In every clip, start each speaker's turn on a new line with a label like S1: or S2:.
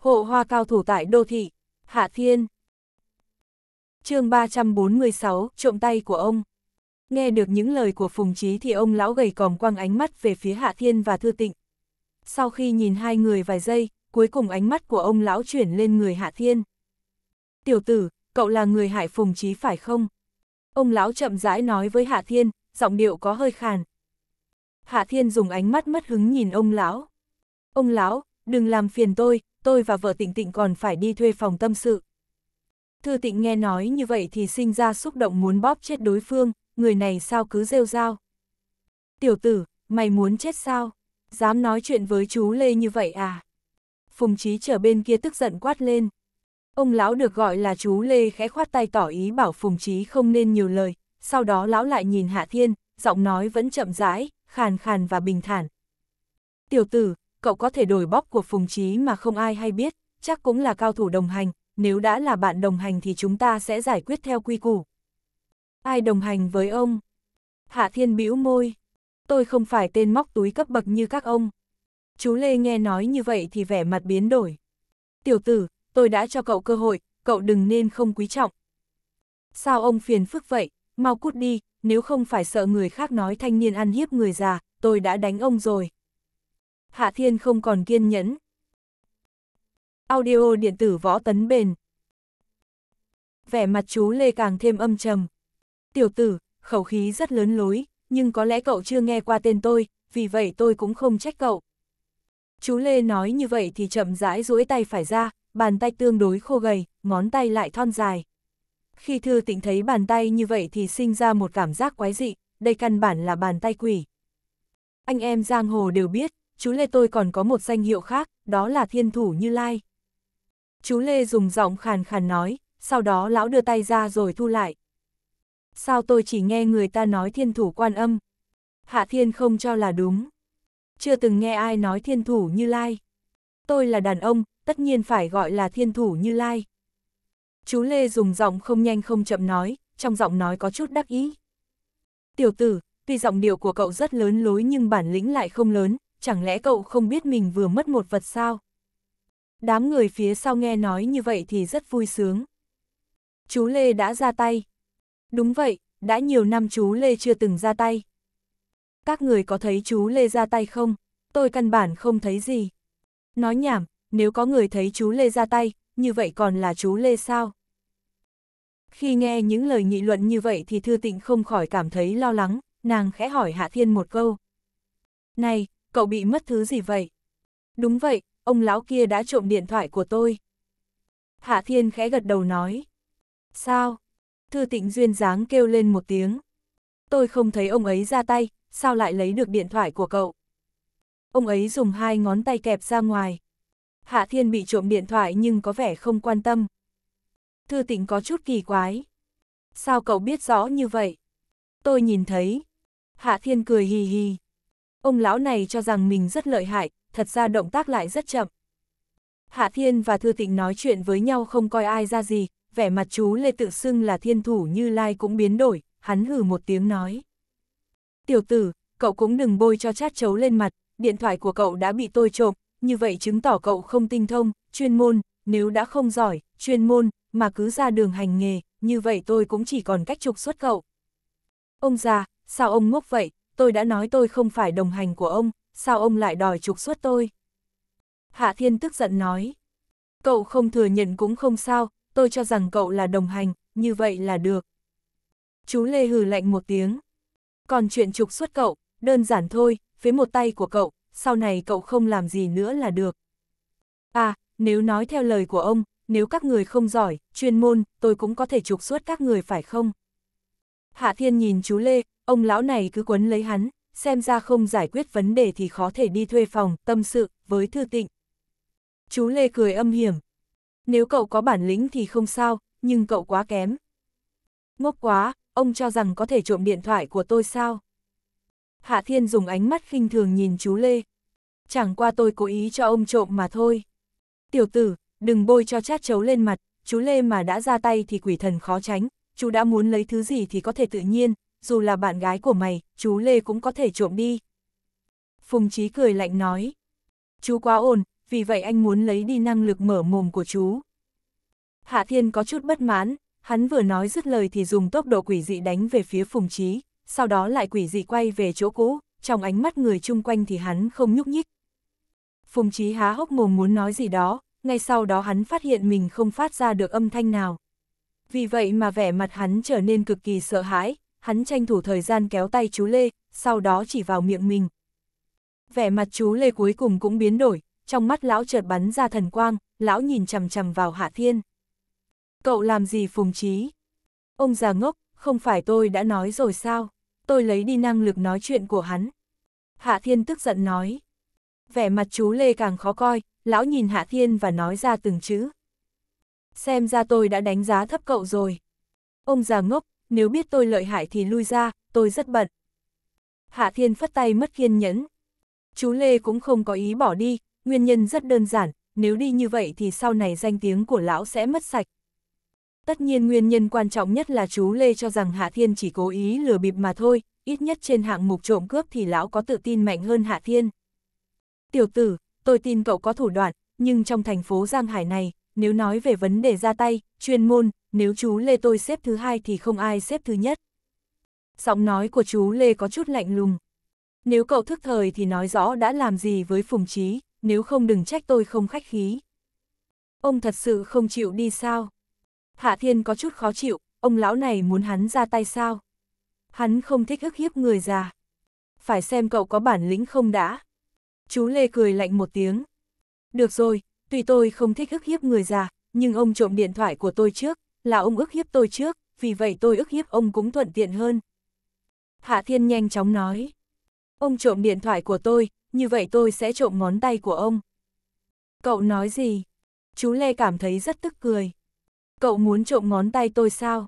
S1: Hộ hoa cao thủ tại đô thị, Hạ Thiên. chương 346, trộm tay của ông. Nghe được những lời của Phùng Chí thì ông lão gầy còm quăng ánh mắt về phía Hạ Thiên và Thư Tịnh. Sau khi nhìn hai người vài giây, cuối cùng ánh mắt của ông lão chuyển lên người Hạ Thiên. Tiểu tử, cậu là người hại Phùng Chí phải không? Ông lão chậm rãi nói với Hạ Thiên, giọng điệu có hơi khàn. Hạ Thiên dùng ánh mắt mất hứng nhìn ông lão. Ông lão, đừng làm phiền tôi, tôi và vợ Tịnh Tịnh còn phải đi thuê phòng tâm sự. Thư Tịnh nghe nói như vậy thì sinh ra xúc động muốn bóp chết đối phương, người này sao cứ rêu rao. Tiểu tử, mày muốn chết sao? Dám nói chuyện với chú Lê như vậy à? Phùng Chí trở bên kia tức giận quát lên. Ông lão được gọi là chú Lê khẽ khoát tay tỏ ý bảo Phùng Chí không nên nhiều lời, sau đó lão lại nhìn Hạ Thiên, giọng nói vẫn chậm rãi, khàn khàn và bình thản. Tiểu tử, cậu có thể đổi bóc của Phùng Chí mà không ai hay biết, chắc cũng là cao thủ đồng hành, nếu đã là bạn đồng hành thì chúng ta sẽ giải quyết theo quy củ. Ai đồng hành với ông? Hạ Thiên bĩu môi. Tôi không phải tên móc túi cấp bậc như các ông. Chú Lê nghe nói như vậy thì vẻ mặt biến đổi. Tiểu tử, tôi đã cho cậu cơ hội, cậu đừng nên không quý trọng. Sao ông phiền phức vậy, mau cút đi, nếu không phải sợ người khác nói thanh niên ăn hiếp người già, tôi đã đánh ông rồi. Hạ Thiên không còn kiên nhẫn. Audio điện tử võ tấn bền. Vẻ mặt chú Lê càng thêm âm trầm. Tiểu tử, khẩu khí rất lớn lối, nhưng có lẽ cậu chưa nghe qua tên tôi, vì vậy tôi cũng không trách cậu. Chú Lê nói như vậy thì chậm rãi duỗi tay phải ra, bàn tay tương đối khô gầy, ngón tay lại thon dài. Khi Thư Tịnh thấy bàn tay như vậy thì sinh ra một cảm giác quái dị, đây căn bản là bàn tay quỷ. Anh em giang hồ đều biết, chú Lê tôi còn có một danh hiệu khác, đó là Thiên Thủ Như Lai. Chú Lê dùng giọng khàn khàn nói, sau đó lão đưa tay ra rồi thu lại. Sao tôi chỉ nghe người ta nói thiên thủ quan âm? Hạ thiên không cho là đúng. Chưa từng nghe ai nói thiên thủ như lai. Tôi là đàn ông, tất nhiên phải gọi là thiên thủ như lai. Chú Lê dùng giọng không nhanh không chậm nói, trong giọng nói có chút đắc ý. Tiểu tử, tuy giọng điệu của cậu rất lớn lối nhưng bản lĩnh lại không lớn, chẳng lẽ cậu không biết mình vừa mất một vật sao? Đám người phía sau nghe nói như vậy thì rất vui sướng. Chú Lê đã ra tay. Đúng vậy, đã nhiều năm chú Lê chưa từng ra tay. Các người có thấy chú Lê ra tay không? Tôi căn bản không thấy gì. Nói nhảm, nếu có người thấy chú Lê ra tay, như vậy còn là chú Lê sao? Khi nghe những lời nghị luận như vậy thì Thư Tịnh không khỏi cảm thấy lo lắng, nàng khẽ hỏi Hạ Thiên một câu. Này, cậu bị mất thứ gì vậy? Đúng vậy, ông lão kia đã trộm điện thoại của tôi. Hạ Thiên khẽ gật đầu nói. Sao? Thư Tịnh duyên dáng kêu lên một tiếng. Tôi không thấy ông ấy ra tay, sao lại lấy được điện thoại của cậu? Ông ấy dùng hai ngón tay kẹp ra ngoài. Hạ Thiên bị trộm điện thoại nhưng có vẻ không quan tâm. Thư Tịnh có chút kỳ quái. Sao cậu biết rõ như vậy? Tôi nhìn thấy. Hạ Thiên cười hì hì. Ông lão này cho rằng mình rất lợi hại, thật ra động tác lại rất chậm. Hạ Thiên và Thư Tịnh nói chuyện với nhau không coi ai ra gì, vẻ mặt chú Lê tự xưng là thiên thủ như lai cũng biến đổi, hắn hử một tiếng nói. Tiểu tử, cậu cũng đừng bôi cho chát chấu lên mặt, điện thoại của cậu đã bị tôi trộm, như vậy chứng tỏ cậu không tinh thông, chuyên môn, nếu đã không giỏi, chuyên môn, mà cứ ra đường hành nghề, như vậy tôi cũng chỉ còn cách trục xuất cậu. Ông già, sao ông ngốc vậy, tôi đã nói tôi không phải đồng hành của ông, sao ông lại đòi trục xuất tôi? Hạ Thiên tức giận nói. Cậu không thừa nhận cũng không sao, tôi cho rằng cậu là đồng hành, như vậy là được. Chú Lê hừ lạnh một tiếng. Còn chuyện trục xuất cậu, đơn giản thôi, với một tay của cậu, sau này cậu không làm gì nữa là được. À, nếu nói theo lời của ông, nếu các người không giỏi, chuyên môn, tôi cũng có thể trục xuất các người phải không? Hạ Thiên nhìn chú Lê, ông lão này cứ quấn lấy hắn, xem ra không giải quyết vấn đề thì khó thể đi thuê phòng, tâm sự, với Thư Tịnh. Chú Lê cười âm hiểm. Nếu cậu có bản lĩnh thì không sao, nhưng cậu quá kém. Ngốc quá, ông cho rằng có thể trộm điện thoại của tôi sao? Hạ Thiên dùng ánh mắt khinh thường nhìn chú Lê. Chẳng qua tôi cố ý cho ông trộm mà thôi. Tiểu tử, đừng bôi cho chát chấu lên mặt, chú Lê mà đã ra tay thì quỷ thần khó tránh, chú đã muốn lấy thứ gì thì có thể tự nhiên, dù là bạn gái của mày, chú Lê cũng có thể trộm đi. Phùng Chí cười lạnh nói. Chú quá ồn, vì vậy anh muốn lấy đi năng lực mở mồm của chú. Hạ Thiên có chút bất mãn, hắn vừa nói dứt lời thì dùng tốc độ quỷ dị đánh về phía Phùng Trí, sau đó lại quỷ dị quay về chỗ cũ, trong ánh mắt người chung quanh thì hắn không nhúc nhích. Phùng Trí há hốc mồm muốn nói gì đó, ngay sau đó hắn phát hiện mình không phát ra được âm thanh nào. Vì vậy mà vẻ mặt hắn trở nên cực kỳ sợ hãi, hắn tranh thủ thời gian kéo tay chú Lê, sau đó chỉ vào miệng mình. Vẻ mặt chú Lê cuối cùng cũng biến đổi, trong mắt lão chợt bắn ra thần quang, lão nhìn chầm chầm vào Hạ Thiên. Cậu làm gì phùng trí? Ông già ngốc, không phải tôi đã nói rồi sao? Tôi lấy đi năng lực nói chuyện của hắn. Hạ Thiên tức giận nói. Vẻ mặt chú Lê càng khó coi, lão nhìn Hạ Thiên và nói ra từng chữ. Xem ra tôi đã đánh giá thấp cậu rồi. Ông già ngốc, nếu biết tôi lợi hại thì lui ra, tôi rất bận. Hạ Thiên phất tay mất kiên nhẫn. Chú Lê cũng không có ý bỏ đi, nguyên nhân rất đơn giản, nếu đi như vậy thì sau này danh tiếng của lão sẽ mất sạch. Tất nhiên nguyên nhân quan trọng nhất là chú Lê cho rằng Hạ Thiên chỉ cố ý lừa bịp mà thôi, ít nhất trên hạng mục trộm cướp thì lão có tự tin mạnh hơn Hạ Thiên. Tiểu tử, tôi tin cậu có thủ đoạn, nhưng trong thành phố Giang Hải này, nếu nói về vấn đề ra tay, chuyên môn, nếu chú Lê tôi xếp thứ hai thì không ai xếp thứ nhất. Giọng nói của chú Lê có chút lạnh lùng. Nếu cậu thức thời thì nói rõ đã làm gì với Phùng Trí, nếu không đừng trách tôi không khách khí. Ông thật sự không chịu đi sao? Hạ Thiên có chút khó chịu, ông lão này muốn hắn ra tay sao? Hắn không thích ức hiếp người già. Phải xem cậu có bản lĩnh không đã. Chú Lê cười lạnh một tiếng. Được rồi, tuy tôi không thích ức hiếp người già, nhưng ông trộm điện thoại của tôi trước, là ông ức hiếp tôi trước, vì vậy tôi ức hiếp ông cũng thuận tiện hơn. Hạ Thiên nhanh chóng nói. Ông trộm điện thoại của tôi, như vậy tôi sẽ trộm ngón tay của ông. Cậu nói gì? Chú Lê cảm thấy rất tức cười. Cậu muốn trộm ngón tay tôi sao?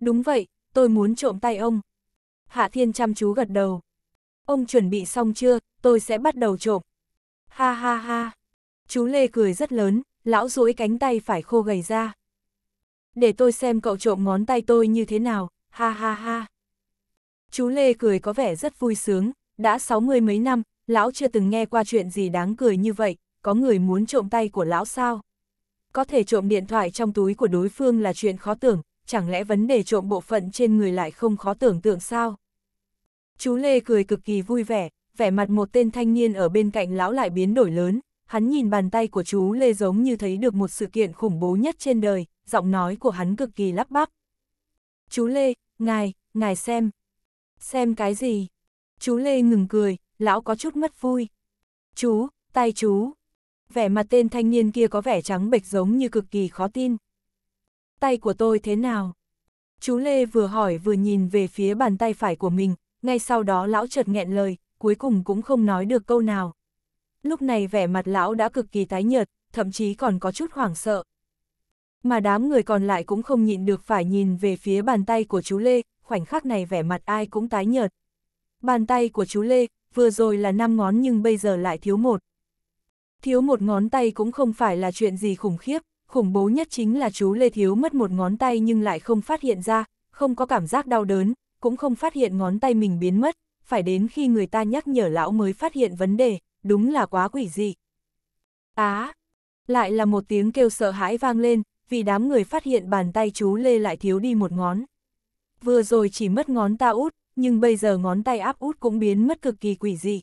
S1: Đúng vậy, tôi muốn trộm tay ông. Hạ Thiên chăm chú gật đầu. Ông chuẩn bị xong chưa, tôi sẽ bắt đầu trộm. Ha ha ha. Chú Lê cười rất lớn, lão duỗi cánh tay phải khô gầy ra. Để tôi xem cậu trộm ngón tay tôi như thế nào, ha ha ha. Chú Lê cười có vẻ rất vui sướng, đã sáu mươi mấy năm, lão chưa từng nghe qua chuyện gì đáng cười như vậy, có người muốn trộm tay của lão sao? Có thể trộm điện thoại trong túi của đối phương là chuyện khó tưởng, chẳng lẽ vấn đề trộm bộ phận trên người lại không khó tưởng tượng sao? Chú Lê cười cực kỳ vui vẻ, vẻ mặt một tên thanh niên ở bên cạnh lão lại biến đổi lớn, hắn nhìn bàn tay của chú Lê giống như thấy được một sự kiện khủng bố nhất trên đời, giọng nói của hắn cực kỳ lắp bắp. Chú Lê, ngài, ngài xem. Xem cái gì? Chú Lê ngừng cười, lão có chút mất vui. Chú, tay chú. Vẻ mặt tên thanh niên kia có vẻ trắng bệch giống như cực kỳ khó tin. Tay của tôi thế nào? Chú Lê vừa hỏi vừa nhìn về phía bàn tay phải của mình, ngay sau đó lão chợt nghẹn lời, cuối cùng cũng không nói được câu nào. Lúc này vẻ mặt lão đã cực kỳ tái nhợt, thậm chí còn có chút hoảng sợ. Mà đám người còn lại cũng không nhịn được phải nhìn về phía bàn tay của chú Lê, khoảnh khắc này vẻ mặt ai cũng tái nhợt. Bàn tay của chú Lê, vừa rồi là 5 ngón nhưng bây giờ lại thiếu một. Thiếu một ngón tay cũng không phải là chuyện gì khủng khiếp, khủng bố nhất chính là chú Lê thiếu mất một ngón tay nhưng lại không phát hiện ra, không có cảm giác đau đớn, cũng không phát hiện ngón tay mình biến mất, phải đến khi người ta nhắc nhở lão mới phát hiện vấn đề, đúng là quá quỷ dị. Á! lại là một tiếng kêu sợ hãi vang lên, vì đám người phát hiện bàn tay chú Lê lại thiếu đi một ngón. Vừa rồi chỉ mất ngón ta út, nhưng bây giờ ngón tay áp út cũng biến mất cực kỳ quỷ dị.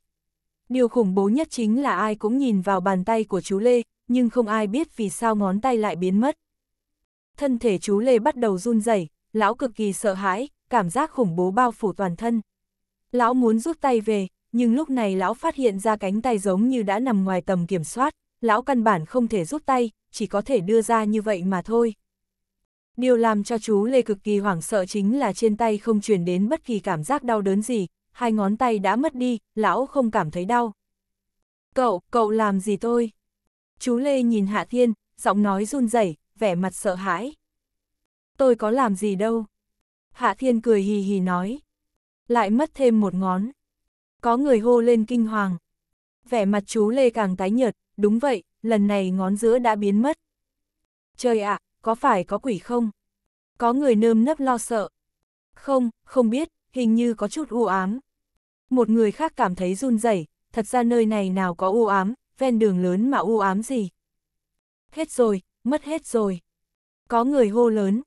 S1: Điều khủng bố nhất chính là ai cũng nhìn vào bàn tay của chú Lê, nhưng không ai biết vì sao ngón tay lại biến mất. Thân thể chú Lê bắt đầu run rẩy, lão cực kỳ sợ hãi, cảm giác khủng bố bao phủ toàn thân. Lão muốn rút tay về, nhưng lúc này lão phát hiện ra cánh tay giống như đã nằm ngoài tầm kiểm soát, lão căn bản không thể rút tay, chỉ có thể đưa ra như vậy mà thôi. Điều làm cho chú Lê cực kỳ hoảng sợ chính là trên tay không truyền đến bất kỳ cảm giác đau đớn gì, hai ngón tay đã mất đi, lão không cảm thấy đau. Cậu, cậu làm gì tôi? Chú Lê nhìn Hạ Thiên, giọng nói run rẩy, vẻ mặt sợ hãi. Tôi có làm gì đâu. Hạ Thiên cười hì hì nói. Lại mất thêm một ngón. Có người hô lên kinh hoàng. Vẻ mặt chú Lê càng tái nhợt, đúng vậy, lần này ngón giữa đã biến mất. Trời ạ, có phải có quỷ không? Có người nơm nấp lo sợ. Không, không biết, hình như có chút u ám. Một người khác cảm thấy run rẩy, thật ra nơi này nào có u ám, ven đường lớn mà u ám gì. Hết rồi, mất hết rồi. Có người hô lớn.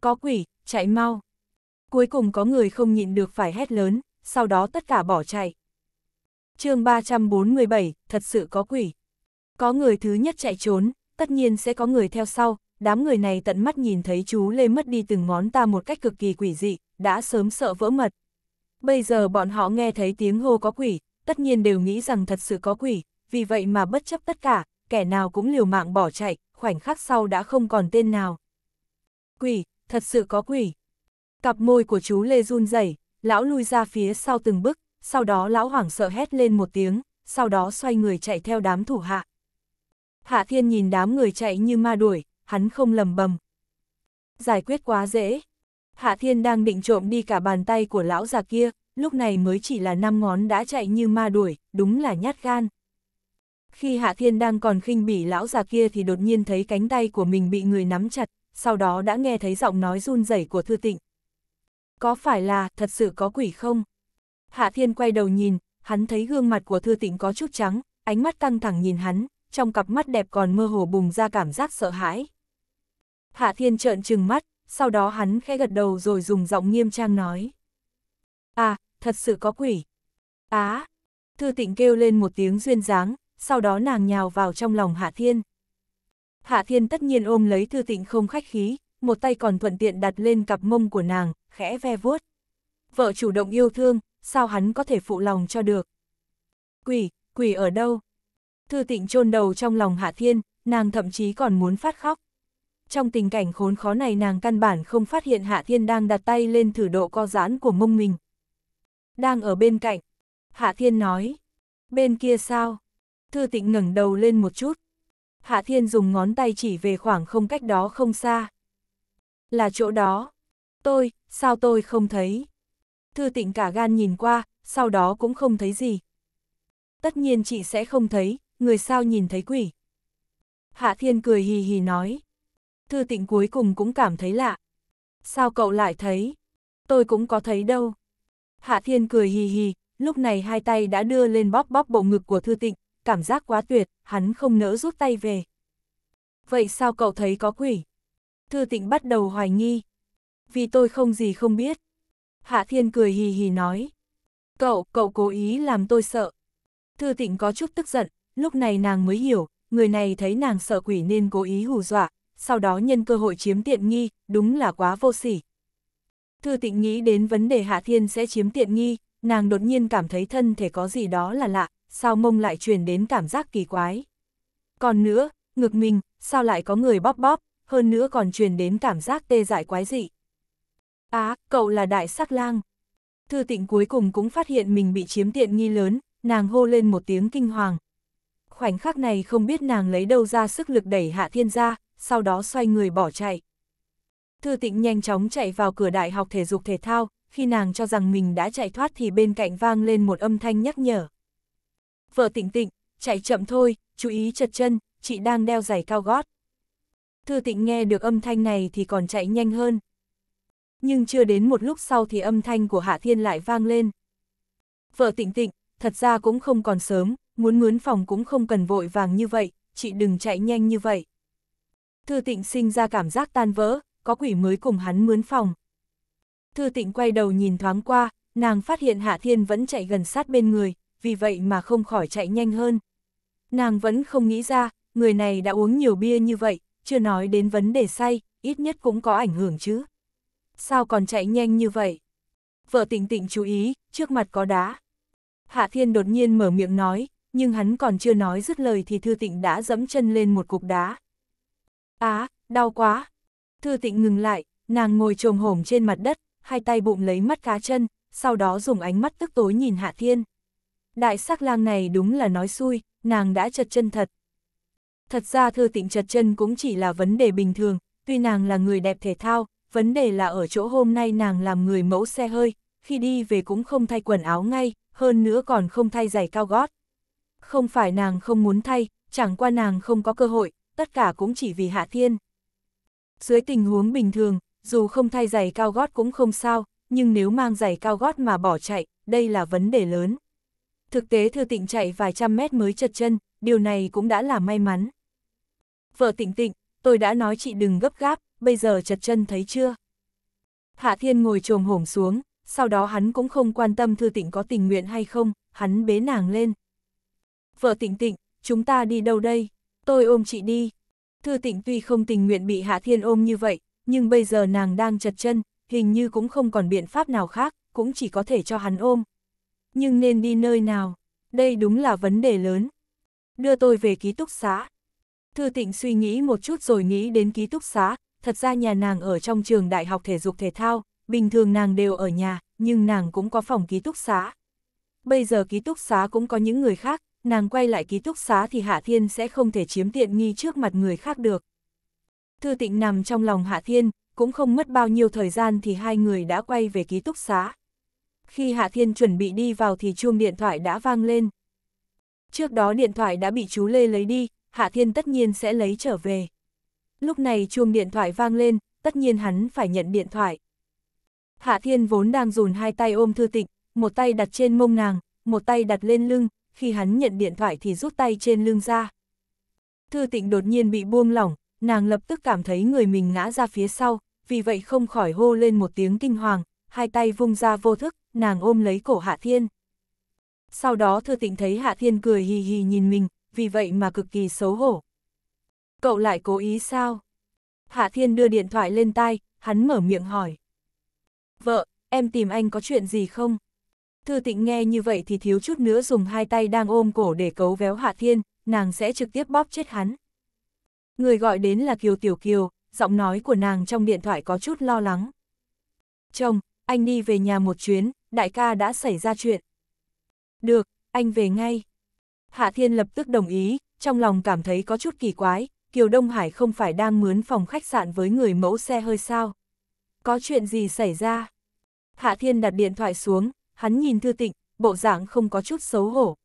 S1: Có quỷ, chạy mau. Cuối cùng có người không nhịn được phải hét lớn, sau đó tất cả bỏ chạy. chương 347, thật sự có quỷ. Có người thứ nhất chạy trốn, tất nhiên sẽ có người theo sau, đám người này tận mắt nhìn thấy chú Lê mất đi từng ngón ta một cách cực kỳ quỷ dị, đã sớm sợ vỡ mật. Bây giờ bọn họ nghe thấy tiếng hô có quỷ, tất nhiên đều nghĩ rằng thật sự có quỷ, vì vậy mà bất chấp tất cả, kẻ nào cũng liều mạng bỏ chạy, khoảnh khắc sau đã không còn tên nào. Quỷ, thật sự có quỷ. Cặp môi của chú Lê run rẩy, lão lui ra phía sau từng bước, sau đó lão hoảng sợ hét lên một tiếng, sau đó xoay người chạy theo đám thủ hạ. Hạ Thiên nhìn đám người chạy như ma đuổi, hắn không lầm bầm. Giải quyết quá dễ. Hạ Thiên đang định trộm đi cả bàn tay của lão già kia, lúc này mới chỉ là năm ngón đã chạy như ma đuổi, đúng là nhát gan. Khi Hạ Thiên đang còn khinh bỉ lão già kia thì đột nhiên thấy cánh tay của mình bị người nắm chặt, sau đó đã nghe thấy giọng nói run rẩy của Thư Tịnh. Có phải là thật sự có quỷ không? Hạ Thiên quay đầu nhìn, hắn thấy gương mặt của Thư Tịnh có chút trắng, ánh mắt căng thẳng nhìn hắn, trong cặp mắt đẹp còn mơ hồ bùng ra cảm giác sợ hãi. Hạ Thiên trợn trừng mắt, sau đó hắn khẽ gật đầu rồi dùng giọng nghiêm trang nói. À, thật sự có quỷ. Á, Thư Tịnh kêu lên một tiếng duyên dáng, sau đó nàng nhào vào trong lòng Hạ Thiên. Hạ Thiên tất nhiên ôm lấy Thư Tịnh không khách khí, một tay còn thuận tiện đặt lên cặp mông của nàng, khẽ ve vuốt. Vợ chủ động yêu thương, sao hắn có thể phụ lòng cho được? Quỷ, quỷ ở đâu? Thư Tịnh chôn đầu trong lòng Hạ Thiên, nàng thậm chí còn muốn phát khóc. Trong tình cảnh khốn khó này nàng căn bản không phát hiện Hạ Thiên đang đặt tay lên thử độ co giãn của mông mình. Đang ở bên cạnh. Hạ Thiên nói. Bên kia sao? Thư tịnh ngẩng đầu lên một chút. Hạ Thiên dùng ngón tay chỉ về khoảng không cách đó không xa. Là chỗ đó. Tôi, sao tôi không thấy? Thư tịnh cả gan nhìn qua, sau đó cũng không thấy gì. Tất nhiên chị sẽ không thấy, người sao nhìn thấy quỷ. Hạ Thiên cười hì hì nói. Thư tịnh cuối cùng cũng cảm thấy lạ. Sao cậu lại thấy? Tôi cũng có thấy đâu. Hạ Thiên cười hì hì, lúc này hai tay đã đưa lên bóp bóp bộ ngực của Thư tịnh, cảm giác quá tuyệt, hắn không nỡ rút tay về. Vậy sao cậu thấy có quỷ? Thư tịnh bắt đầu hoài nghi. Vì tôi không gì không biết. Hạ Thiên cười hì hì nói. Cậu, cậu cố ý làm tôi sợ. Thư tịnh có chút tức giận, lúc này nàng mới hiểu, người này thấy nàng sợ quỷ nên cố ý hù dọa, sau đó nhân cơ hội chiếm tiện nghi, đúng là quá vô sỉ. Thư tịnh nghĩ đến vấn đề Hạ Thiên sẽ chiếm tiện nghi, nàng đột nhiên cảm thấy thân thể có gì đó là lạ, sao mông lại truyền đến cảm giác kỳ quái. Còn nữa, ngực mình, sao lại có người bóp bóp, hơn nữa còn truyền đến cảm giác tê dại quái dị. Á, à, cậu là đại sắc lang. Thư tịnh cuối cùng cũng phát hiện mình bị chiếm tiện nghi lớn, nàng hô lên một tiếng kinh hoàng. Khoảnh khắc này không biết nàng lấy đâu ra sức lực đẩy hạ thiên ra, sau đó xoay người bỏ chạy. Thư tịnh nhanh chóng chạy vào cửa đại học thể dục thể thao, khi nàng cho rằng mình đã chạy thoát thì bên cạnh vang lên một âm thanh nhắc nhở. Vợ tịnh tịnh, chạy chậm thôi, chú ý chật chân, chị đang đeo giày cao gót. Thư tịnh nghe được âm thanh này thì còn chạy nhanh hơn. Nhưng chưa đến một lúc sau thì âm thanh của Hạ Thiên lại vang lên. Vợ tịnh tịnh, thật ra cũng không còn sớm, muốn mướn phòng cũng không cần vội vàng như vậy, chị đừng chạy nhanh như vậy. Thư tịnh sinh ra cảm giác tan vỡ, có quỷ mới cùng hắn mướn phòng. Thư tịnh quay đầu nhìn thoáng qua, nàng phát hiện Hạ Thiên vẫn chạy gần sát bên người, vì vậy mà không khỏi chạy nhanh hơn. Nàng vẫn không nghĩ ra, người này đã uống nhiều bia như vậy, chưa nói đến vấn đề say, ít nhất cũng có ảnh hưởng chứ. Sao còn chạy nhanh như vậy? Vợ tịnh tịnh chú ý, trước mặt có đá. Hạ Thiên đột nhiên mở miệng nói, nhưng hắn còn chưa nói dứt lời thì Thư Tịnh đã dẫm chân lên một cục đá. Á, à, đau quá. Thư Tịnh ngừng lại, nàng ngồi trồm hổm trên mặt đất, hai tay bụng lấy mắt cá chân, sau đó dùng ánh mắt tức tối nhìn Hạ Thiên. Đại sắc lang này đúng là nói xui, nàng đã chật chân thật. Thật ra Thư Tịnh chật chân cũng chỉ là vấn đề bình thường, tuy nàng là người đẹp thể thao, vấn đề là ở chỗ hôm nay nàng làm người mẫu xe hơi, khi đi về cũng không thay quần áo ngay, hơn nữa còn không thay giày cao gót. Không phải nàng không muốn thay, chẳng qua nàng không có cơ hội, tất cả cũng chỉ vì Hạ Thiên. Dưới tình huống bình thường, dù không thay giày cao gót cũng không sao, nhưng nếu mang giày cao gót mà bỏ chạy, đây là vấn đề lớn. Thực tế Thư Tịnh chạy vài trăm mét mới chật chân, điều này cũng đã là may mắn. Vợ tịnh tịnh, tôi đã nói chị đừng gấp gáp, bây giờ chật chân thấy chưa? Hạ Thiên ngồi trồm hổm xuống, sau đó hắn cũng không quan tâm Thư Tịnh có tình nguyện hay không, hắn bế nàng lên. Vợ Tịnh Tịnh, chúng ta đi đâu đây? Tôi ôm chị đi. Thư Tịnh tuy không tình nguyện bị Hạ Thiên ôm như vậy, nhưng bây giờ nàng đang chật chân, hình như cũng không còn biện pháp nào khác, cũng chỉ có thể cho hắn ôm. Nhưng nên đi nơi nào? Đây đúng là vấn đề lớn. Đưa tôi về ký túc xá. Thư Tịnh suy nghĩ một chút rồi nghĩ đến ký túc xá, thật ra nhà nàng ở trong trường đại học thể dục thể thao, bình thường nàng đều ở nhà, nhưng nàng cũng có phòng ký túc xá. Bây giờ ký túc xá cũng có những người khác, nàng quay lại ký túc xá thì Hạ Thiên sẽ không thể chiếm tiện nghi trước mặt người khác được. Thư tịnh nằm trong lòng Hạ Thiên, cũng không mất bao nhiêu thời gian thì hai người đã quay về ký túc xá. Khi Hạ Thiên chuẩn bị đi vào thì chuông điện thoại đã vang lên. Trước đó điện thoại đã bị chú Lê lấy đi, Hạ Thiên tất nhiên sẽ lấy trở về. Lúc này chuông điện thoại vang lên, tất nhiên hắn phải nhận điện thoại. Hạ Thiên vốn đang dùn hai tay ôm Thư Tịnh, một tay đặt trên mông nàng, một tay đặt lên lưng, khi hắn nhận điện thoại thì rút tay trên lưng ra. Thư Tịnh đột nhiên bị buông lỏng, nàng lập tức cảm thấy người mình ngã ra phía sau, vì vậy không khỏi hô lên một tiếng kinh hoàng, hai tay vung ra vô thức, nàng ôm lấy cổ Hạ Thiên. Sau đó Thư Tịnh thấy Hạ Thiên cười hì hì nhìn mình, vì vậy mà cực kỳ xấu hổ. Cậu lại cố ý sao? Hạ Thiên đưa điện thoại lên tai, hắn mở miệng hỏi. Vợ, em tìm anh có chuyện gì không? Thư tịnh nghe như vậy thì thiếu chút nữa dùng hai tay đang ôm cổ để cấu véo Hạ Thiên, nàng sẽ trực tiếp bóp chết hắn. Người gọi đến là Kiều Tiểu Kiều, giọng nói của nàng trong điện thoại có chút lo lắng. Chồng, anh đi về nhà một chuyến, đại ca đã xảy ra chuyện. Được, anh về ngay. Hạ Thiên lập tức đồng ý, trong lòng cảm thấy có chút kỳ quái, Kiều Đông Hải không phải đang mướn phòng khách sạn với người mẫu xe hơi sao. Có chuyện gì xảy ra? Hạ Thiên đặt điện thoại xuống, hắn nhìn Thư Tịnh, bộ dạng không có chút xấu hổ.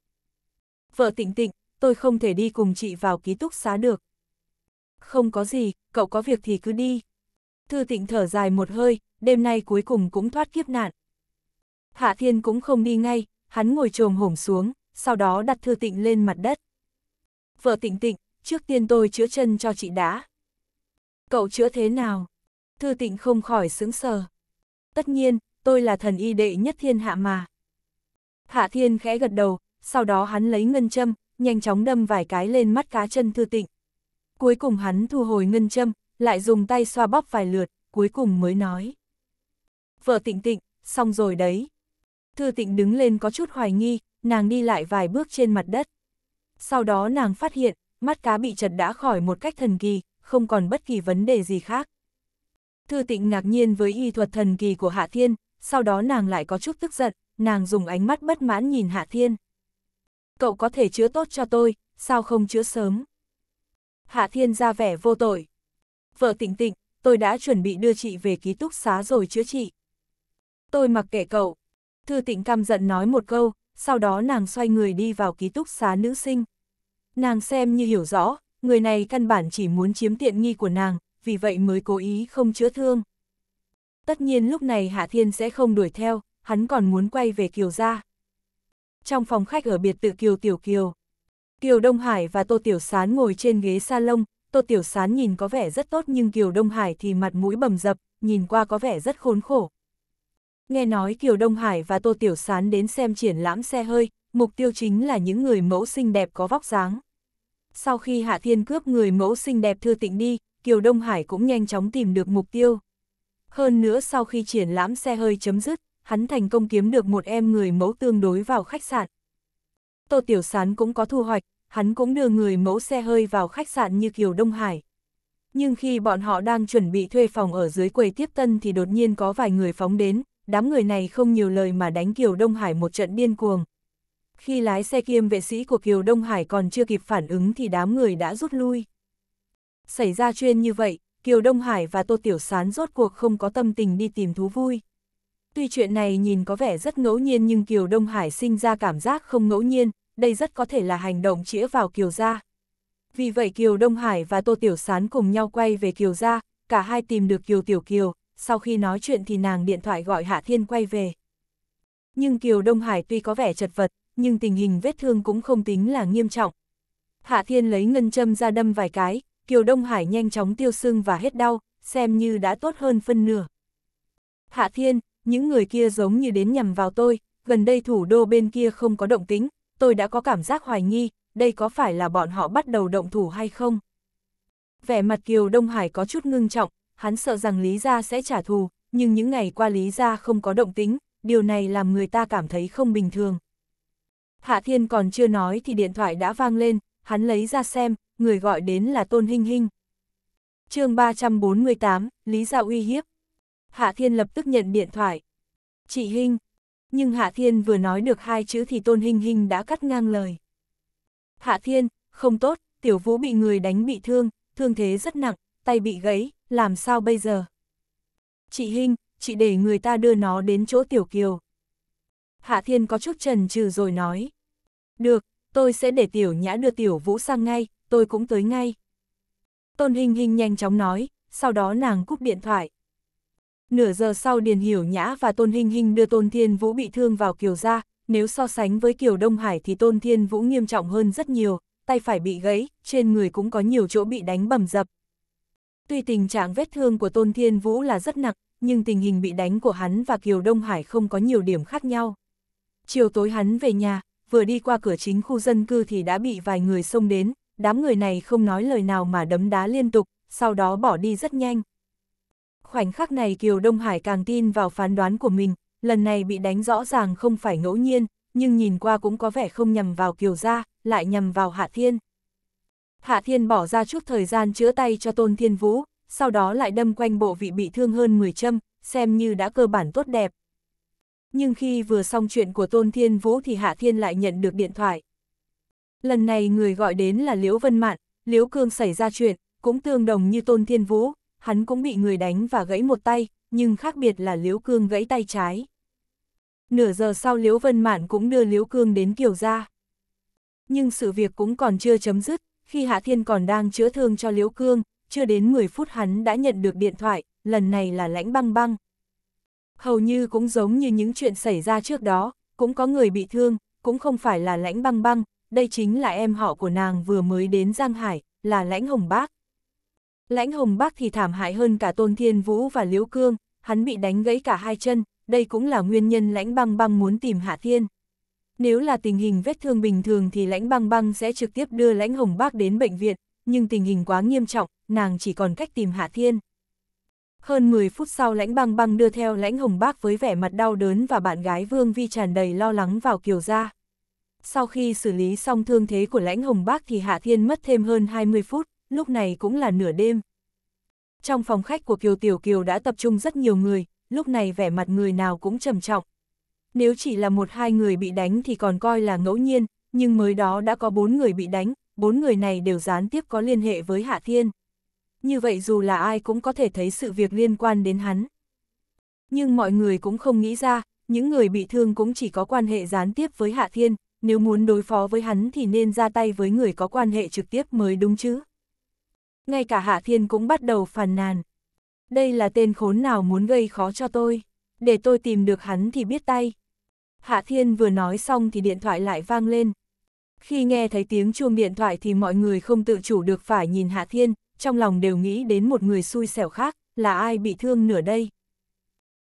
S1: Vợ Tịnh Tịnh, tôi không thể đi cùng chị vào ký túc xá được. Không có gì, cậu có việc thì cứ đi. Thư Tịnh thở dài một hơi, đêm nay cuối cùng cũng thoát kiếp nạn. Hạ Thiên cũng không đi ngay, hắn ngồi trồm hổm xuống, sau đó đặt Thư Tịnh lên mặt đất. Vợ Tịnh Tịnh, trước tiên tôi chữa chân cho chị đã. Cậu chữa thế nào? Thư Tịnh không khỏi sững sờ. Tất nhiên, tôi là thần y đệ nhất thiên hạ mà. Hạ Thiên khẽ gật đầu, sau đó hắn lấy ngân châm, nhanh chóng đâm vài cái lên mắt cá chân Thư Tịnh. Cuối cùng hắn thu hồi ngân châm, lại dùng tay xoa bóp vài lượt, cuối cùng mới nói. Vợ Tịnh Tịnh, xong rồi đấy. Thư Tịnh đứng lên có chút hoài nghi, nàng đi lại vài bước trên mặt đất. Sau đó nàng phát hiện, mắt cá bị chật đã khỏi một cách thần kỳ, không còn bất kỳ vấn đề gì khác. Thư tịnh ngạc nhiên với y thuật thần kỳ của Hạ Thiên, sau đó nàng lại có chút tức giận, nàng dùng ánh mắt bất mãn nhìn Hạ Thiên. Cậu có thể chữa tốt cho tôi, sao không chữa sớm? Hạ Thiên ra vẻ vô tội. Vợ tịnh tịnh, tôi đã chuẩn bị đưa chị về ký túc xá rồi chữa trị. Tôi mặc kệ cậu. Thư tịnh căm giận nói một câu, sau đó nàng xoay người đi vào ký túc xá nữ sinh. Nàng xem như hiểu rõ, người này căn bản chỉ muốn chiếm tiện nghi của nàng, vì vậy mới cố ý không chữa thương. Tất nhiên lúc này Hạ Thiên sẽ không đuổi theo, hắn còn muốn quay về Kiều gia. Trong phòng khách ở biệt tự Kiều Tiểu Kiều, Kiều Đông Hải và Tô Tiểu Sán ngồi trên ghế salon, Tô Tiểu Sán nhìn có vẻ rất tốt nhưng Kiều Đông Hải thì mặt mũi bầm dập, nhìn qua có vẻ rất khốn khổ. Nghe nói Kiều Đông Hải và Tô Tiểu Sán đến xem triển lãm xe hơi, mục tiêu chính là những người mẫu xinh đẹp có vóc dáng. Sau khi Hạ Thiên cướp người mẫu xinh đẹp Thư Tịnh đi, Kiều Đông Hải cũng nhanh chóng tìm được mục tiêu. Hơn nữa sau khi triển lãm xe hơi chấm dứt, hắn thành công kiếm được một em người mẫu tương đối vào khách sạn. Tô Tiểu Sán cũng có thu hoạch, hắn cũng đưa người mẫu xe hơi vào khách sạn như Kiều Đông Hải. Nhưng khi bọn họ đang chuẩn bị thuê phòng ở dưới quầy tiếp tân thì đột nhiên có vài người phóng đến, đám người này không nhiều lời mà đánh Kiều Đông Hải một trận điên cuồng. Khi lái xe kiêm vệ sĩ của Kiều Đông Hải còn chưa kịp phản ứng thì đám người đã rút lui. Xảy ra chuyện như vậy, Kiều Đông Hải và Tô Tiểu Sán rốt cuộc không có tâm tình đi tìm thú vui. Tuy chuyện này nhìn có vẻ rất ngẫu nhiên nhưng Kiều Đông Hải sinh ra cảm giác không ngẫu nhiên, đây rất có thể là hành động chĩa vào Kiều gia. Vì vậy Kiều Đông Hải và Tô Tiểu Sán cùng nhau quay về Kiều gia, cả hai tìm được Kiều Tiểu Kiều, sau khi nói chuyện thì nàng điện thoại gọi Hạ Thiên quay về. Nhưng Kiều Đông Hải tuy có vẻ chật vật, nhưng tình hình vết thương cũng không tính là nghiêm trọng. Hạ Thiên lấy ngân châm ra đâm vài cái, Kiều Đông Hải nhanh chóng tiêu sưng và hết đau, xem như đã tốt hơn phân nửa. Hạ Thiên, những người kia giống như đến nhằm vào tôi, gần đây thủ đô bên kia không có động tính, tôi đã có cảm giác hoài nghi, đây có phải là bọn họ bắt đầu động thủ hay không? Vẻ mặt Kiều Đông Hải có chút ngưng trọng, hắn sợ rằng Lý Gia sẽ trả thù, nhưng những ngày qua Lý Gia không có động tính, điều này làm người ta cảm thấy không bình thường. Hạ Thiên còn chưa nói thì điện thoại đã vang lên, hắn lấy ra xem, người gọi đến là Tôn Hinh Hinh. chương 348, Lý Gia uy hiếp. Hạ Thiên lập tức nhận điện thoại. Chị Hinh. Nhưng Hạ Thiên vừa nói được hai chữ thì Tôn Hinh Hinh đã cắt ngang lời. Hạ Thiên, không tốt, Tiểu Vũ bị người đánh bị thương, thương thế rất nặng, tay bị gãy, làm sao bây giờ? Chị Hinh, chị để người ta đưa nó đến chỗ Tiểu Kiều. Hạ Thiên có chút trần trừ rồi nói. Được, tôi sẽ để Tiểu Nhã đưa Tiểu Vũ sang ngay, tôi cũng tới ngay. Tôn Hình Hình nhanh chóng nói, sau đó nàng cúp điện thoại. Nửa giờ sau Điền Hiểu Nhã và Tôn Hình Hình đưa Tôn Thiên Vũ bị thương vào Kiều ra, nếu so sánh với Kiều Đông Hải thì Tôn Thiên Vũ nghiêm trọng hơn rất nhiều, tay phải bị gãy, trên người cũng có nhiều chỗ bị đánh bầm dập. Tuy tình trạng vết thương của Tôn Thiên Vũ là rất nặng, nhưng tình hình bị đánh của hắn và Kiều Đông Hải không có nhiều điểm khác nhau. Chiều tối hắn về nhà, vừa đi qua cửa chính khu dân cư thì đã bị vài người xông đến, đám người này không nói lời nào mà đấm đá liên tục, sau đó bỏ đi rất nhanh. Khoảnh khắc này Kiều Đông Hải càng tin vào phán đoán của mình, lần này bị đánh rõ ràng không phải ngẫu nhiên, nhưng nhìn qua cũng có vẻ không nhằm vào Kiều gia, lại nhằm vào Hạ Thiên. Hạ Thiên bỏ ra chút thời gian chữa tay cho Tôn Thiên Vũ, sau đó lại đâm quanh bộ vị bị thương hơn 10 châm, xem như đã cơ bản tốt đẹp. Nhưng khi vừa xong chuyện của Tôn Thiên Vũ thì Hạ Thiên lại nhận được điện thoại. Lần này người gọi đến là Liễu Vân Mạn, Liễu Cương xảy ra chuyện, cũng tương đồng như Tôn Thiên Vũ, hắn cũng bị người đánh và gãy một tay, nhưng khác biệt là Liễu Cương gãy tay trái. Nửa giờ sau Liễu Vân Mạn cũng đưa Liễu Cương đến Kiều Gia. Nhưng sự việc cũng còn chưa chấm dứt, khi Hạ Thiên còn đang chữa thương cho Liễu Cương, chưa đến 10 phút hắn đã nhận được điện thoại, lần này là lãnh băng băng. Hầu như cũng giống như những chuyện xảy ra trước đó, cũng có người bị thương, cũng không phải là lãnh băng băng, đây chính là em họ của nàng vừa mới đến Giang Hải, là lãnh hồng bác. Lãnh hồng bác thì thảm hại hơn cả Tôn Thiên Vũ và Liễu Cương, hắn bị đánh gãy cả hai chân, đây cũng là nguyên nhân lãnh băng băng muốn tìm Hạ Thiên. Nếu là tình hình vết thương bình thường thì lãnh băng băng sẽ trực tiếp đưa lãnh hồng bác đến bệnh viện, nhưng tình hình quá nghiêm trọng, nàng chỉ còn cách tìm Hạ Thiên. Hơn 10 phút sau lãnh băng băng đưa theo lãnh hồng bác với vẻ mặt đau đớn và bạn gái Vương Vi tràn đầy lo lắng vào kiều gia. Sau khi xử lý xong thương thế của lãnh hồng bác thì Hạ Thiên mất thêm hơn 20 phút, lúc này cũng là nửa đêm. Trong phòng khách của Kiều Tiểu Kiều đã tập trung rất nhiều người, lúc này vẻ mặt người nào cũng trầm trọng. Nếu chỉ là một hai người bị đánh thì còn coi là ngẫu nhiên, nhưng mới đó đã có bốn người bị đánh, bốn người này đều gián tiếp có liên hệ với Hạ Thiên. Như vậy dù là ai cũng có thể thấy sự việc liên quan đến hắn. Nhưng mọi người cũng không nghĩ ra, những người bị thương cũng chỉ có quan hệ gián tiếp với Hạ Thiên, nếu muốn đối phó với hắn thì nên ra tay với người có quan hệ trực tiếp mới đúng chứ. Ngay cả Hạ Thiên cũng bắt đầu phàn nàn. Đây là tên khốn nào muốn gây khó cho tôi, để tôi tìm được hắn thì biết tay. Hạ Thiên vừa nói xong thì điện thoại lại vang lên. Khi nghe thấy tiếng chuông điện thoại thì mọi người không tự chủ được phải nhìn Hạ Thiên, trong lòng đều nghĩ đến một người xui xẻo khác, là ai bị thương nửa đây.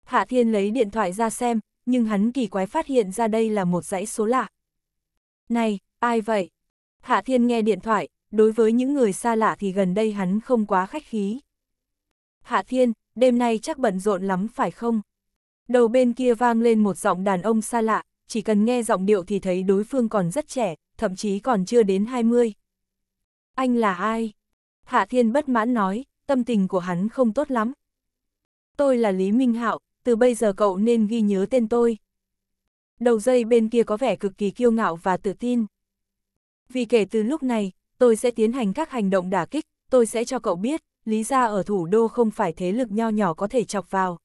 S1: Hạ Thiên lấy điện thoại ra xem, nhưng hắn kỳ quái phát hiện ra đây là một dãy số lạ. Này, ai vậy? Hạ Thiên nghe điện thoại, đối với những người xa lạ thì gần đây hắn không quá khách khí. Hạ Thiên, đêm nay chắc bận rộn lắm phải không? Đầu bên kia vang lên một giọng đàn ông xa lạ, chỉ cần nghe giọng điệu thì thấy đối phương còn rất trẻ, thậm chí còn chưa đến 20. Anh là ai? Hạ Thiên bất mãn nói, tâm tình của hắn không tốt lắm. Tôi là Lý Minh Hạo, từ bây giờ cậu nên ghi nhớ tên tôi. Đầu dây bên kia có vẻ cực kỳ kiêu ngạo và tự tin. Vì kể từ lúc này, tôi sẽ tiến hành các hành động đả kích, tôi sẽ cho cậu biết, Lý gia ở thủ đô không phải thế lực nho nhỏ có thể chọc vào.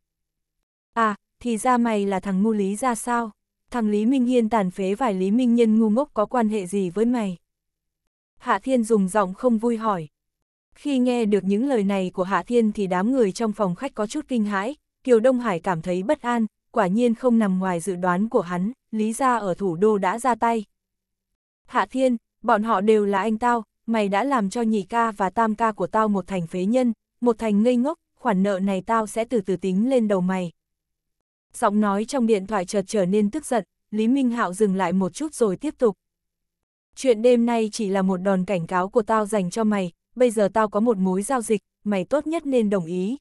S1: À, thì ra mày là thằng ngu Lý gia sao? Thằng Lý Minh Hiên tàn phế vài Lý Minh Nhân ngu ngốc có quan hệ gì với mày? Hạ Thiên dùng giọng không vui hỏi. Khi nghe được những lời này của Hạ Thiên thì đám người trong phòng khách có chút kinh hãi, Kiều Đông Hải cảm thấy bất an, quả nhiên không nằm ngoài dự đoán của hắn, Lý gia ở thủ đô đã ra tay. Hạ Thiên, bọn họ đều là anh tao, mày đã làm cho nhị ca và tam ca của tao một thành phế nhân, một thành ngây ngốc, khoản nợ này tao sẽ từ từ tính lên đầu mày. Giọng nói trong điện thoại chợt trở nên tức giận, Lý Minh Hạo dừng lại một chút rồi tiếp tục. Chuyện đêm nay chỉ là một đòn cảnh cáo của tao dành cho mày, bây giờ tao có một mối giao dịch, mày tốt nhất nên đồng ý.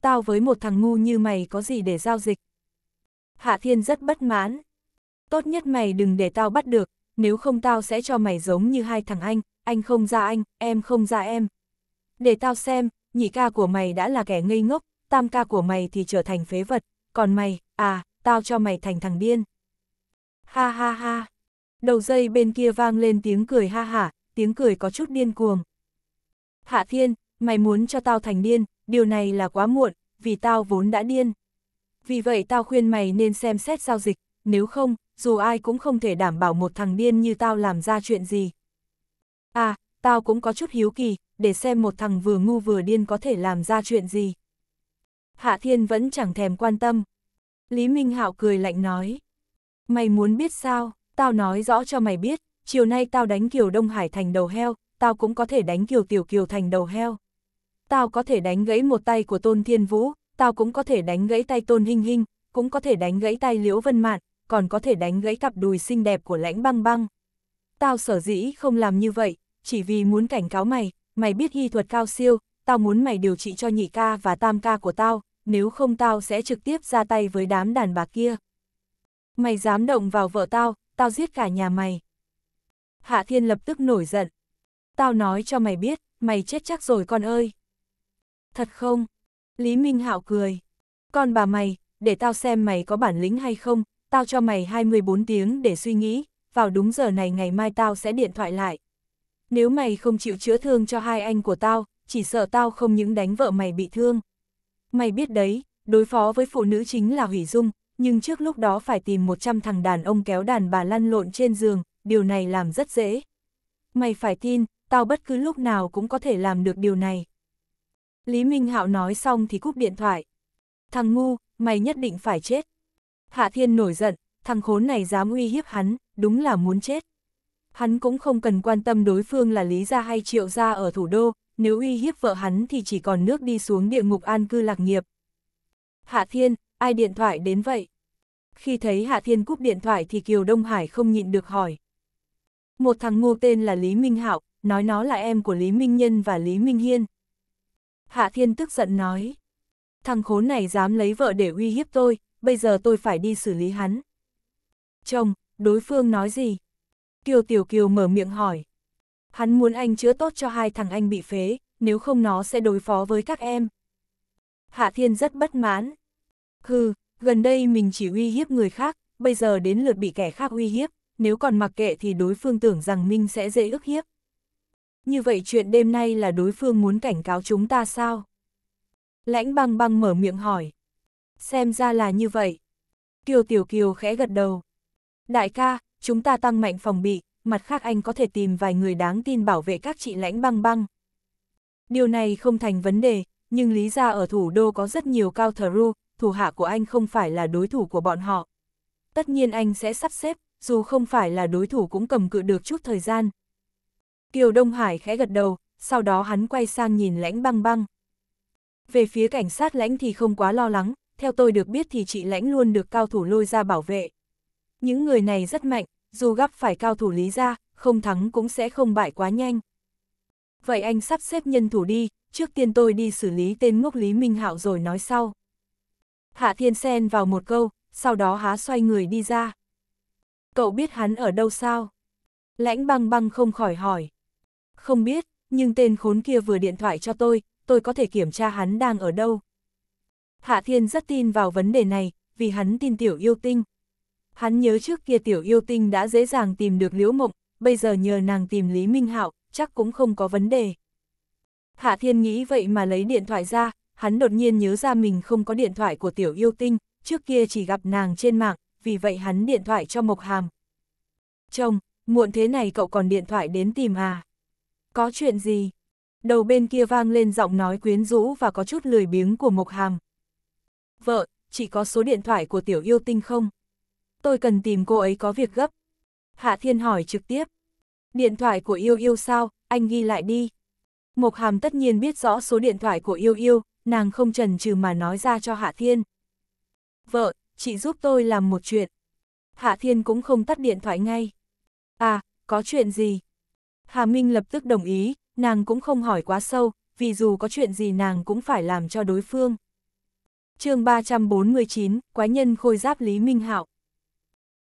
S1: Tao với một thằng ngu như mày có gì để giao dịch? Hạ Thiên rất bất mãn. Tốt nhất mày đừng để tao bắt được, nếu không tao sẽ cho mày giống như hai thằng anh, anh không ra anh, em không ra em. Để tao xem, nhị ca của mày đã là kẻ ngây ngốc, tam ca của mày thì trở thành phế vật, còn mày, à, tao cho mày thành thằng điên. Ha ha ha. Đầu dây bên kia vang lên tiếng cười ha hả, tiếng cười có chút điên cuồng. Hạ Thiên, mày muốn cho tao thành điên, điều này là quá muộn, vì tao vốn đã điên. Vì vậy tao khuyên mày nên xem xét giao dịch, nếu không, dù ai cũng không thể đảm bảo một thằng điên như tao làm ra chuyện gì. À, tao cũng có chút hiếu kỳ, để xem một thằng vừa ngu vừa điên có thể làm ra chuyện gì. Hạ Thiên vẫn chẳng thèm quan tâm. Lý Minh Hạo cười lạnh nói. Mày muốn biết sao, tao nói rõ cho mày biết, chiều nay tao đánh Kiều Đông Hải thành đầu heo, tao cũng có thể đánh Kiều Tiểu Kiều thành đầu heo. Tao có thể đánh gãy một tay của Tôn Thiên Vũ, tao cũng có thể đánh gãy tay Tôn Hinh Hinh, cũng có thể đánh gãy tay Liễu Vân Mạn, còn có thể đánh gãy cặp đùi xinh đẹp của lãnh băng băng. Tao sở dĩ không làm như vậy, chỉ vì muốn cảnh cáo mày, mày biết y thuật cao siêu, tao muốn mày điều trị cho nhị ca và tam ca của tao, nếu không tao sẽ trực tiếp ra tay với đám đàn bà kia. Mày dám động vào vợ tao, tao giết cả nhà mày. Hạ Thiên lập tức nổi giận. Tao nói cho mày biết, mày chết chắc rồi con ơi. Thật không? Lý Minh Hạo cười. Con bà mày, để tao xem mày có bản lĩnh hay không, tao cho mày 24 tiếng để suy nghĩ, vào đúng giờ này ngày mai tao sẽ điện thoại lại. Nếu mày không chịu chữa thương cho hai anh của tao, chỉ sợ tao không những đánh vợ mày bị thương. Mày biết đấy, đối phó với phụ nữ chính là hủy dung, nhưng trước lúc đó phải tìm 100 thằng đàn ông kéo đàn bà lăn lộn trên giường, điều này làm rất dễ. Mày phải tin, tao bất cứ lúc nào cũng có thể làm được điều này. Lý Minh Hạo nói xong thì cúp điện thoại. Thằng ngu, mày nhất định phải chết. Hạ Thiên nổi giận, thằng khốn này dám uy hiếp hắn, đúng là muốn chết. Hắn cũng không cần quan tâm đối phương là Lý Gia hay Triệu Gia ở thủ đô, nếu uy hiếp vợ hắn thì chỉ còn nước đi xuống địa ngục an cư lạc nghiệp. Hạ Thiên, ai điện thoại đến vậy? Khi thấy Hạ Thiên cúp điện thoại thì Kiều Đông Hải không nhịn được hỏi. Một thằng ngu tên là Lý Minh Hạo, nói nó là em của Lý Minh Nhân và Lý Minh Hiên. Hạ Thiên tức giận nói. Thằng khốn này dám lấy vợ để uy hiếp tôi, bây giờ tôi phải đi xử lý hắn. Chồng, đối phương nói gì? Kiều Tiểu Kiều mở miệng hỏi. Hắn muốn anh chữa tốt cho hai thằng anh bị phế, nếu không nó sẽ đối phó với các em. Hạ Thiên rất bất mãn. Hừ, gần đây mình chỉ uy hiếp người khác, bây giờ đến lượt bị kẻ khác uy hiếp, nếu còn mặc kệ thì đối phương tưởng rằng minh sẽ dễ ức hiếp. Như vậy chuyện đêm nay là đối phương muốn cảnh cáo chúng ta sao? Lãnh băng băng mở miệng hỏi. Xem ra là như vậy. Kiều Tiểu Kiều khẽ gật đầu. Đại ca, chúng ta tăng mạnh phòng bị, mặt khác anh có thể tìm vài người đáng tin bảo vệ các chị lãnh băng băng. Điều này không thành vấn đề, nhưng lý ra ở thủ đô có rất nhiều cao thờ ru, thủ hạ của anh không phải là đối thủ của bọn họ. Tất nhiên anh sẽ sắp xếp, dù không phải là đối thủ cũng cầm cự được chút thời gian. Kiều Đông Hải khẽ gật đầu, sau đó hắn quay sang nhìn lãnh băng băng. Về phía cảnh sát lãnh thì không quá lo lắng, theo tôi được biết thì chị lãnh luôn được cao thủ lôi ra bảo vệ. Những người này rất mạnh, dù gặp phải cao thủ lý ra, không thắng cũng sẽ không bại quá nhanh. Vậy anh sắp xếp nhân thủ đi, trước tiên tôi đi xử lý tên ngốc Lý Minh Hạo rồi nói sau. Hạ Thiên Sen vào một câu, sau đó há xoay người đi ra. Cậu biết hắn ở đâu sao? Lãnh băng băng không khỏi hỏi. Không biết, nhưng tên khốn kia vừa điện thoại cho tôi, tôi có thể kiểm tra hắn đang ở đâu. Hạ Thiên rất tin vào vấn đề này, vì hắn tin tiểu yêu tinh. Hắn nhớ trước kia tiểu yêu tinh đã dễ dàng tìm được liễu mộng, bây giờ nhờ nàng tìm Lý Minh Hạo, chắc cũng không có vấn đề. Hạ Thiên nghĩ vậy mà lấy điện thoại ra, hắn đột nhiên nhớ ra mình không có điện thoại của tiểu yêu tinh, trước kia chỉ gặp nàng trên mạng, vì vậy hắn điện thoại cho Mộc Hàm. Chồng, muộn thế này cậu còn điện thoại đến tìm à? Có chuyện gì? Đầu bên kia vang lên giọng nói quyến rũ và có chút lười biếng của Mộc Hàm. Vợ, chỉ có số điện thoại của tiểu yêu tinh không? Tôi cần tìm cô ấy có việc gấp. Hạ Thiên hỏi trực tiếp. Điện thoại của yêu yêu sao, anh ghi lại đi. Mộc Hàm tất nhiên biết rõ số điện thoại của yêu yêu, nàng không trần trừ mà nói ra cho Hạ Thiên. Vợ, chị giúp tôi làm một chuyện. Hạ Thiên cũng không tắt điện thoại ngay. À, có chuyện gì? Hà Minh lập tức đồng ý, nàng cũng không hỏi quá sâu, vì dù có chuyện gì nàng cũng phải làm cho đối phương. chương 349, Quái nhân khôi giáp Lý Minh Hạo.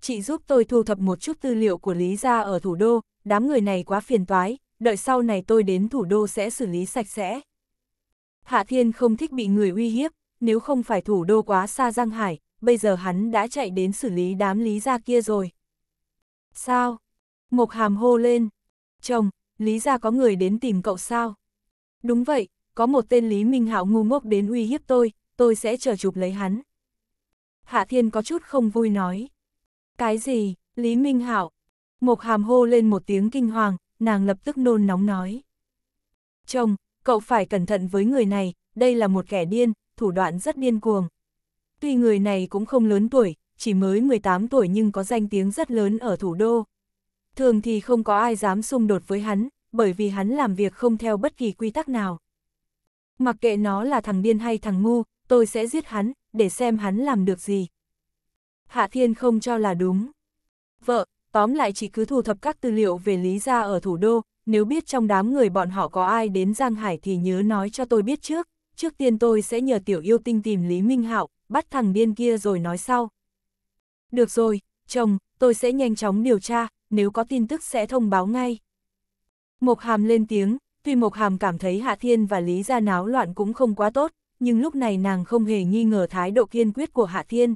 S1: Chị giúp tôi thu thập một chút tư liệu của Lý gia ở thủ đô, đám người này quá phiền toái, đợi sau này tôi đến thủ đô sẽ xử lý sạch sẽ. Hạ Thiên không thích bị người uy hiếp, nếu không phải thủ đô quá xa Giang Hải, bây giờ hắn đã chạy đến xử lý đám Lý gia kia rồi. Sao? Mộc hàm hô lên. Chồng, Lý gia có người đến tìm cậu sao? Đúng vậy, có một tên Lý Minh Hạo ngu ngốc đến uy hiếp tôi, tôi sẽ chờ chụp lấy hắn. Hạ Thiên có chút không vui nói. Cái gì, Lý Minh Hạo? Mộc hàm hô lên một tiếng kinh hoàng, nàng lập tức nôn nóng nói. Chồng, cậu phải cẩn thận với người này, đây là một kẻ điên, thủ đoạn rất điên cuồng. Tuy người này cũng không lớn tuổi, chỉ mới 18 tuổi nhưng có danh tiếng rất lớn ở thủ đô. Thường thì không có ai dám xung đột với hắn, bởi vì hắn làm việc không theo bất kỳ quy tắc nào. Mặc kệ nó là thằng điên hay thằng ngu, tôi sẽ giết hắn, để xem hắn làm được gì. Hạ Thiên không cho là đúng. Vợ, tóm lại chỉ cứ thu thập các tư liệu về Lý Gia ở thủ đô, nếu biết trong đám người bọn họ có ai đến Giang Hải thì nhớ nói cho tôi biết trước, trước tiên tôi sẽ nhờ tiểu yêu tinh tìm Lý Minh Hạo, bắt thằng điên kia rồi nói sau. Được rồi, chồng, tôi sẽ nhanh chóng điều tra, nếu có tin tức sẽ thông báo ngay. Mộc Hàm lên tiếng, tuy Mộc Hàm cảm thấy Hạ Thiên và Lý Gia náo loạn cũng không quá tốt, nhưng lúc này nàng không hề nghi ngờ thái độ kiên quyết của Hạ Thiên.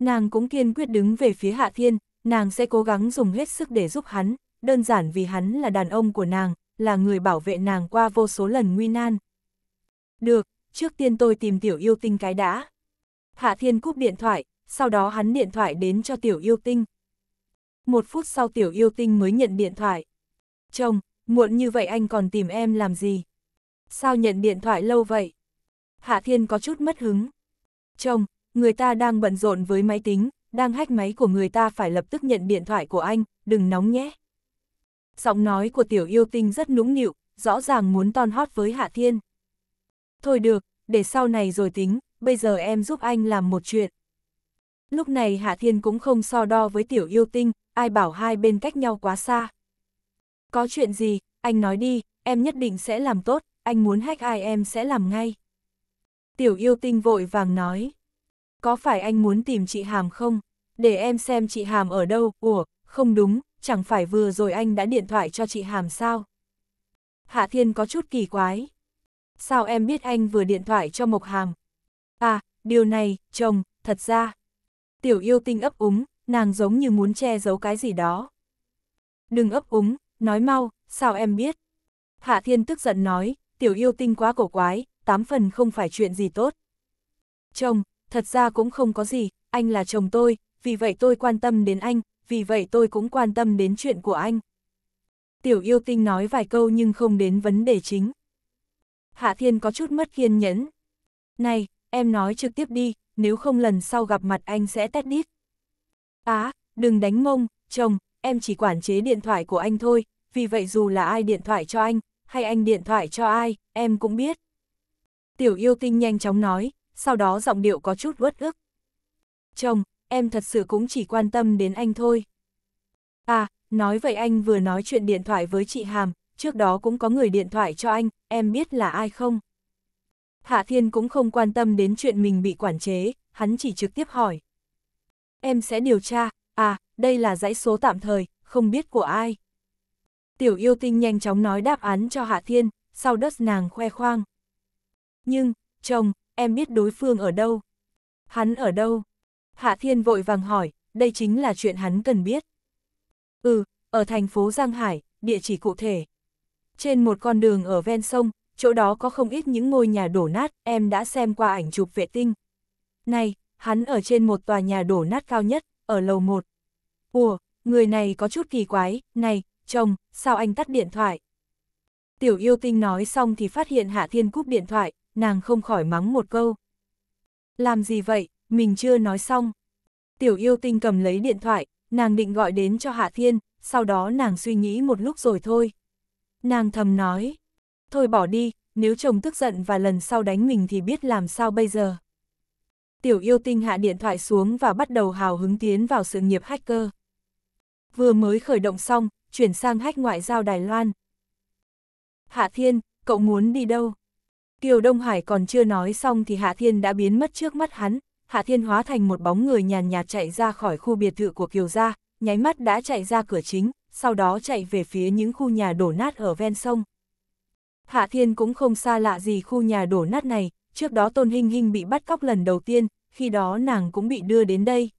S1: Nàng cũng kiên quyết đứng về phía Hạ Thiên, nàng sẽ cố gắng dùng hết sức để giúp hắn, đơn giản vì hắn là đàn ông của nàng, là người bảo vệ nàng qua vô số lần nguy nan. Được, trước tiên tôi tìm tiểu yêu tinh cái đã. Hạ Thiên cúp điện thoại, sau đó hắn điện thoại đến cho tiểu yêu tinh. Một phút sau tiểu yêu tinh mới nhận điện thoại. Chồng, muộn như vậy anh còn tìm em làm gì? Sao nhận điện thoại lâu vậy? Hạ Thiên có chút mất hứng. Chồng, người ta đang bận rộn với máy tính, đang hack máy của người ta phải lập tức nhận điện thoại của anh, đừng nóng nhé. Giọng nói của tiểu yêu tinh rất nũng nịu, rõ ràng muốn ton hót với Hạ Thiên. Thôi được, để sau này rồi tính, bây giờ em giúp anh làm một chuyện. Lúc này Hạ Thiên cũng không so đo với tiểu yêu tinh, ai bảo hai bên cách nhau quá xa. Có chuyện gì, anh nói đi, em nhất định sẽ làm tốt, anh muốn hack ai em sẽ làm ngay. Tiểu yêu tinh vội vàng nói. Có phải anh muốn tìm chị Hàm không? Để em xem chị Hàm ở đâu, ủa, không đúng, chẳng phải vừa rồi anh đã điện thoại cho chị Hàm sao? Hạ Thiên có chút kỳ quái. Sao em biết anh vừa điện thoại cho Mộc Hàm? À, điều này, chồng, thật ra. Tiểu yêu tinh ấp úng, nàng giống như muốn che giấu cái gì đó. Đừng ấp úng, nói mau, sao em biết? Hạ Thiên tức giận nói, tiểu yêu tinh quá cổ quái, tám phần không phải chuyện gì tốt. Chồng, thật ra cũng không có gì, anh là chồng tôi, vì vậy tôi quan tâm đến anh, vì vậy tôi cũng quan tâm đến chuyện của anh. Tiểu yêu tinh nói vài câu nhưng không đến vấn đề chính. Hạ Thiên có chút mất kiên nhẫn. Này, em nói trực tiếp đi, nếu không lần sau gặp mặt anh sẽ tét đít. Á, à, đừng đánh mông, chồng, em chỉ quản chế điện thoại của anh thôi, vì vậy dù là ai điện thoại cho anh, hay anh điện thoại cho ai, em cũng biết. Tiểu yêu tinh nhanh chóng nói, sau đó giọng điệu có chút uất ức. Chồng, em thật sự cũng chỉ quan tâm đến anh thôi. À, nói vậy anh vừa nói chuyện điện thoại với chị Hàm, trước đó cũng có người điện thoại cho anh, em biết là ai không? Hạ Thiên cũng không quan tâm đến chuyện mình bị quản chế, hắn chỉ trực tiếp hỏi. Em sẽ điều tra, à, đây là dãy số tạm thời, không biết của ai. Tiểu yêu tinh nhanh chóng nói đáp án cho Hạ Thiên, sau đất nàng khoe khoang. Nhưng, chồng, em biết đối phương ở đâu? Hắn ở đâu? Hạ Thiên vội vàng hỏi, đây chính là chuyện hắn cần biết. Ừ, ở thành phố Giang Hải, địa chỉ cụ thể. Trên một con đường ở ven sông, chỗ đó có không ít những ngôi nhà đổ nát, em đã xem qua ảnh chụp vệ tinh. Này, hắn ở trên một tòa nhà đổ nát cao nhất, ở lầu 1. Ủa, người này có chút kỳ quái, này, chồng, sao anh tắt điện thoại? Tiểu yêu tinh nói xong thì phát hiện Hạ Thiên cúp điện thoại, nàng không khỏi mắng một câu. Làm gì vậy, mình chưa nói xong. Tiểu yêu tinh cầm lấy điện thoại, nàng định gọi đến cho Hạ Thiên, sau đó nàng suy nghĩ một lúc rồi thôi. Nàng thầm nói, thôi bỏ đi, nếu chồng tức giận và lần sau đánh mình thì biết làm sao bây giờ. Tiểu yêu tinh hạ điện thoại xuống và bắt đầu hào hứng tiến vào sự nghiệp hacker. Vừa mới khởi động xong, chuyển sang hack ngoại giao Đài Loan. Hạ Thiên, cậu muốn đi đâu? Kiều Đông Hải còn chưa nói xong thì Hạ Thiên đã biến mất trước mắt hắn, Hạ Thiên hóa thành một bóng người nhàn nhạt chạy ra khỏi khu biệt thự của Kiều Gia, nháy mắt đã chạy ra cửa chính, sau đó chạy về phía những khu nhà đổ nát ở ven sông. Hạ Thiên cũng không xa lạ gì khu nhà đổ nát này, trước đó Tôn Hinh Hinh bị bắt cóc lần đầu tiên, khi đó nàng cũng bị đưa đến đây.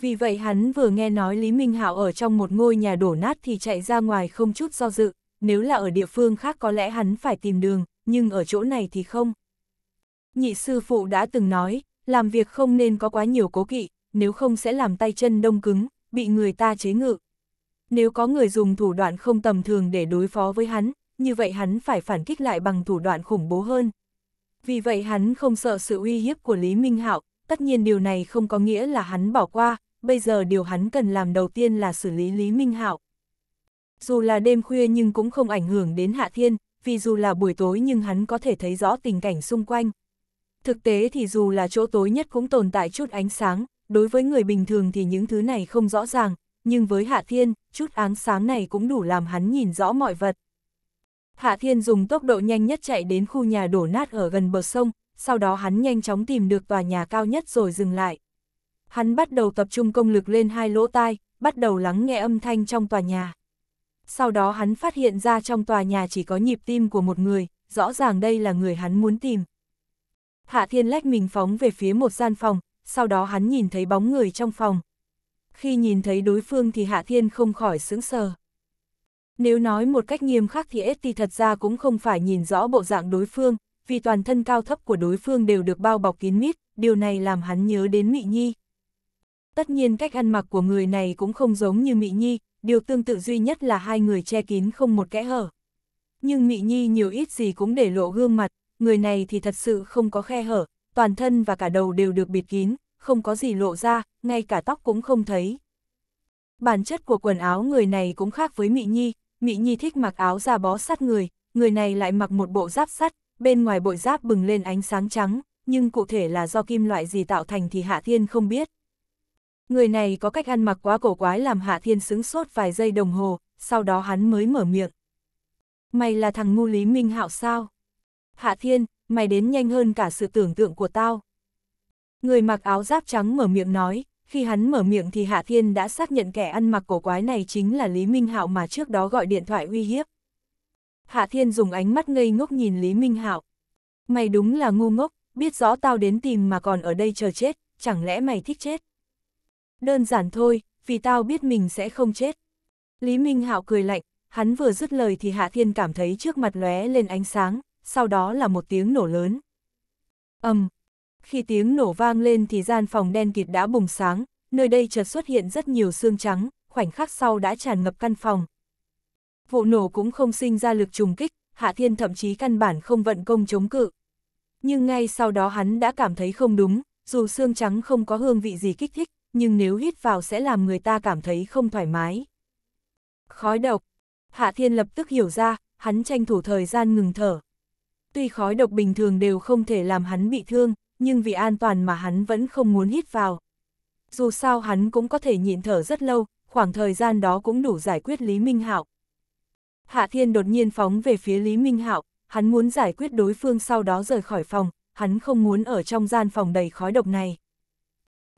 S1: Vì vậy hắn vừa nghe nói Lý Minh Hạo ở trong một ngôi nhà đổ nát thì chạy ra ngoài không chút do dự, nếu là ở địa phương khác có lẽ hắn phải tìm đường, nhưng ở chỗ này thì không. Nhị sư phụ đã từng nói, làm việc không nên có quá nhiều cố kỵ, nếu không sẽ làm tay chân đông cứng, bị người ta chế ngự. Nếu có người dùng thủ đoạn không tầm thường để đối phó với hắn, như vậy hắn phải phản kích lại bằng thủ đoạn khủng bố hơn. Vì vậy hắn không sợ sự uy hiếp của Lý Minh Hạo, tất nhiên điều này không có nghĩa là hắn bỏ qua, bây giờ điều hắn cần làm đầu tiên là xử lý Lý Minh Hạo. Dù là đêm khuya nhưng cũng không ảnh hưởng đến Hạ Thiên, vì dù là buổi tối nhưng hắn có thể thấy rõ tình cảnh xung quanh. Thực tế thì dù là chỗ tối nhất cũng tồn tại chút ánh sáng, đối với người bình thường thì những thứ này không rõ ràng, nhưng với Hạ Thiên, chút ánh sáng này cũng đủ làm hắn nhìn rõ mọi vật. Hạ Thiên dùng tốc độ nhanh nhất chạy đến khu nhà đổ nát ở gần bờ sông, sau đó hắn nhanh chóng tìm được tòa nhà cao nhất rồi dừng lại. Hắn bắt đầu tập trung công lực lên hai lỗ tai, bắt đầu lắng nghe âm thanh trong tòa nhà. Sau đó hắn phát hiện ra trong tòa nhà chỉ có nhịp tim của một người, rõ ràng đây là người hắn muốn tìm. Hạ Thiên lách mình phóng về phía một gian phòng, sau đó hắn nhìn thấy bóng người trong phòng. Khi nhìn thấy đối phương thì Hạ Thiên không khỏi sững sờ. Nếu nói một cách nghiêm khắc thì Esti thật ra cũng không phải nhìn rõ bộ dạng đối phương, vì toàn thân cao thấp của đối phương đều được bao bọc kín mít, điều này làm hắn nhớ đến Mị Nhi. Tất nhiên cách ăn mặc của người này cũng không giống như Mị Nhi, điều tương tự duy nhất là hai người che kín không một kẽ hở. Nhưng Mị Nhi nhiều ít gì cũng để lộ gương mặt, người này thì thật sự không có khe hở, toàn thân và cả đầu đều được bịt kín, không có gì lộ ra, ngay cả tóc cũng không thấy. Bản chất của quần áo người này cũng khác với Mị Nhi, Mỹ Nhi thích mặc áo da bó sát người, người này lại mặc một bộ giáp sắt, bên ngoài bội giáp bừng lên ánh sáng trắng, nhưng cụ thể là do kim loại gì tạo thành thì Hạ Thiên không biết. Người này có cách ăn mặc quá cổ quái làm Hạ Thiên sững sốt vài giây đồng hồ, sau đó hắn mới mở miệng. Mày là thằng ngu Lý Minh Hạo sao? Hạ Thiên, mày đến nhanh hơn cả sự tưởng tượng của tao. Người mặc áo giáp trắng mở miệng nói, khi hắn mở miệng thì Hạ Thiên đã xác nhận kẻ ăn mặc cổ quái này chính là Lý Minh Hạo mà trước đó gọi điện thoại uy hiếp. Hạ Thiên dùng ánh mắt ngây ngốc nhìn Lý Minh Hạo. Mày đúng là ngu ngốc, biết rõ tao đến tìm mà còn ở đây chờ chết, chẳng lẽ mày thích chết? Đơn giản thôi, vì tao biết mình sẽ không chết. Lý Minh Hạo cười lạnh, hắn vừa dứt lời thì Hạ Thiên cảm thấy trước mặt lóe lên ánh sáng, sau đó là một tiếng nổ lớn. ầm, um, khi tiếng nổ vang lên thì gian phòng đen kịt đã bùng sáng, nơi đây chợt xuất hiện rất nhiều xương trắng, khoảnh khắc sau đã tràn ngập căn phòng. Vụ nổ cũng không sinh ra lực trùng kích, Hạ Thiên thậm chí căn bản không vận công chống cự. Nhưng ngay sau đó hắn đã cảm thấy không đúng, dù xương trắng không có hương vị gì kích thích, nhưng nếu hít vào sẽ làm người ta cảm thấy không thoải mái. Khói độc. Hạ Thiên lập tức hiểu ra, hắn tranh thủ thời gian ngừng thở. Tuy khói độc bình thường đều không thể làm hắn bị thương, nhưng vì an toàn mà hắn vẫn không muốn hít vào. Dù sao hắn cũng có thể nhịn thở rất lâu, khoảng thời gian đó cũng đủ giải quyết Lý Minh Hạo. Hạ Thiên đột nhiên phóng về phía Lý Minh Hạo, hắn muốn giải quyết đối phương sau đó rời khỏi phòng, hắn không muốn ở trong gian phòng đầy khói độc này.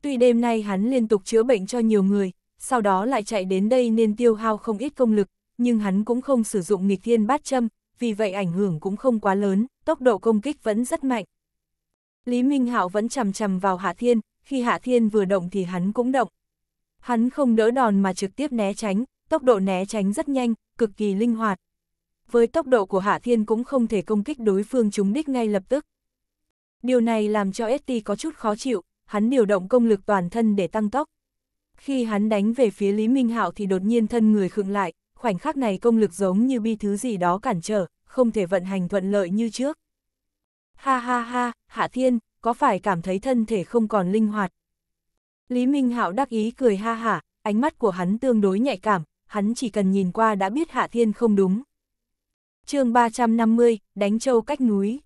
S1: Tuy đêm nay hắn liên tục chữa bệnh cho nhiều người, sau đó lại chạy đến đây nên tiêu hao không ít công lực, nhưng hắn cũng không sử dụng nghịch thiên bát châm, vì vậy ảnh hưởng cũng không quá lớn, tốc độ công kích vẫn rất mạnh. Lý Minh Hạo vẫn chầm chầm vào Hạ Thiên, khi Hạ Thiên vừa động thì hắn cũng động. Hắn không đỡ đòn mà trực tiếp né tránh, tốc độ né tránh rất nhanh, cực kỳ linh hoạt. Với tốc độ của Hạ Thiên cũng không thể công kích đối phương trúng đích ngay lập tức. Điều này làm cho ST có chút khó chịu, hắn điều động công lực toàn thân để tăng tốc. Khi hắn đánh về phía Lý Minh Hạo thì đột nhiên thân người khựng lại, khoảnh khắc này công lực giống như bi thứ gì đó cản trở, không thể vận hành thuận lợi như trước. Ha ha ha, Hạ Thiên, có phải cảm thấy thân thể không còn linh hoạt? Lý Minh Hạo đắc ý cười ha hả, ánh mắt của hắn tương đối nhạy cảm, hắn chỉ cần nhìn qua đã biết Hạ Thiên không đúng. chương 350, đánh châu cách núi.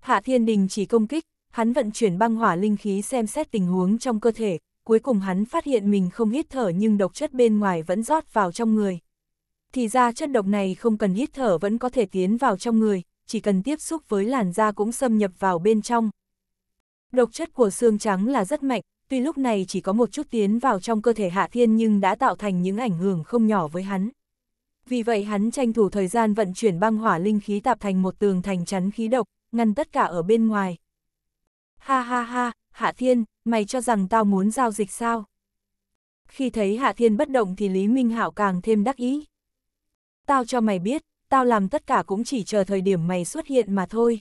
S1: Hạ Thiên Đình chỉ công kích, hắn vận chuyển băng hỏa linh khí xem xét tình huống trong cơ thể, cuối cùng hắn phát hiện mình không hít thở nhưng độc chất bên ngoài vẫn rót vào trong người. Thì ra chất độc này không cần hít thở vẫn có thể tiến vào trong người, chỉ cần tiếp xúc với làn da cũng xâm nhập vào bên trong. Độc chất của xương trắng là rất mạnh, tuy lúc này chỉ có một chút tiến vào trong cơ thể Hạ Thiên nhưng đã tạo thành những ảnh hưởng không nhỏ với hắn. Vì vậy hắn tranh thủ thời gian vận chuyển băng hỏa linh khí tạp thành một tường thành chắn khí độc, ngăn tất cả ở bên ngoài. Ha ha ha, Hạ Thiên, mày cho rằng tao muốn giao dịch sao? Khi thấy Hạ Thiên bất động thì Lý Minh Hạo càng thêm đắc ý. Tao cho mày biết, tao làm tất cả cũng chỉ chờ thời điểm mày xuất hiện mà thôi.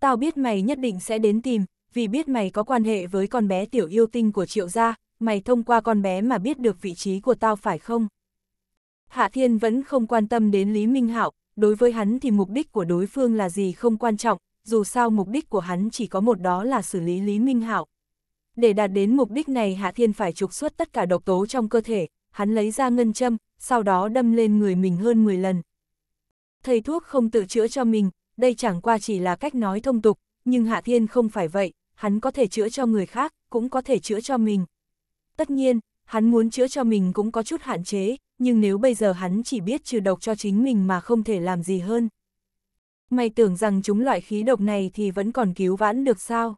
S1: Tao biết mày nhất định sẽ đến tìm, vì biết mày có quan hệ với con bé tiểu yêu tinh của triệu gia, mày thông qua con bé mà biết được vị trí của tao phải không? Hạ Thiên vẫn không quan tâm đến Lý Minh Hạo, đối với hắn thì mục đích của đối phương là gì không quan trọng, dù sao mục đích của hắn chỉ có một đó là xử lý Lý Minh Hạo. Để đạt đến mục đích này Hạ Thiên phải trục xuất tất cả độc tố trong cơ thể, hắn lấy ra ngân châm, sau đó đâm lên người mình hơn 10 lần. Thầy thuốc không tự chữa cho mình, đây chẳng qua chỉ là cách nói thông tục, nhưng Hạ Thiên không phải vậy, hắn có thể chữa cho người khác, cũng có thể chữa cho mình. Tất nhiên, hắn muốn chữa cho mình cũng có chút hạn chế, nhưng nếu bây giờ hắn chỉ biết trừ độc cho chính mình mà không thể làm gì hơn. Mày tưởng rằng chúng loại khí độc này thì vẫn còn cứu vãn được sao?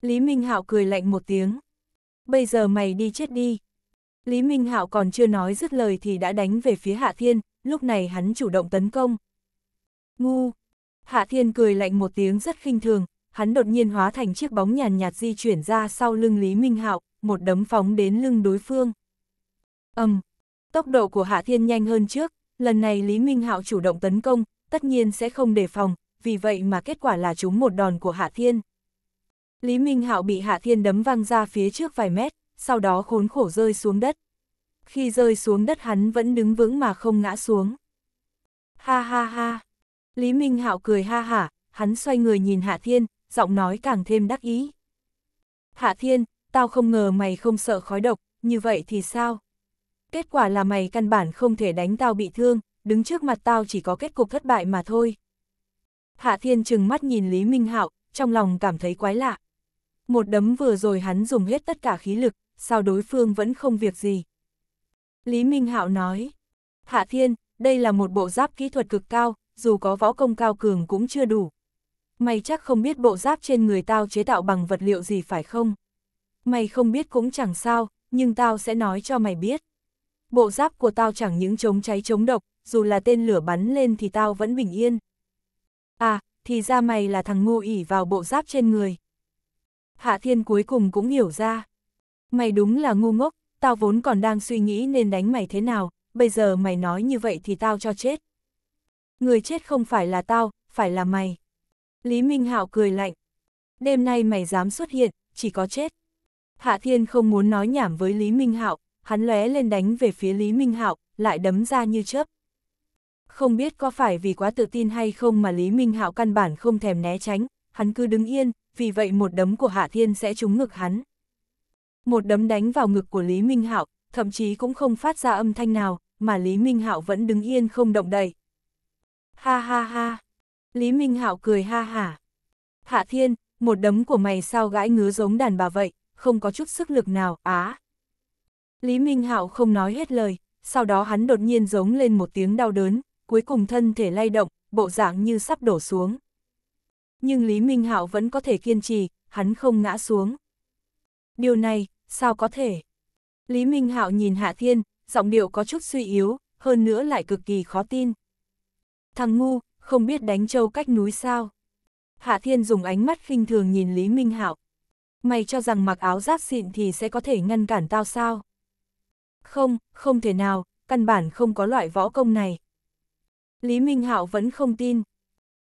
S1: Lý Minh Hạo cười lạnh một tiếng. Bây giờ mày đi chết đi. Lý Minh Hạo còn chưa nói dứt lời thì đã đánh về phía Hạ Thiên, lúc này hắn chủ động tấn công. Ngu! Hạ Thiên cười lạnh một tiếng rất khinh thường, hắn đột nhiên hóa thành chiếc bóng nhàn nhạt di chuyển ra sau lưng Lý Minh Hạo, một đấm phóng đến lưng đối phương. Ầm, um, tốc độ của Hạ Thiên nhanh hơn trước, lần này Lý Minh Hạo chủ động tấn công, tất nhiên sẽ không đề phòng, vì vậy mà kết quả là trúng một đòn của Hạ Thiên. Lý Minh Hạo bị Hạ Thiên đấm văng ra phía trước vài mét, sau đó khốn khổ rơi xuống đất. Khi rơi xuống đất hắn vẫn đứng vững mà không ngã xuống. Ha ha ha. Lý Minh Hạo cười ha hả, hắn xoay người nhìn Hạ Thiên, giọng nói càng thêm đắc ý. Hạ Thiên, tao không ngờ mày không sợ khói độc, như vậy thì sao? Kết quả là mày căn bản không thể đánh tao bị thương, đứng trước mặt tao chỉ có kết cục thất bại mà thôi. Hạ Thiên chừng mắt nhìn Lý Minh Hạo, trong lòng cảm thấy quái lạ. Một đấm vừa rồi hắn dùng hết tất cả khí lực, sao đối phương vẫn không việc gì. Lý Minh Hạo nói, Hạ Thiên, đây là một bộ giáp kỹ thuật cực cao, dù có võ công cao cường cũng chưa đủ. Mày chắc không biết bộ giáp trên người tao chế tạo bằng vật liệu gì phải không? Mày không biết cũng chẳng sao, nhưng tao sẽ nói cho mày biết. Bộ giáp của tao chẳng những chống cháy chống độc, dù là tên lửa bắn lên thì tao vẫn bình yên. À, thì ra mày là thằng ngu ỉ vào bộ giáp trên người. Hạ Thiên cuối cùng cũng hiểu ra. Mày đúng là ngu ngốc, tao vốn còn đang suy nghĩ nên đánh mày thế nào, bây giờ mày nói như vậy thì tao cho chết. Người chết không phải là tao, phải là mày. Lý Minh Hạo cười lạnh. Đêm nay mày dám xuất hiện, chỉ có chết. Hạ Thiên không muốn nói nhảm với Lý Minh Hạo, hắn lóe lên đánh về phía Lý Minh Hạo, lại đấm ra như chớp. Không biết có phải vì quá tự tin hay không mà Lý Minh Hạo căn bản không thèm né tránh, hắn cứ đứng yên, vì vậy một đấm của Hạ Thiên sẽ trúng ngực hắn. Một đấm đánh vào ngực của Lý Minh Hạo, thậm chí cũng không phát ra âm thanh nào, mà Lý Minh Hạo vẫn đứng yên không động đậy. Ha ha ha. Lý Minh Hạo cười ha hả. Hạ Thiên, một đấm của mày sao gãi ngứa giống đàn bà vậy, không có chút sức lực nào, á. Lý Minh Hạo không nói hết lời, sau đó hắn đột nhiên giống lên một tiếng đau đớn, cuối cùng thân thể lay động, bộ dạng như sắp đổ xuống. Nhưng Lý Minh Hạo vẫn có thể kiên trì, hắn không ngã xuống. Điều này, sao có thể? Lý Minh Hạo nhìn Hạ Thiên, giọng điệu có chút suy yếu, hơn nữa lại cực kỳ khó tin. Thằng ngu, không biết đánh châu cách núi sao? Hạ Thiên dùng ánh mắt khinh thường nhìn Lý Minh Hạo. Mày cho rằng mặc áo giáp xịn thì sẽ có thể ngăn cản tao sao? Không, không thể nào, căn bản không có loại võ công này. Lý Minh Hạo vẫn không tin.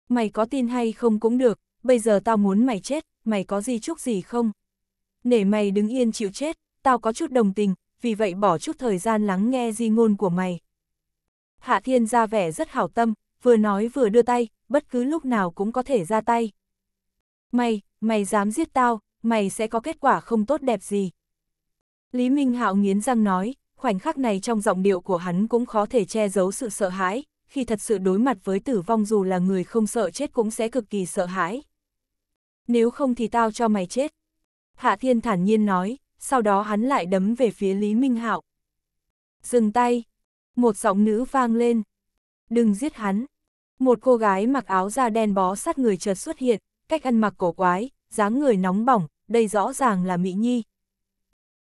S1: Mày có tin hay không cũng được, bây giờ tao muốn mày chết, mày có gì chúc gì không? Nể mày đứng yên chịu chết, tao có chút đồng tình, vì vậy bỏ chút thời gian lắng nghe di ngôn của mày. Hạ Thiên ra vẻ rất hảo tâm, vừa nói vừa đưa tay, bất cứ lúc nào cũng có thể ra tay. Mày, mày dám giết tao, mày sẽ có kết quả không tốt đẹp gì. Lý Minh Hạo nghiến răng nói, khoảnh khắc này trong giọng điệu của hắn cũng khó thể che giấu sự sợ hãi, khi thật sự đối mặt với tử vong dù là người không sợ chết cũng sẽ cực kỳ sợ hãi. Nếu không thì tao cho mày chết. Hạ Thiên thản nhiên nói, sau đó hắn lại đấm về phía Lý Minh Hạo. Dừng tay. Một giọng nữ vang lên. Đừng giết hắn. Một cô gái mặc áo da đen bó sát người chợt xuất hiện, cách ăn mặc cổ quái, dáng người nóng bỏng, đây rõ ràng là Mỹ Nhi.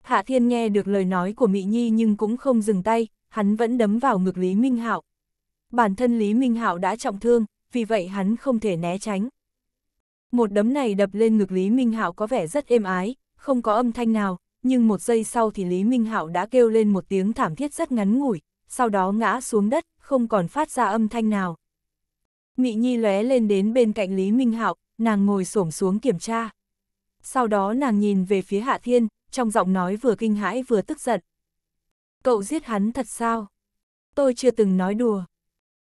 S1: Hạ Thiên nghe được lời nói của Mỹ Nhi nhưng cũng không dừng tay, hắn vẫn đấm vào ngực Lý Minh Hạo. Bản thân Lý Minh Hạo đã trọng thương, vì vậy hắn không thể né tránh. Một đấm này đập lên ngực Lý Minh Hạo có vẻ rất êm ái, không có âm thanh nào, nhưng một giây sau thì Lý Minh Hạo đã kêu lên một tiếng thảm thiết rất ngắn ngủi, sau đó ngã xuống đất, không còn phát ra âm thanh nào. Mị Nhi lóe lên đến bên cạnh Lý Minh Hạo, nàng ngồi xổm xuống kiểm tra. Sau đó nàng nhìn về phía Hạ Thiên, trong giọng nói vừa kinh hãi vừa tức giận. Cậu giết hắn thật sao? Tôi chưa từng nói đùa.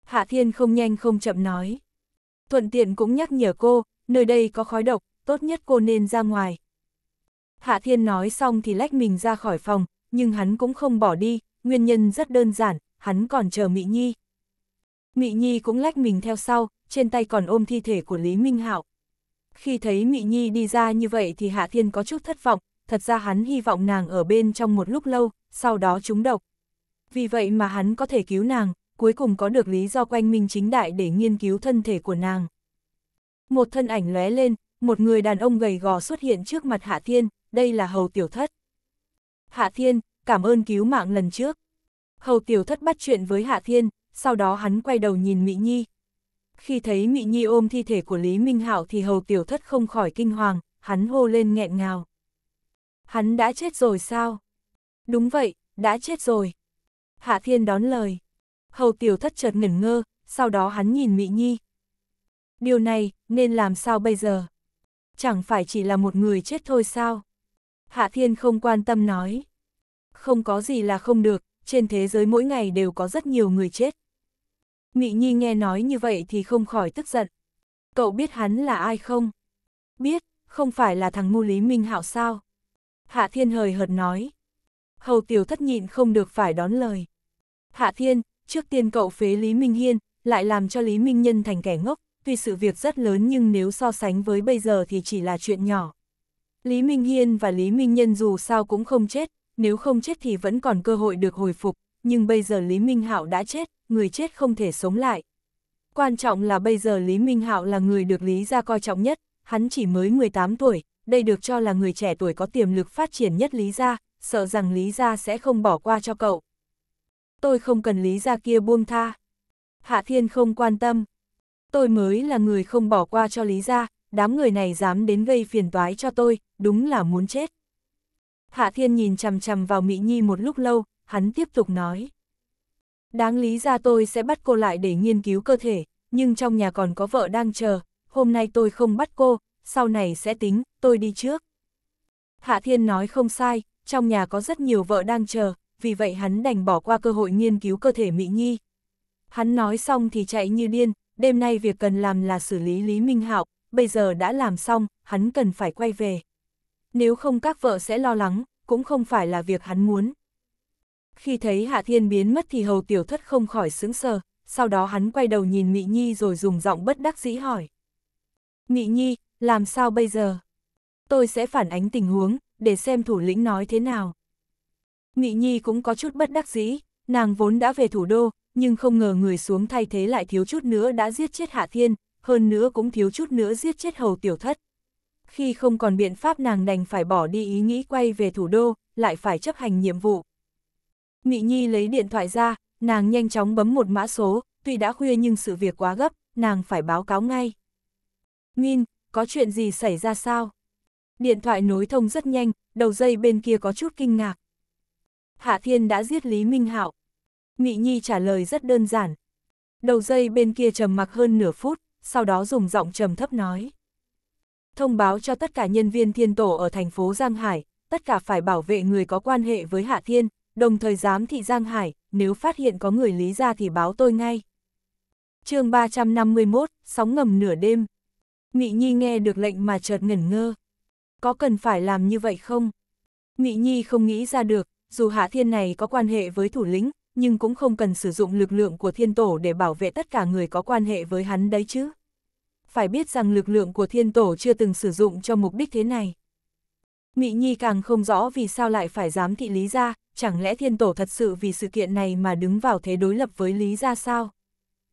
S1: Hạ Thiên không nhanh không chậm nói. Thuận tiện cũng nhắc nhở cô, nơi đây có khói độc, tốt nhất cô nên ra ngoài. Hạ Thiên nói xong thì lách mình ra khỏi phòng, nhưng hắn cũng không bỏ đi, nguyên nhân rất đơn giản, hắn còn chờ Mị Nhi. Mị Nhi cũng lách mình theo sau, trên tay còn ôm thi thể của Lý Minh Hạo. Khi thấy Mị Nhi đi ra như vậy thì Hạ Thiên có chút thất vọng, thật ra hắn hy vọng nàng ở bên trong một lúc lâu, sau đó trúng độc. Vì vậy mà hắn có thể cứu nàng, cuối cùng có được lý do quanh minh chính đại để nghiên cứu thân thể của nàng. Một thân ảnh lóe lên, một người đàn ông gầy gò xuất hiện trước mặt Hạ Thiên, đây là Hầu Tiểu Thất. Hạ Thiên, cảm ơn cứu mạng lần trước. Hầu Tiểu Thất bắt chuyện với Hạ Thiên, sau đó hắn quay đầu nhìn Mỹ Nhi. Khi thấy Mỹ Nhi ôm thi thể của Lý Minh Hạo thì Hầu Tiểu Thất không khỏi kinh hoàng, hắn hô lên nghẹn ngào. Hắn đã chết rồi sao? Đúng vậy, đã chết rồi. Hạ Thiên đón lời. Hầu Tiểu Thất chợt ngẩn ngơ, sau đó hắn nhìn Mỹ Nhi. Điều này, nên làm sao bây giờ? Chẳng phải chỉ là một người chết thôi sao? Hạ Thiên không quan tâm nói. Không có gì là không được, trên thế giới mỗi ngày đều có rất nhiều người chết. Mị Nhi nghe nói như vậy thì không khỏi tức giận. Cậu biết hắn là ai không? Biết, không phải là thằng ngu Lý Minh Hạo sao? Hạ Thiên hời hợt nói. Hầu tiểu thất nhịn không được phải đón lời. Hạ Thiên, trước tiên cậu phế Lý Minh Hiên, lại làm cho Lý Minh Nhân thành kẻ ngốc, tuy sự việc rất lớn nhưng nếu so sánh với bây giờ thì chỉ là chuyện nhỏ. Lý Minh Hiên và Lý Minh Nhân dù sao cũng không chết, nếu không chết thì vẫn còn cơ hội được hồi phục, nhưng bây giờ Lý Minh Hạo đã chết, người chết không thể sống lại. Quan trọng là bây giờ Lý Minh Hạo là người được Lý gia coi trọng nhất, hắn chỉ mới 18 tuổi, đây được cho là người trẻ tuổi có tiềm lực phát triển nhất Lý gia, sợ rằng Lý gia sẽ không bỏ qua cho cậu. Tôi không cần Lý gia kia buông tha. Hạ Thiên không quan tâm. Tôi mới là người không bỏ qua cho Lý gia, đám người này dám đến gây phiền toái cho tôi, đúng là muốn chết. Hạ Thiên nhìn chằm chằm vào Mỹ Nhi một lúc lâu, hắn tiếp tục nói. Đáng lý ra tôi sẽ bắt cô lại để nghiên cứu cơ thể, nhưng trong nhà còn có vợ đang chờ, hôm nay tôi không bắt cô, sau này sẽ tính, tôi đi trước. Hạ Thiên nói không sai, trong nhà có rất nhiều vợ đang chờ, vì vậy hắn đành bỏ qua cơ hội nghiên cứu cơ thể Mỹ Nhi. Hắn nói xong thì chạy như điên, đêm nay việc cần làm là xử lý Lý Minh Hạo, bây giờ đã làm xong, hắn cần phải quay về. Nếu không các vợ sẽ lo lắng, cũng không phải là việc hắn muốn. Khi thấy Hạ Thiên biến mất thì hầu tiểu thất không khỏi sững sờ, sau đó hắn quay đầu nhìn Mị Nhi rồi dùng giọng bất đắc dĩ hỏi. Mị Nhi, làm sao bây giờ? Tôi sẽ phản ánh tình huống, để xem thủ lĩnh nói thế nào. Mị Nhi cũng có chút bất đắc dĩ, nàng vốn đã về thủ đô, nhưng không ngờ người xuống thay thế lại thiếu chút nữa đã giết chết Hạ Thiên, hơn nữa cũng thiếu chút nữa giết chết hầu tiểu thất. Khi không còn biện pháp nàng đành phải bỏ đi ý nghĩ quay về thủ đô, lại phải chấp hành nhiệm vụ. Mị Nhi lấy điện thoại ra, nàng nhanh chóng bấm một mã số, tuy đã khuya nhưng sự việc quá gấp, nàng phải báo cáo ngay. Min, có chuyện gì xảy ra sao? Điện thoại nối thông rất nhanh, đầu dây bên kia có chút kinh ngạc. Hạ Thiên đã giết Lý Minh Hạo. Mị Nhi trả lời rất đơn giản. Đầu dây bên kia trầm mặc hơn nửa phút, sau đó dùng giọng trầm thấp nói. Thông báo cho tất cả nhân viên thiên tổ ở thành phố Giang Hải, tất cả phải bảo vệ người có quan hệ với Hạ Thiên, đồng thời giám thị Giang Hải, nếu phát hiện có người lý ra thì báo tôi ngay. chương 351, sóng ngầm nửa đêm. Mị Nhi nghe được lệnh mà chợt ngẩn ngơ. Có cần phải làm như vậy không? Mị Nhi không nghĩ ra được, dù Hạ Thiên này có quan hệ với thủ lĩnh, nhưng cũng không cần sử dụng lực lượng của thiên tổ để bảo vệ tất cả người có quan hệ với hắn đấy chứ. Phải biết rằng lực lượng của thiên tổ chưa từng sử dụng cho mục đích thế này. Mị Nhi càng không rõ vì sao lại phải dám thị Lý Gia, chẳng lẽ thiên tổ thật sự vì sự kiện này mà đứng vào thế đối lập với Lý Gia sao?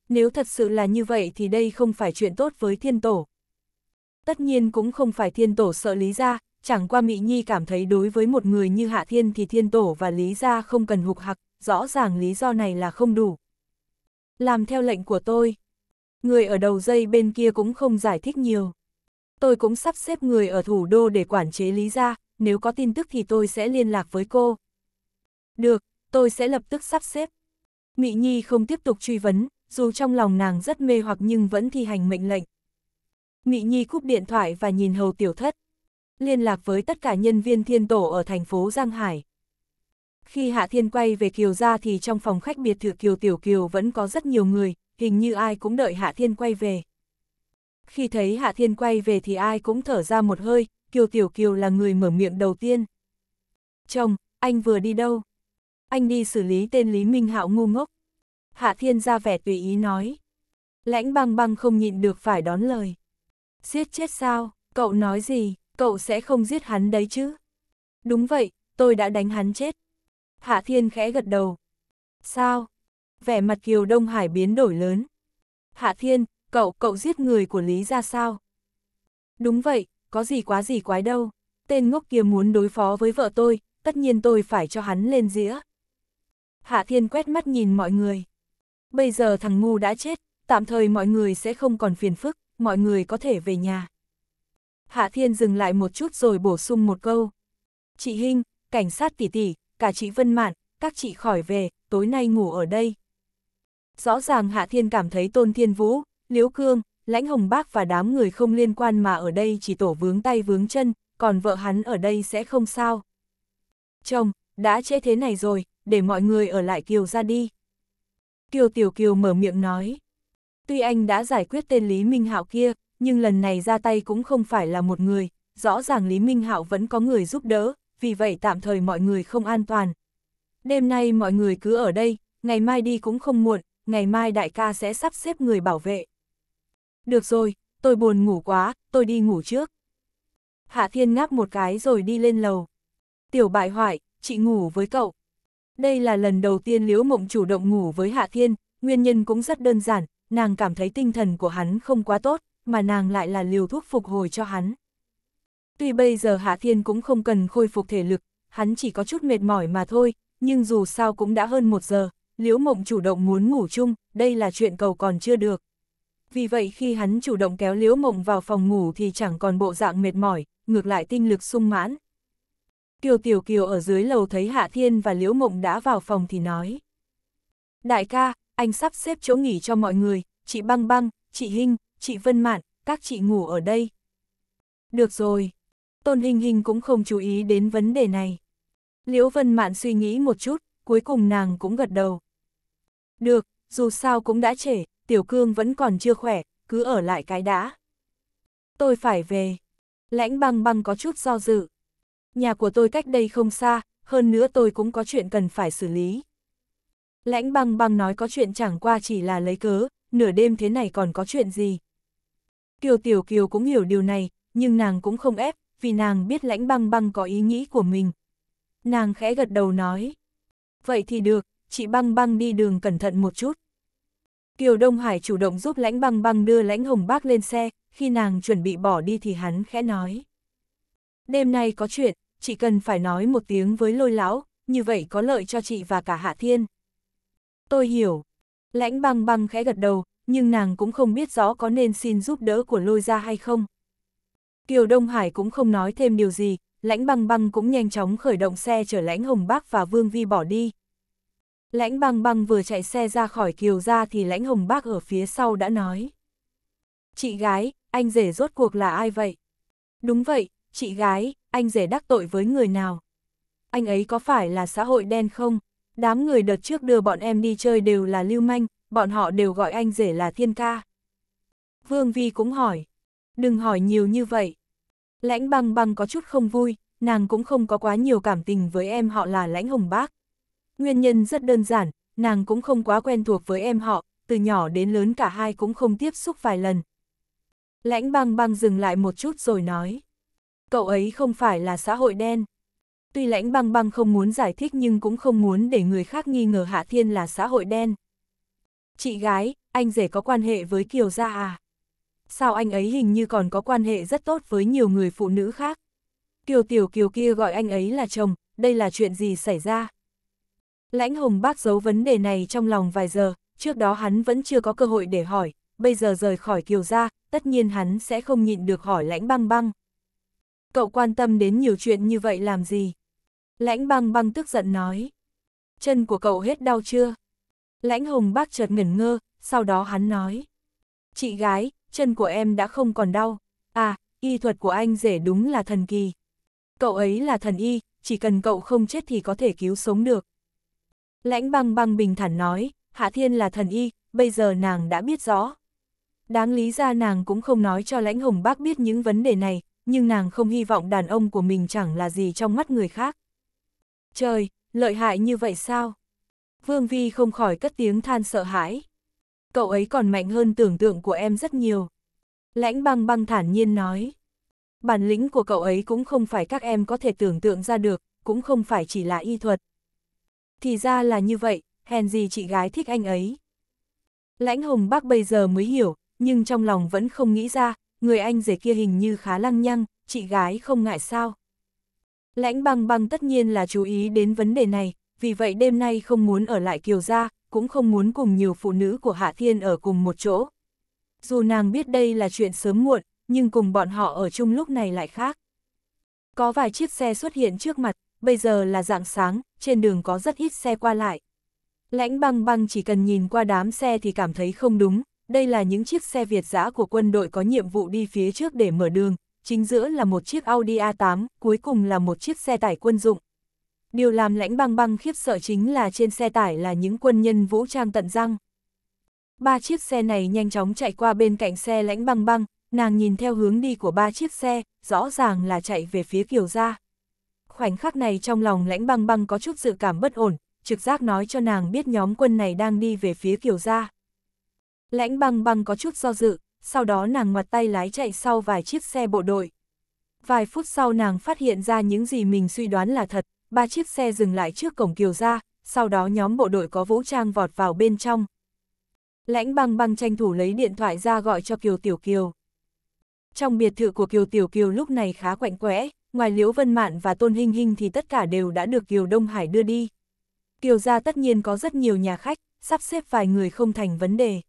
S1: Nếu thật sự là như vậy thì đây không phải chuyện tốt với thiên tổ. Tất nhiên cũng không phải thiên tổ sợ Lý Gia, chẳng qua Mị Nhi cảm thấy đối với một người như Hạ Thiên thì thiên tổ và Lý Gia không cần hục hặc, rõ ràng lý do này là không đủ. Làm theo lệnh của tôi. Người ở đầu dây bên kia cũng không giải thích nhiều. Tôi cũng sắp xếp người ở thủ đô để quản chế Lý Gia, nếu có tin tức thì tôi sẽ liên lạc với cô. Được, tôi sẽ lập tức sắp xếp. Mị Nhi không tiếp tục truy vấn, dù trong lòng nàng rất mê hoặc nhưng vẫn thi hành mệnh lệnh. Mị Nhi cúp điện thoại và nhìn hầu tiểu thất. Liên lạc với tất cả nhân viên thiên tổ ở thành phố Giang Hải. Khi Hạ Thiên quay về Kiều ra thì trong phòng khách biệt thự Kiều Tiểu Kiều vẫn có rất nhiều người, hình như ai cũng đợi Hạ Thiên quay về. Khi thấy Hạ Thiên quay về thì ai cũng thở ra một hơi, Kiều Tiểu Kiều là người mở miệng đầu tiên. Chồng, anh vừa đi đâu? Anh đi xử lý tên Lý Minh Hạo ngu ngốc. Hạ Thiên ra vẻ tùy ý nói. Lãnh băng băng không nhịn được phải đón lời. Giết chết sao, cậu nói gì, cậu sẽ không giết hắn đấy chứ? Đúng vậy, tôi đã đánh hắn chết. Hạ Thiên khẽ gật đầu. Sao? Vẻ mặt Kiều Đông Hải biến đổi lớn. Hạ Thiên, cậu, cậu giết người của Lý ra sao? Đúng vậy, có gì quá gì quái đâu. Tên ngốc kia muốn đối phó với vợ tôi, tất nhiên tôi phải cho hắn lên dĩa. Hạ Thiên quét mắt nhìn mọi người. Bây giờ thằng ngu đã chết, tạm thời mọi người sẽ không còn phiền phức, mọi người có thể về nhà. Hạ Thiên dừng lại một chút rồi bổ sung một câu. Chị Hinh, cảnh sát tỷ tỷ, cả chị Vân Mạn, các chị khỏi về, tối nay ngủ ở đây. Rõ ràng Hạ Thiên cảm thấy Tôn Thiên Vũ, Liễu Cương, Lãnh Hồng Bác và đám người không liên quan mà ở đây chỉ tổ vướng tay vướng chân, còn vợ hắn ở đây sẽ không sao. Chồng, đã trễ thế này rồi, để mọi người ở lại Kiều ra đi. Kiều Tiểu Kiều mở miệng nói. Tuy anh đã giải quyết tên Lý Minh Hạo kia, nhưng lần này ra tay cũng không phải là một người, rõ ràng Lý Minh Hạo vẫn có người giúp đỡ, vì vậy tạm thời mọi người không an toàn. Đêm nay mọi người cứ ở đây, ngày mai đi cũng không muộn, ngày mai đại ca sẽ sắp xếp người bảo vệ. Được rồi, tôi buồn ngủ quá, tôi đi ngủ trước. Hạ Thiên ngáp một cái rồi đi lên lầu. Tiểu bại hoại, chị ngủ với cậu. Đây là lần đầu tiên Liễu Mộng chủ động ngủ với Hạ Thiên, nguyên nhân cũng rất đơn giản, nàng cảm thấy tinh thần của hắn không quá tốt, mà nàng lại là liều thuốc phục hồi cho hắn. Tuy bây giờ Hạ Thiên cũng không cần khôi phục thể lực, hắn chỉ có chút mệt mỏi mà thôi, nhưng dù sao cũng đã hơn một giờ, Liễu Mộng chủ động muốn ngủ chung, đây là chuyện cầu còn chưa được. Vì vậy khi hắn chủ động kéo Liễu Mộng vào phòng ngủ thì chẳng còn bộ dạng mệt mỏi, ngược lại tinh lực sung mãn. Kiều Tiểu Kiều ở dưới lầu thấy Hạ Thiên và Liễu Mộng đã vào phòng thì nói. Đại ca, anh sắp xếp chỗ nghỉ cho mọi người, chị Băng Băng, chị Hinh, chị Vân Mạn, các chị ngủ ở đây. Được rồi. Tôn Hình Hình cũng không chú ý đến vấn đề này. Liễu Vân Mạn suy nghĩ một chút, cuối cùng nàng cũng gật đầu. Được, dù sao cũng đã trễ, Tiểu Cương vẫn còn chưa khỏe, cứ ở lại cái đã. Tôi phải về. Lãnh băng băng có chút do dự. Nhà của tôi cách đây không xa, hơn nữa tôi cũng có chuyện cần phải xử lý. Lãnh băng băng nói có chuyện chẳng qua chỉ là lấy cớ, nửa đêm thế này còn có chuyện gì. Kiều Tiểu Kiều cũng hiểu điều này, nhưng nàng cũng không ép, vì nàng biết lãnh băng băng có ý nghĩ của mình. Nàng khẽ gật đầu nói. Vậy thì được, chị băng băng đi đường cẩn thận một chút. Kiều Đông Hải chủ động giúp lãnh băng băng đưa lãnh hồng bác lên xe, khi nàng chuẩn bị bỏ đi thì hắn khẽ nói. Đêm nay có chuyện, chị cần phải nói một tiếng với lôi lão, như vậy có lợi cho chị và cả Hạ Thiên. Tôi hiểu. Lãnh băng băng khẽ gật đầu, nhưng nàng cũng không biết rõ có nên xin giúp đỡ của lôi ra hay không. Kiều Đông Hải cũng không nói thêm điều gì, lãnh băng băng cũng nhanh chóng khởi động xe chở lãnh Hồng Bác và Vương Vi bỏ đi. Lãnh băng băng vừa chạy xe ra khỏi Kiều ra thì lãnh Hồng Bác ở phía sau đã nói. Chị gái, anh rể rốt cuộc là ai vậy? Đúng vậy, chị gái, anh rể đắc tội với người nào? Anh ấy có phải là xã hội đen không? Đám người đợt trước đưa bọn em đi chơi đều là lưu manh, bọn họ đều gọi anh rể là thiên ca. Vương Vi cũng hỏi, đừng hỏi nhiều như vậy. Lãnh băng băng có chút không vui, nàng cũng không có quá nhiều cảm tình với em họ là Lãnh Hồng Bác. Nguyên nhân rất đơn giản, nàng cũng không quá quen thuộc với em họ, từ nhỏ đến lớn cả hai cũng không tiếp xúc vài lần. Lãnh băng băng dừng lại một chút rồi nói. Cậu ấy không phải là xã hội đen. Tuy lãnh băng băng không muốn giải thích nhưng cũng không muốn để người khác nghi ngờ Hạ Thiên là xã hội đen. Chị gái, anh rể có quan hệ với Kiều Gia à? Sao anh ấy hình như còn có quan hệ rất tốt với nhiều người phụ nữ khác? Kiều Tiểu Kiều kia gọi anh ấy là chồng, đây là chuyện gì xảy ra? Lãnh Hồng bác giấu vấn đề này trong lòng vài giờ, trước đó hắn vẫn chưa có cơ hội để hỏi, bây giờ rời khỏi Kiều Gia, tất nhiên hắn sẽ không nhịn được hỏi lãnh băng băng. Cậu quan tâm đến nhiều chuyện như vậy làm gì? Lãnh băng băng tức giận nói. Chân của cậu hết đau chưa? Lãnh hồng bác chợt ngẩn ngơ, sau đó hắn nói. Chị gái, chân của em đã không còn đau. À, y thuật của anh rể đúng là thần kỳ. Cậu ấy là thần y, chỉ cần cậu không chết thì có thể cứu sống được. Lãnh băng băng bình thản nói, Hạ Thiên là thần y, bây giờ nàng đã biết rõ. Đáng lý ra nàng cũng không nói cho lãnh hồng bác biết những vấn đề này, nhưng nàng không hy vọng đàn ông của mình chẳng là gì trong mắt người khác. Trời, lợi hại như vậy sao? Vương Vi không khỏi cất tiếng than sợ hãi. Cậu ấy còn mạnh hơn tưởng tượng của em rất nhiều. Lãnh băng băng thản nhiên nói. Bản lĩnh của cậu ấy cũng không phải các em có thể tưởng tượng ra được, cũng không phải chỉ là y thuật. Thì ra là như vậy, hèn gì chị gái thích anh ấy. Lãnh hồng bác bây giờ mới hiểu, nhưng trong lòng vẫn không nghĩ ra, người anh rể kia hình như khá lăng nhăng, chị gái không ngại sao. Lãnh băng băng tất nhiên là chú ý đến vấn đề này, vì vậy đêm nay không muốn ở lại Kiều Gia, cũng không muốn cùng nhiều phụ nữ của Hạ Thiên ở cùng một chỗ. Dù nàng biết đây là chuyện sớm muộn, nhưng cùng bọn họ ở chung lúc này lại khác. Có vài chiếc xe xuất hiện trước mặt, bây giờ là dạng sáng, trên đường có rất ít xe qua lại. Lãnh băng băng chỉ cần nhìn qua đám xe thì cảm thấy không đúng, đây là những chiếc xe Việt giã của quân đội có nhiệm vụ đi phía trước để mở đường, chính giữa là một chiếc Audi A8, cuối cùng là một chiếc xe tải quân dụng. Điều làm lãnh băng băng khiếp sợ chính là trên xe tải là những quân nhân vũ trang tận răng. Ba chiếc xe này nhanh chóng chạy qua bên cạnh xe lãnh băng băng, nàng nhìn theo hướng đi của ba chiếc xe, rõ ràng là chạy về phía Kiều Gia. Khoảnh khắc này trong lòng lãnh băng băng có chút dự cảm bất ổn, trực giác nói cho nàng biết nhóm quân này đang đi về phía Kiều Gia. Lãnh băng băng có chút do dự, sau đó nàng ngoặt tay lái chạy sau vài chiếc xe bộ đội. Vài phút sau nàng phát hiện ra những gì mình suy đoán là thật, ba chiếc xe dừng lại trước cổng Kiều Gia, sau đó nhóm bộ đội có vũ trang vọt vào bên trong. Lãnh băng băng tranh thủ lấy điện thoại ra gọi cho Kiều Tiểu Kiều. Trong biệt thự của Kiều Tiểu Kiều lúc này khá quạnh quẽ, ngoài Liễu Vân Mạn và Tôn Hinh Hinh thì tất cả đều đã được Kiều Đông Hải đưa đi. Kiều gia tất nhiên có rất nhiều nhà khách, sắp xếp vài người không thành vấn đề.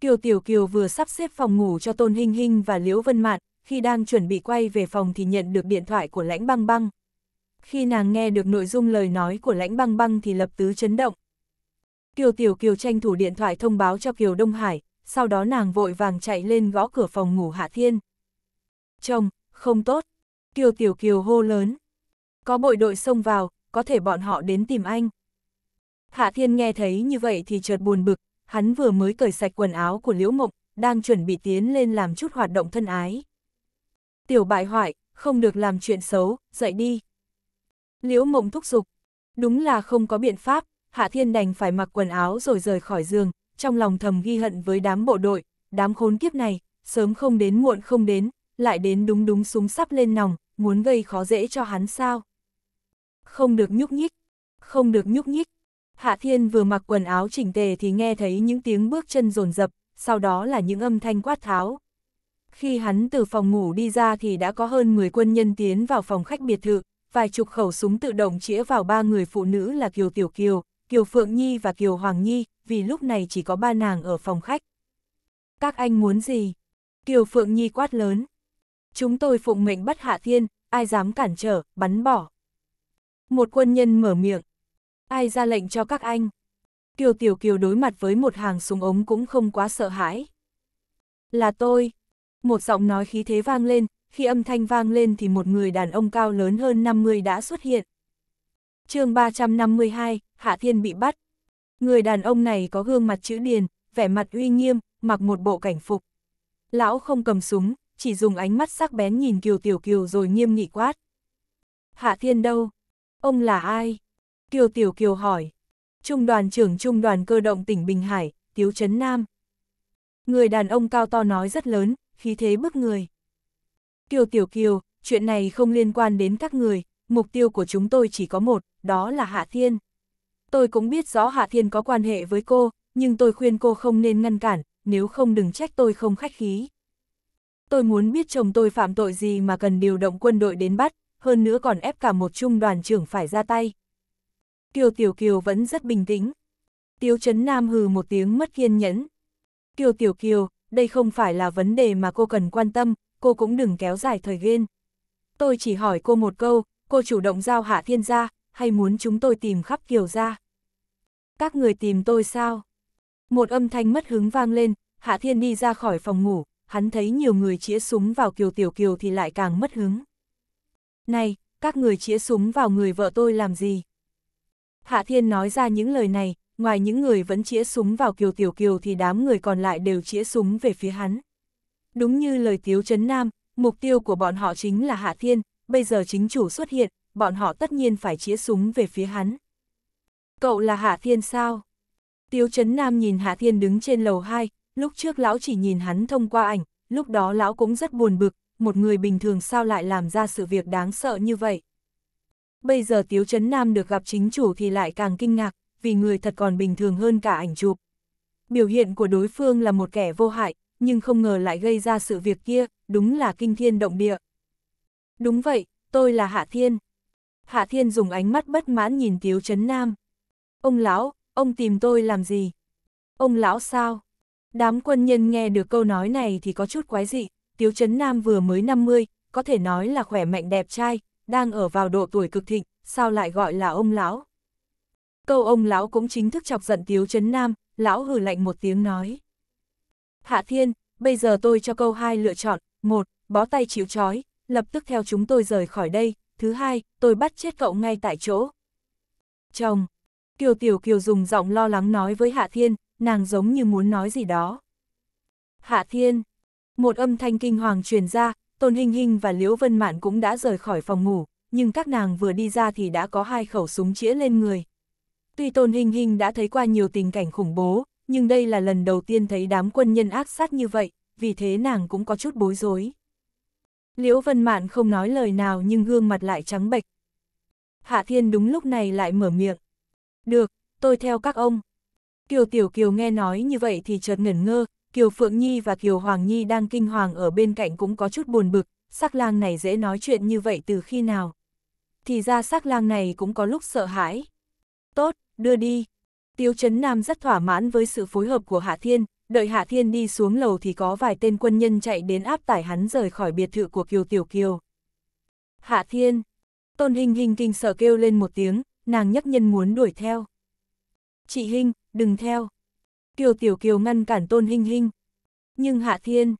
S1: Kiều Tiểu Kiều vừa sắp xếp phòng ngủ cho Tôn Hinh Hinh và Liễu Vân Mạn, khi đang chuẩn bị quay về phòng thì nhận được điện thoại của Lãnh Băng Băng. Khi nàng nghe được nội dung lời nói của Lãnh Băng Băng thì lập tứ chấn động. Kiều Tiểu Kiều tranh thủ điện thoại thông báo cho Kiều Đông Hải, sau đó nàng vội vàng chạy lên gõ cửa phòng ngủ Hạ Thiên. Chồng, không tốt. Kiều Tiểu Kiều hô lớn. Có bội đội xông vào, có thể bọn họ đến tìm anh. Hạ Thiên nghe thấy như vậy thì chợt buồn bực, hắn vừa mới cởi sạch quần áo của Liễu Mộng, đang chuẩn bị tiến lên làm chút hoạt động thân ái. Tiểu bại hoại, không được làm chuyện xấu, dậy đi. Liễu Mộng thúc giục, đúng là không có biện pháp, Hạ Thiên đành phải mặc quần áo rồi rời khỏi giường, trong lòng thầm ghi hận với đám bộ đội, đám khốn kiếp này, sớm không đến muộn không đến, lại đến đúng đúng súng sắp lên nòng, muốn gây khó dễ cho hắn sao. Không được nhúc nhích, không được nhúc nhích. Hạ Thiên vừa mặc quần áo chỉnh tề thì nghe thấy những tiếng bước chân rồn rập, sau đó là những âm thanh quát tháo. Khi hắn từ phòng ngủ đi ra thì đã có hơn 10 quân nhân tiến vào phòng khách biệt thự, vài chục khẩu súng tự động chĩa vào ba người phụ nữ là Kiều Tiểu Kiều, Kiều Phượng Nhi và Kiều Hoàng Nhi, vì lúc này chỉ có ba nàng ở phòng khách. Các anh muốn gì? Kiều Phượng Nhi quát lớn. Chúng tôi phụng mệnh bắt Hạ Thiên, ai dám cản trở, bắn bỏ. Một quân nhân mở miệng, Ai ra lệnh cho các anh? Kiều Tiểu Kiều đối mặt với một hàng súng ống cũng không quá sợ hãi. Là tôi. Một giọng nói khí thế vang lên, khi âm thanh vang lên thì một người đàn ông cao lớn hơn 50 đã xuất hiện. chương 352, Hạ Thiên bị bắt. Người đàn ông này có gương mặt chữ điền, vẻ mặt uy nghiêm, mặc một bộ cảnh phục. Lão không cầm súng, chỉ dùng ánh mắt sắc bén nhìn Kiều Tiểu Kiều rồi nghiêm nghị quát. Hạ Thiên đâu? Ông là ai? Kiều Tiểu Kiều hỏi. Trung đoàn trưởng Trung đoàn cơ động tỉnh Bình Hải, Tiếu Trấn Nam. Người đàn ông cao to nói rất lớn, khí thế bức người. Kiều Tiểu Kiều, chuyện này không liên quan đến các người, mục tiêu của chúng tôi chỉ có một, đó là Hạ Thiên. Tôi cũng biết rõ Hạ Thiên có quan hệ với cô, nhưng tôi khuyên cô không nên ngăn cản, nếu không đừng trách tôi không khách khí. Tôi muốn biết chồng tôi phạm tội gì mà cần điều động quân đội đến bắt, hơn nữa còn ép cả một trung đoàn trưởng phải ra tay. Kiều Tiểu Kiều vẫn rất bình tĩnh. Tiếu Trấn Nam hừ một tiếng mất kiên nhẫn. Kiều Tiểu Kiều, đây không phải là vấn đề mà cô cần quan tâm, cô cũng đừng kéo dài thời gian. Tôi chỉ hỏi cô một câu, cô chủ động giao Hạ Thiên ra, hay muốn chúng tôi tìm khắp Kiều ra? Các người tìm tôi sao? Một âm thanh mất hứng vang lên, Hạ Thiên đi ra khỏi phòng ngủ, hắn thấy nhiều người chĩa súng vào Kiều Tiểu Kiều thì lại càng mất hứng. Này, các người chĩa súng vào người vợ tôi làm gì? Hạ Thiên nói ra những lời này, ngoài những người vẫn chĩa súng vào Kiều Tiểu Kiều thì đám người còn lại đều chĩa súng về phía hắn. Đúng như lời Tiếu Trấn Nam, mục tiêu của bọn họ chính là Hạ Thiên, bây giờ chính chủ xuất hiện, bọn họ tất nhiên phải chĩa súng về phía hắn. Cậu là Hạ Thiên sao? Tiếu Trấn Nam nhìn Hạ Thiên đứng trên lầu 2, lúc trước lão chỉ nhìn hắn thông qua ảnh, lúc đó lão cũng rất buồn bực, một người bình thường sao lại làm ra sự việc đáng sợ như vậy. Bây giờ Tiếu Trấn Nam được gặp chính chủ thì lại càng kinh ngạc, vì người thật còn bình thường hơn cả ảnh chụp. Biểu hiện của đối phương là một kẻ vô hại, nhưng không ngờ lại gây ra sự việc kia, đúng là kinh thiên động địa. Đúng vậy, tôi là Hạ Thiên. Hạ Thiên dùng ánh mắt bất mãn nhìn Tiếu Trấn Nam. Ông lão, ông tìm tôi làm gì? Ông lão sao? Đám quân nhân nghe được câu nói này thì có chút quái dị, Tiếu Trấn Nam vừa mới 50, có thể nói là khỏe mạnh đẹp trai, đang ở vào độ tuổi cực thịnh, sao lại gọi là ông lão? Câu ông lão cũng chính thức chọc giận Tiếu Trấn Nam, lão hừ lạnh một tiếng nói. Hạ Thiên, bây giờ tôi cho câu hai lựa chọn, một, bó tay chịu trói, lập tức theo chúng tôi rời khỏi đây, thứ hai, tôi bắt chết cậu ngay tại chỗ. Chồng, Kiều Tiểu Kiều dùng giọng lo lắng nói với Hạ Thiên, nàng giống như muốn nói gì đó. Hạ Thiên, một âm thanh kinh hoàng truyền ra, Tôn Hình Hình và Liễu Vân Mạn cũng đã rời khỏi phòng ngủ, nhưng các nàng vừa đi ra thì đã có hai khẩu súng chĩa lên người. Tuy Tôn Hình Hình đã thấy qua nhiều tình cảnh khủng bố, nhưng đây là lần đầu tiên thấy đám quân nhân ác sát như vậy, vì thế nàng cũng có chút bối rối. Liễu Vân Mạn không nói lời nào nhưng gương mặt lại trắng bệch. Hạ Thiên đúng lúc này lại mở miệng. Được, tôi theo các ông. Kiều Tiểu Kiều nghe nói như vậy thì chợt ngẩn ngơ, Kiều Phượng Nhi và Kiều Hoàng Nhi đang kinh hoàng ở bên cạnh cũng có chút buồn bực, sắc lang này dễ nói chuyện như vậy từ khi nào. Thì ra sắc lang này cũng có lúc sợ hãi. Tốt, đưa đi. Tiêu Trấn Nam rất thỏa mãn với sự phối hợp của Hạ Thiên, đợi Hạ Thiên đi xuống lầu thì có vài tên quân nhân chạy đến áp tải hắn rời khỏi biệt thự của Kiều Tiểu Kiều. Hạ Thiên, Tôn Hình Hình kinh sợ kêu lên một tiếng, nàng nhắc nhân muốn đuổi theo. Chị Hình, đừng theo. Kiều Tiểu Kiều ngăn cản Tôn Hinh Hinh. Nhưng Hạ Thiên,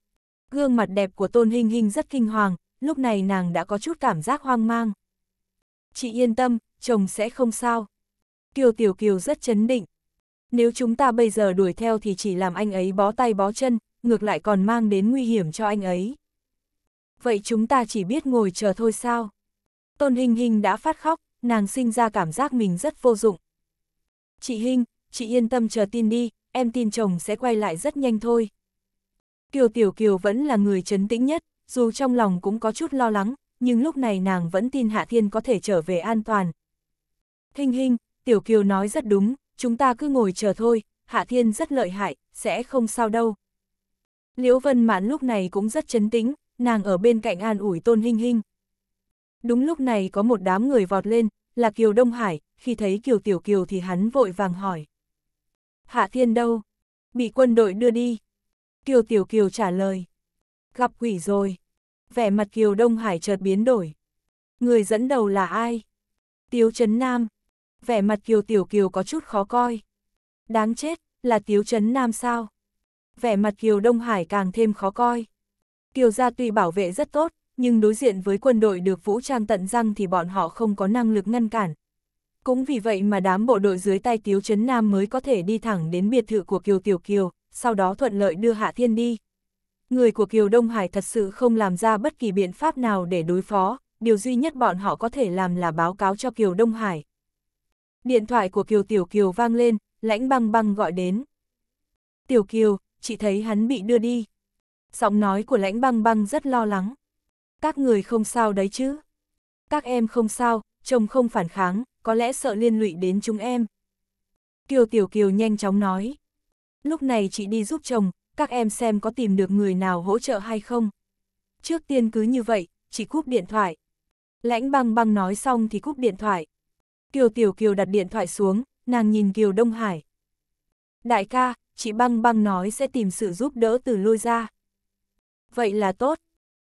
S1: gương mặt đẹp của Tôn Hinh Hinh rất kinh hoàng, lúc này nàng đã có chút cảm giác hoang mang. Chị yên tâm, chồng sẽ không sao. Kiều Tiểu Kiều rất chấn định. Nếu chúng ta bây giờ đuổi theo thì chỉ làm anh ấy bó tay bó chân, ngược lại còn mang đến nguy hiểm cho anh ấy. Vậy chúng ta chỉ biết ngồi chờ thôi sao? Tôn Hình Hình đã phát khóc, nàng sinh ra cảm giác mình rất vô dụng. Chị Hinh, chị yên tâm chờ tin đi, em tin chồng sẽ quay lại rất nhanh thôi. Kiều Tiểu Kiều vẫn là người trấn tĩnh nhất, dù trong lòng cũng có chút lo lắng, nhưng lúc này nàng vẫn tin Hạ Thiên có thể trở về an toàn. Hình hình, Tiểu Kiều nói rất đúng, chúng ta cứ ngồi chờ thôi, Hạ Thiên rất lợi hại, sẽ không sao đâu. Liễu Vân Mãn lúc này cũng rất chấn tĩnh, nàng ở bên cạnh an ủi Tôn Hinh Hinh. Đúng lúc này có một đám người vọt lên, là Kiều Đông Hải, khi thấy Kiều Tiểu Kiều thì hắn vội vàng hỏi. Hạ Thiên đâu? Bị quân đội đưa đi. Kiều Tiểu Kiều trả lời. Gặp quỷ rồi. Vẻ mặt Kiều Đông Hải chợt biến đổi. Người dẫn đầu là ai? Tiếu Trấn Nam. Vẻ mặt Kiều Tiểu Kiều có chút khó coi. Đáng chết, là Tiếu Trấn Nam sao? Vẻ mặt Kiều Đông Hải càng thêm khó coi. Kiều gia tuy bảo vệ rất tốt, nhưng đối diện với quân đội được vũ trang tận răng thì bọn họ không có năng lực ngăn cản, cũng vì vậy mà đám bộ đội dưới tay Tiếu Trấn Nam mới có thể đi thẳng đến biệt thự của Kiều Tiểu Kiều, sau đó thuận lợi đưa Hạ Thiên đi. Người của Kiều Đông Hải thật sự không làm ra bất kỳ biện pháp nào để đối phó, điều duy nhất bọn họ có thể làm là báo cáo cho Kiều Đông Hải. Điện thoại của Kiều Tiểu Kiều vang lên, lãnh băng băng gọi đến. Tiểu Kiều, chị thấy hắn bị đưa đi. Giọng nói của lãnh băng băng rất lo lắng. Các người không sao đấy chứ. Các em không sao, chồng không phản kháng, có lẽ sợ liên lụy đến chúng em. Kiều Tiểu Kiều nhanh chóng nói. Lúc này chị đi giúp chồng, các em xem có tìm được người nào hỗ trợ hay không. Trước tiên cứ như vậy, chị cúp điện thoại. Lãnh băng băng nói xong thì cúp điện thoại. Kiều Tiểu Kiều đặt điện thoại xuống, nàng nhìn Kiều Đông Hải. Đại ca, chị băng băng nói sẽ tìm sự giúp đỡ từ lôi ra. Vậy là tốt.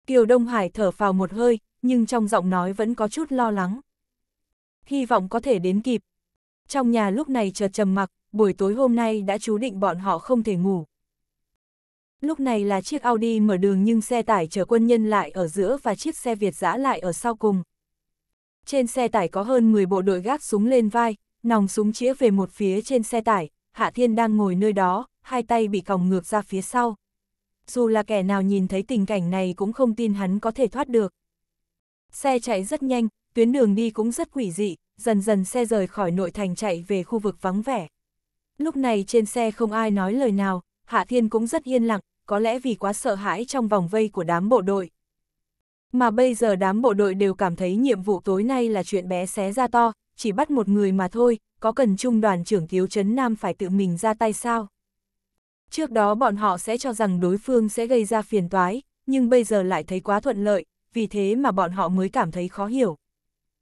S1: Kiều Đông Hải thở phào một hơi, nhưng trong giọng nói vẫn có chút lo lắng. Hy vọng có thể đến kịp. Trong nhà lúc này chợt trầm mặc, buổi tối hôm nay đã chú định bọn họ không thể ngủ. Lúc này là chiếc Audi mở đường nhưng xe tải chở quân nhân lại ở giữa và chiếc xe Việt giã lại ở sau cùng. Trên xe tải có hơn 10 bộ đội gác súng lên vai, nòng súng chĩa về một phía trên xe tải, Hạ Thiên đang ngồi nơi đó, hai tay bị còng ngược ra phía sau. Dù là kẻ nào nhìn thấy tình cảnh này cũng không tin hắn có thể thoát được. Xe chạy rất nhanh, tuyến đường đi cũng rất quỷ dị, dần dần xe rời khỏi nội thành chạy về khu vực vắng vẻ. Lúc này trên xe không ai nói lời nào, Hạ Thiên cũng rất yên lặng, có lẽ vì quá sợ hãi trong vòng vây của đám bộ đội. Mà bây giờ đám bộ đội đều cảm thấy nhiệm vụ tối nay là chuyện bé xé ra to, chỉ bắt một người mà thôi, có cần trung đoàn trưởng Thiếu Trấn Nam phải tự mình ra tay sao? Trước đó bọn họ sẽ cho rằng đối phương sẽ gây ra phiền toái, nhưng bây giờ lại thấy quá thuận lợi, vì thế mà bọn họ mới cảm thấy khó hiểu.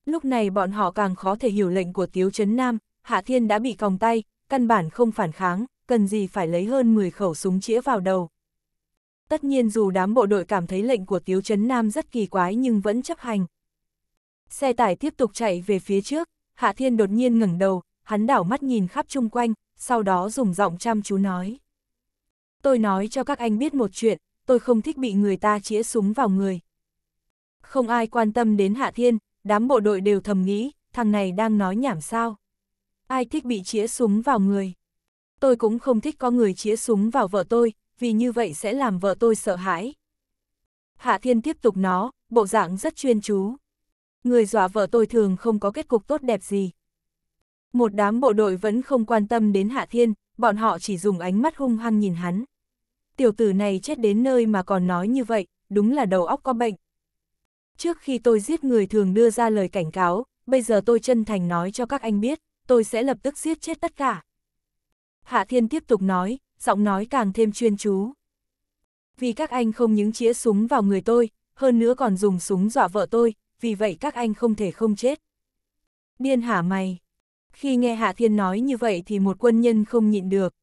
S1: Lúc này bọn họ càng khó thể hiểu lệnh của Tiếu Trấn Nam, Hạ Thiên đã bị còng tay, căn bản không phản kháng, cần gì phải lấy hơn 10 khẩu súng chĩa vào đầu. Tất nhiên dù đám bộ đội cảm thấy lệnh của Tiếu Trấn Nam rất kỳ quái nhưng vẫn chấp hành. Xe tải tiếp tục chạy về phía trước, Hạ Thiên đột nhiên ngẩng đầu, hắn đảo mắt nhìn khắp chung quanh, sau đó dùng giọng chăm chú nói. Tôi nói cho các anh biết một chuyện, tôi không thích bị người ta chĩa súng vào người. Không ai quan tâm đến Hạ Thiên, đám bộ đội đều thầm nghĩ, thằng này đang nói nhảm sao. Ai thích bị chĩa súng vào người. Tôi cũng không thích có người chĩa súng vào vợ tôi, vì như vậy sẽ làm vợ tôi sợ hãi. Hạ Thiên tiếp tục nó, bộ dạng rất chuyên chú. Người dọa vợ tôi thường không có kết cục tốt đẹp gì. Một đám bộ đội vẫn không quan tâm đến Hạ Thiên, bọn họ chỉ dùng ánh mắt hung hăng nhìn hắn. Tiểu tử này chết đến nơi mà còn nói như vậy, đúng là đầu óc có bệnh. Trước khi tôi giết người thường đưa ra lời cảnh cáo, bây giờ tôi chân thành nói cho các anh biết, tôi sẽ lập tức giết chết tất cả. Hạ Thiên tiếp tục nói, giọng nói càng thêm chuyên chú. Vì các anh không những chĩa súng vào người tôi, hơn nữa còn dùng súng dọa vợ tôi, vì vậy các anh không thể không chết. Điên hả mày? Khi nghe Hạ Thiên nói như vậy thì một quân nhân không nhịn được.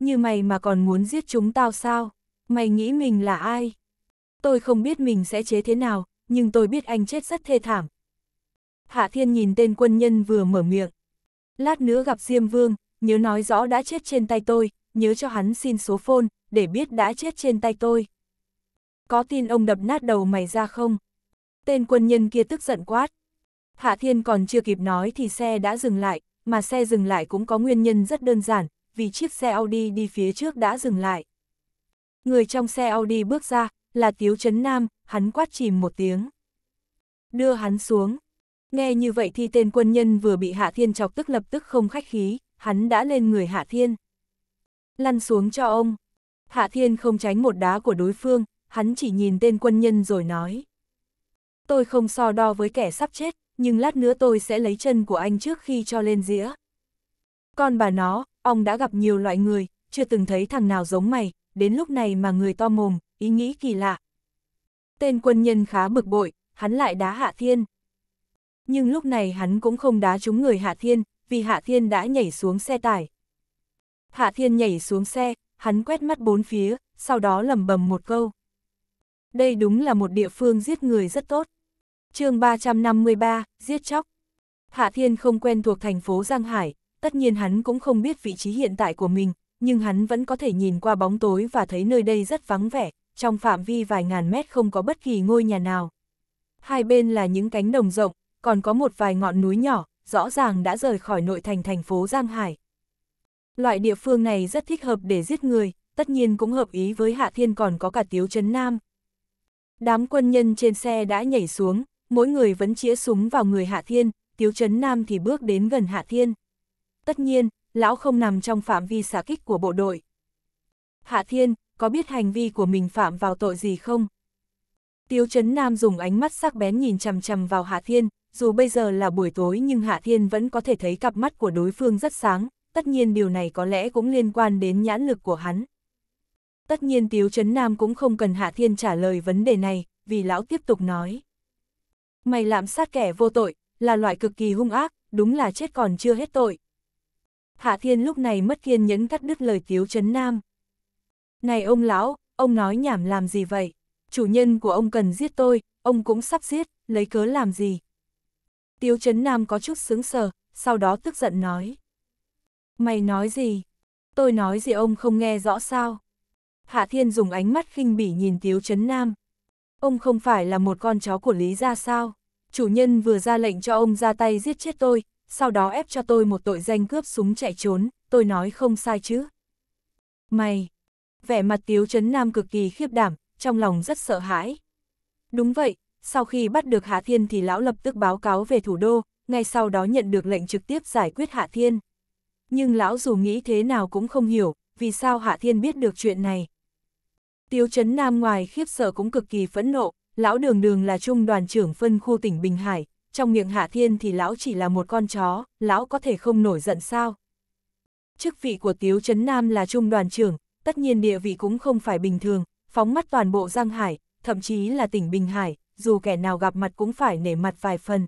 S1: Như mày mà còn muốn giết chúng tao sao? Mày nghĩ mình là ai? Tôi không biết mình sẽ chế thế nào, nhưng tôi biết anh chết rất thê thảm. Hạ Thiên nhìn tên quân nhân vừa mở miệng. Lát nữa gặp Diêm Vương, nhớ nói rõ đã chết trên tay tôi, nhớ cho hắn xin số phone, để biết đã chết trên tay tôi. Có tin ông đập nát đầu mày ra không? Tên quân nhân kia tức giận quát. Hạ Thiên còn chưa kịp nói thì xe đã dừng lại, mà xe dừng lại cũng có nguyên nhân rất đơn giản, vì chiếc xe Audi đi phía trước đã dừng lại. Người trong xe Audi bước ra, là Tiếu Trấn Nam, hắn quát chìm một tiếng. Đưa hắn xuống. Nghe như vậy thì tên quân nhân vừa bị Hạ Thiên chọc tức lập tức không khách khí, hắn đã lên người Hạ Thiên. Lăn xuống cho ông. Hạ Thiên không tránh một đá của đối phương, hắn chỉ nhìn tên quân nhân rồi nói. Tôi không so đo với kẻ sắp chết, nhưng lát nữa tôi sẽ lấy chân của anh trước khi cho lên dĩa. Con bà nó, ông đã gặp nhiều loại người, chưa từng thấy thằng nào giống mày, đến lúc này mà người to mồm, ý nghĩ kỳ lạ. Tên quân nhân khá bực bội, hắn lại đá Hạ Thiên. Nhưng lúc này hắn cũng không đá trúng người Hạ Thiên, vì Hạ Thiên đã nhảy xuống xe tải. Hạ Thiên nhảy xuống xe, hắn quét mắt bốn phía, sau đó lầm bầm một câu. Đây đúng là một địa phương giết người rất tốt. chương 353, giết chóc. Hạ Thiên không quen thuộc thành phố Giang Hải, tất nhiên hắn cũng không biết vị trí hiện tại của mình, nhưng hắn vẫn có thể nhìn qua bóng tối và thấy nơi đây rất vắng vẻ, trong phạm vi vài ngàn mét không có bất kỳ ngôi nhà nào. Hai bên là những cánh đồng rộng, còn có một vài ngọn núi nhỏ, rõ ràng đã rời khỏi nội thành thành phố Giang Hải. Loại địa phương này rất thích hợp để giết người, tất nhiên cũng hợp ý với Hạ Thiên còn có cả Tiếu Trấn Nam. Đám quân nhân trên xe đã nhảy xuống, mỗi người vẫn chĩa súng vào người Hạ Thiên, Tiếu Trấn Nam thì bước đến gần Hạ Thiên. Tất nhiên, lão không nằm trong phạm vi xả kích của bộ đội. Hạ Thiên, có biết hành vi của mình phạm vào tội gì không? Tiếu Trấn Nam dùng ánh mắt sắc bén nhìn chằm chằm vào Hạ Thiên, dù bây giờ là buổi tối nhưng Hạ Thiên vẫn có thể thấy cặp mắt của đối phương rất sáng, tất nhiên điều này có lẽ cũng liên quan đến nhãn lực của hắn. Tất nhiên Tiếu Trấn Nam cũng không cần Hạ Thiên trả lời vấn đề này, vì lão tiếp tục nói. Mày lạm sát kẻ vô tội, là loại cực kỳ hung ác, đúng là chết còn chưa hết tội. Hạ Thiên lúc này mất kiên nhẫn cắt đứt lời Tiếu Trấn Nam. Này ông lão, ông nói nhảm làm gì vậy? Chủ nhân của ông cần giết tôi, ông cũng sắp giết, lấy cớ làm gì? Tiếu Trấn Nam có chút sướng sờ, sau đó tức giận nói. Mày nói gì? Tôi nói gì ông không nghe rõ sao? Hạ Thiên dùng ánh mắt khinh bỉ nhìn Tiếu Trấn Nam. Ông không phải là một con chó của Lý gia sao? Chủ nhân vừa ra lệnh cho ông ra tay giết chết tôi, sau đó ép cho tôi một tội danh cướp súng chạy trốn, tôi nói không sai chứ. Mày! Vẻ mặt Tiếu Trấn Nam cực kỳ khiếp đảm, trong lòng rất sợ hãi. Đúng vậy, sau khi bắt được Hạ Thiên thì lão lập tức báo cáo về thủ đô, ngay sau đó nhận được lệnh trực tiếp giải quyết Hạ Thiên. Nhưng lão dù nghĩ thế nào cũng không hiểu, vì sao Hạ Thiên biết được chuyện này. Tiêu Chấn Nam ngoài khiếp sợ cũng cực kỳ phẫn nộ, lão đường đường là trung đoàn trưởng phân khu tỉnh Bình Hải, trong miệng Hạ Thiên thì lão chỉ là một con chó, lão có thể không nổi giận sao. Chức vị của Tiếu Trấn Nam là trung đoàn trưởng, tất nhiên địa vị cũng không phải bình thường, phóng mắt toàn bộ Giang Hải, thậm chí là tỉnh Bình Hải, dù kẻ nào gặp mặt cũng phải nể mặt vài phần.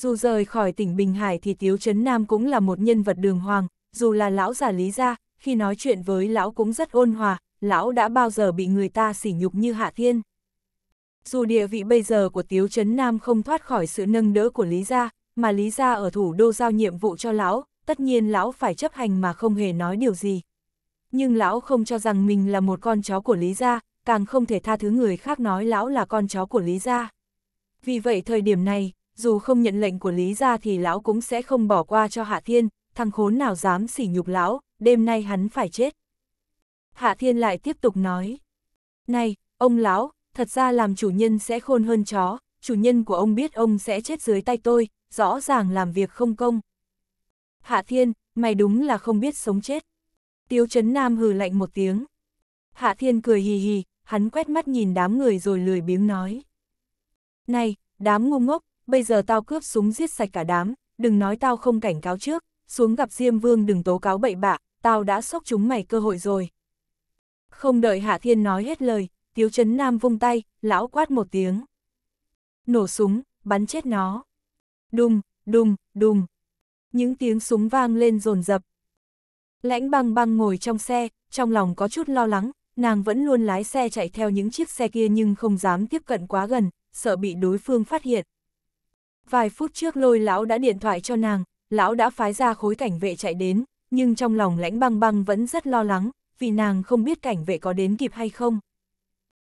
S1: Dù rời khỏi tỉnh Bình Hải thì Tiếu Trấn Nam cũng là một nhân vật đường hoàng, dù là lão già lý gia, khi nói chuyện với lão cũng rất ôn hòa, lão đã bao giờ bị người ta sỉ nhục như Hạ Thiên. Dù địa vị bây giờ của Tiếu Trấn Nam không thoát khỏi sự nâng đỡ của Lý Gia, mà Lý Gia ở thủ đô giao nhiệm vụ cho lão, tất nhiên lão phải chấp hành mà không hề nói điều gì. Nhưng lão không cho rằng mình là một con chó của Lý Gia, càng không thể tha thứ người khác nói lão là con chó của Lý Gia. Vì vậy thời điểm này, dù không nhận lệnh của Lý Gia thì lão cũng sẽ không bỏ qua cho Hạ Thiên, thằng khốn nào dám sỉ nhục lão, đêm nay hắn phải chết. Hạ Thiên lại tiếp tục nói. Này, ông lão, thật ra làm chủ nhân sẽ khôn hơn chó, chủ nhân của ông biết ông sẽ chết dưới tay tôi, rõ ràng làm việc không công. Hạ Thiên, mày đúng là không biết sống chết. tiêu Trấn Nam hừ lạnh một tiếng. Hạ Thiên cười hì hì, hắn quét mắt nhìn đám người rồi lười biếng nói. Này, đám ngu ngốc, bây giờ tao cướp súng giết sạch cả đám, đừng nói tao không cảnh cáo trước, xuống gặp Diêm Vương đừng tố cáo bậy bạ, tao đã sốc chúng mày cơ hội rồi. Không đợi Hạ Thiên nói hết lời, Tiếu Trấn Nam vung tay, lão quát một tiếng. Nổ súng, bắn chết nó. Đùng, đùng, đùng. Những tiếng súng vang lên rồn rập. Lãnh băng băng ngồi trong xe, trong lòng có chút lo lắng, nàng vẫn luôn lái xe chạy theo những chiếc xe kia nhưng không dám tiếp cận quá gần, sợ bị đối phương phát hiện. Vài phút trước lôi lão đã điện thoại cho nàng, lão đã phái ra khối cảnh vệ chạy đến, nhưng trong lòng lãnh băng băng vẫn rất lo lắng, vì nàng không biết cảnh vệ có đến kịp hay không.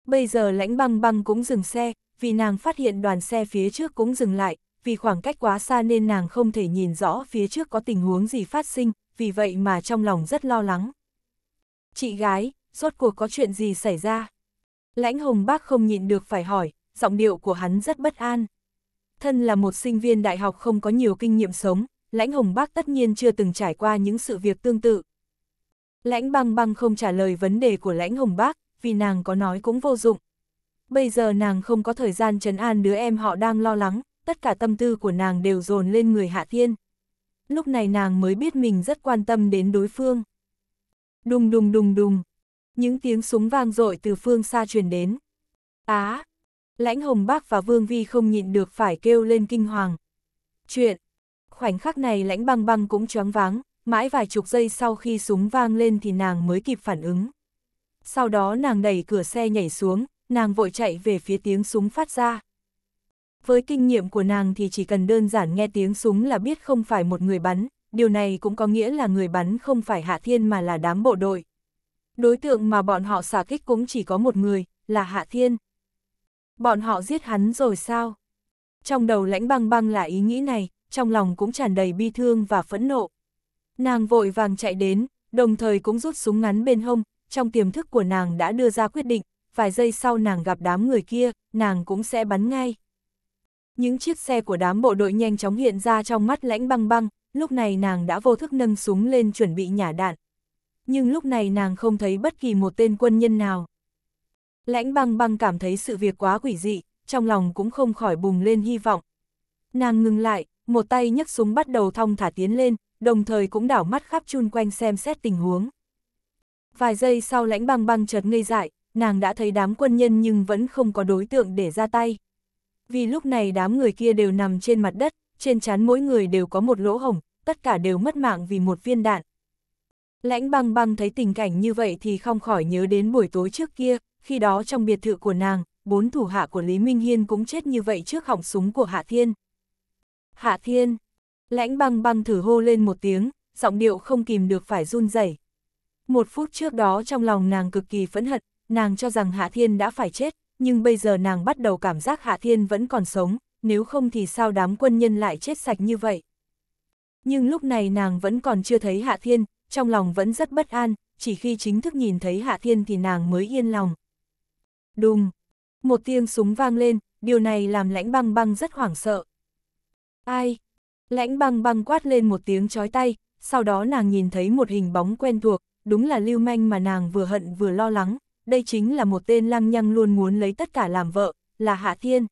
S1: Bây giờ lãnh băng băng cũng dừng xe, vì nàng phát hiện đoàn xe phía trước cũng dừng lại, vì khoảng cách quá xa nên nàng không thể nhìn rõ phía trước có tình huống gì phát sinh, vì vậy mà trong lòng rất lo lắng. Chị gái, rốt cuộc có chuyện gì xảy ra? Lãnh hồng bác không nhịn được phải hỏi, giọng điệu của hắn rất bất an. Thân là một sinh viên đại học không có nhiều kinh nghiệm sống, lãnh hồng bác tất nhiên chưa từng trải qua những sự việc tương tự. Lãnh băng băng không trả lời vấn đề của lãnh hồng bác, vì nàng có nói cũng vô dụng. Bây giờ nàng không có thời gian trấn an đứa em họ đang lo lắng, tất cả tâm tư của nàng đều dồn lên người Hạ Thiên. Lúc này nàng mới biết mình rất quan tâm đến đối phương. Đùng đùng đùng đùng, những tiếng súng vang dội từ phương xa truyền đến. Á! Lãnh hồng bác và Vương Vi không nhịn được phải kêu lên kinh hoàng. Chuyện! Khoảnh khắc này lãnh băng băng cũng choáng váng, mãi vài chục giây sau khi súng vang lên thì nàng mới kịp phản ứng. Sau đó nàng đẩy cửa xe nhảy xuống, nàng vội chạy về phía tiếng súng phát ra. Với kinh nghiệm của nàng thì chỉ cần đơn giản nghe tiếng súng là biết không phải một người bắn, điều này cũng có nghĩa là người bắn không phải Hạ Thiên mà là đám bộ đội. Đối tượng mà bọn họ xả kích cũng chỉ có một người, là Hạ Thiên. Bọn họ giết hắn rồi sao? Trong đầu lãnh băng băng là ý nghĩ này, trong lòng cũng tràn đầy bi thương và phẫn nộ. Nàng vội vàng chạy đến, đồng thời cũng rút súng ngắn bên hông, trong tiềm thức của nàng đã đưa ra quyết định, vài giây sau nàng gặp đám người kia, nàng cũng sẽ bắn ngay. Những chiếc xe của đám bộ đội nhanh chóng hiện ra trong mắt lãnh băng băng, lúc này nàng đã vô thức nâng súng lên chuẩn bị nhả đạn. Nhưng lúc này nàng không thấy bất kỳ một tên quân nhân nào. Lãnh băng băng cảm thấy sự việc quá quỷ dị, trong lòng cũng không khỏi bùng lên hy vọng. Nàng ngừng lại, một tay nhấc súng bắt đầu thong thả tiến lên, đồng thời cũng đảo mắt khắp chun quanh xem xét tình huống. Vài giây sau lãnh băng băng chợt ngây dại, nàng đã thấy đám quân nhân nhưng vẫn không có đối tượng để ra tay. Vì lúc này đám người kia đều nằm trên mặt đất, trên trán mỗi người đều có một lỗ hổng, tất cả đều mất mạng vì một viên đạn. Lãnh băng băng thấy tình cảnh như vậy thì không khỏi nhớ đến buổi tối trước kia, khi đó trong biệt thự của nàng, bốn thủ hạ của Lý Minh Hiên cũng chết như vậy trước họng súng của Hạ Thiên. Hạ Thiên, lãnh băng băng thử hô lên một tiếng, giọng điệu không kìm được phải run rẩy. Một phút trước đó trong lòng nàng cực kỳ phẫn hận, nàng cho rằng Hạ Thiên đã phải chết, nhưng bây giờ nàng bắt đầu cảm giác Hạ Thiên vẫn còn sống, nếu không thì sao đám quân nhân lại chết sạch như vậy. Nhưng lúc này nàng vẫn còn chưa thấy Hạ Thiên, trong lòng vẫn rất bất an, chỉ khi chính thức nhìn thấy Hạ Thiên thì nàng mới yên lòng. Đùng! Một tiếng súng vang lên, điều này làm lãnh băng băng rất hoảng sợ. Ai? Lãnh băng băng quát lên một tiếng chói tay, sau đó nàng nhìn thấy một hình bóng quen thuộc, đúng là lưu manh mà nàng vừa hận vừa lo lắng, đây chính là một tên lăng nhăng luôn muốn lấy tất cả làm vợ, là Hạ Thiên.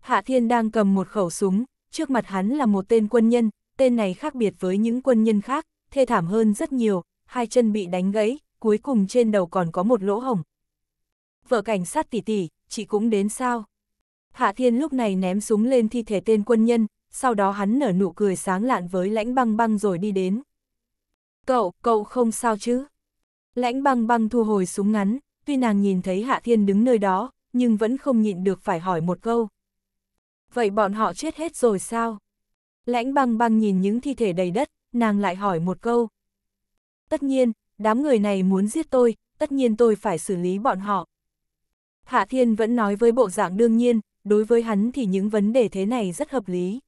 S1: Hạ Thiên đang cầm một khẩu súng, trước mặt hắn là một tên quân nhân, tên này khác biệt với những quân nhân khác, thê thảm hơn rất nhiều, hai chân bị đánh gãy, cuối cùng trên đầu còn có một lỗ hổng. Vợ cảnh sát tỷ tỷ, chị cũng đến sao? Hạ Thiên lúc này ném súng lên thi thể tên quân nhân, sau đó hắn nở nụ cười sáng lạn với lãnh băng băng rồi đi đến. Cậu, cậu không sao chứ? Lãnh băng băng thu hồi súng ngắn, tuy nàng nhìn thấy Hạ Thiên đứng nơi đó, nhưng vẫn không nhịn được phải hỏi một câu. Vậy bọn họ chết hết rồi sao? Lãnh băng băng nhìn những thi thể đầy đất, nàng lại hỏi một câu. Tất nhiên, đám người này muốn giết tôi, tất nhiên tôi phải xử lý bọn họ. Hạ Thiên vẫn nói với bộ dạng đương nhiên, đối với hắn thì những vấn đề thế này rất hợp lý.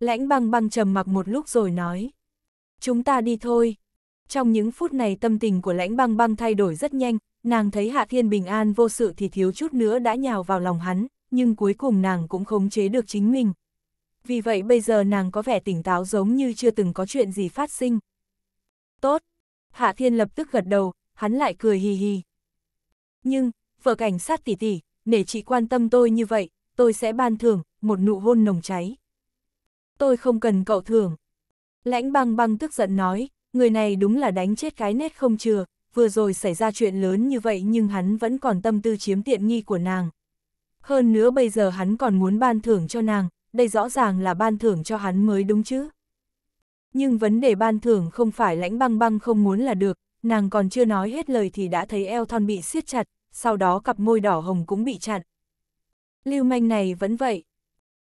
S1: Lãnh băng băng trầm mặc một lúc rồi nói. Chúng ta đi thôi. Trong những phút này tâm tình của lãnh băng băng thay đổi rất nhanh, nàng thấy Hạ Thiên bình an vô sự thì thiếu chút nữa đã nhào vào lòng hắn, nhưng cuối cùng nàng cũng khống chế được chính mình. Vì vậy bây giờ nàng có vẻ tỉnh táo giống như chưa từng có chuyện gì phát sinh. Tốt! Hạ Thiên lập tức gật đầu, hắn lại cười hì hì. Nhưng, vợ cảnh sát tỷ tỷ, để chị quan tâm tôi như vậy, tôi sẽ ban thưởng, một nụ hôn nồng cháy. Tôi không cần cậu thưởng. Lãnh băng băng tức giận nói, người này đúng là đánh chết cái nét không chừa, vừa rồi xảy ra chuyện lớn như vậy nhưng hắn vẫn còn tâm tư chiếm tiện nghi của nàng. Hơn nữa bây giờ hắn còn muốn ban thưởng cho nàng, đây rõ ràng là ban thưởng cho hắn mới đúng chứ. Nhưng vấn đề ban thưởng không phải lãnh băng băng không muốn là được, nàng còn chưa nói hết lời thì đã thấy eo thon bị siết chặt, sau đó cặp môi đỏ hồng cũng bị chặn. Lưu manh này vẫn vậy.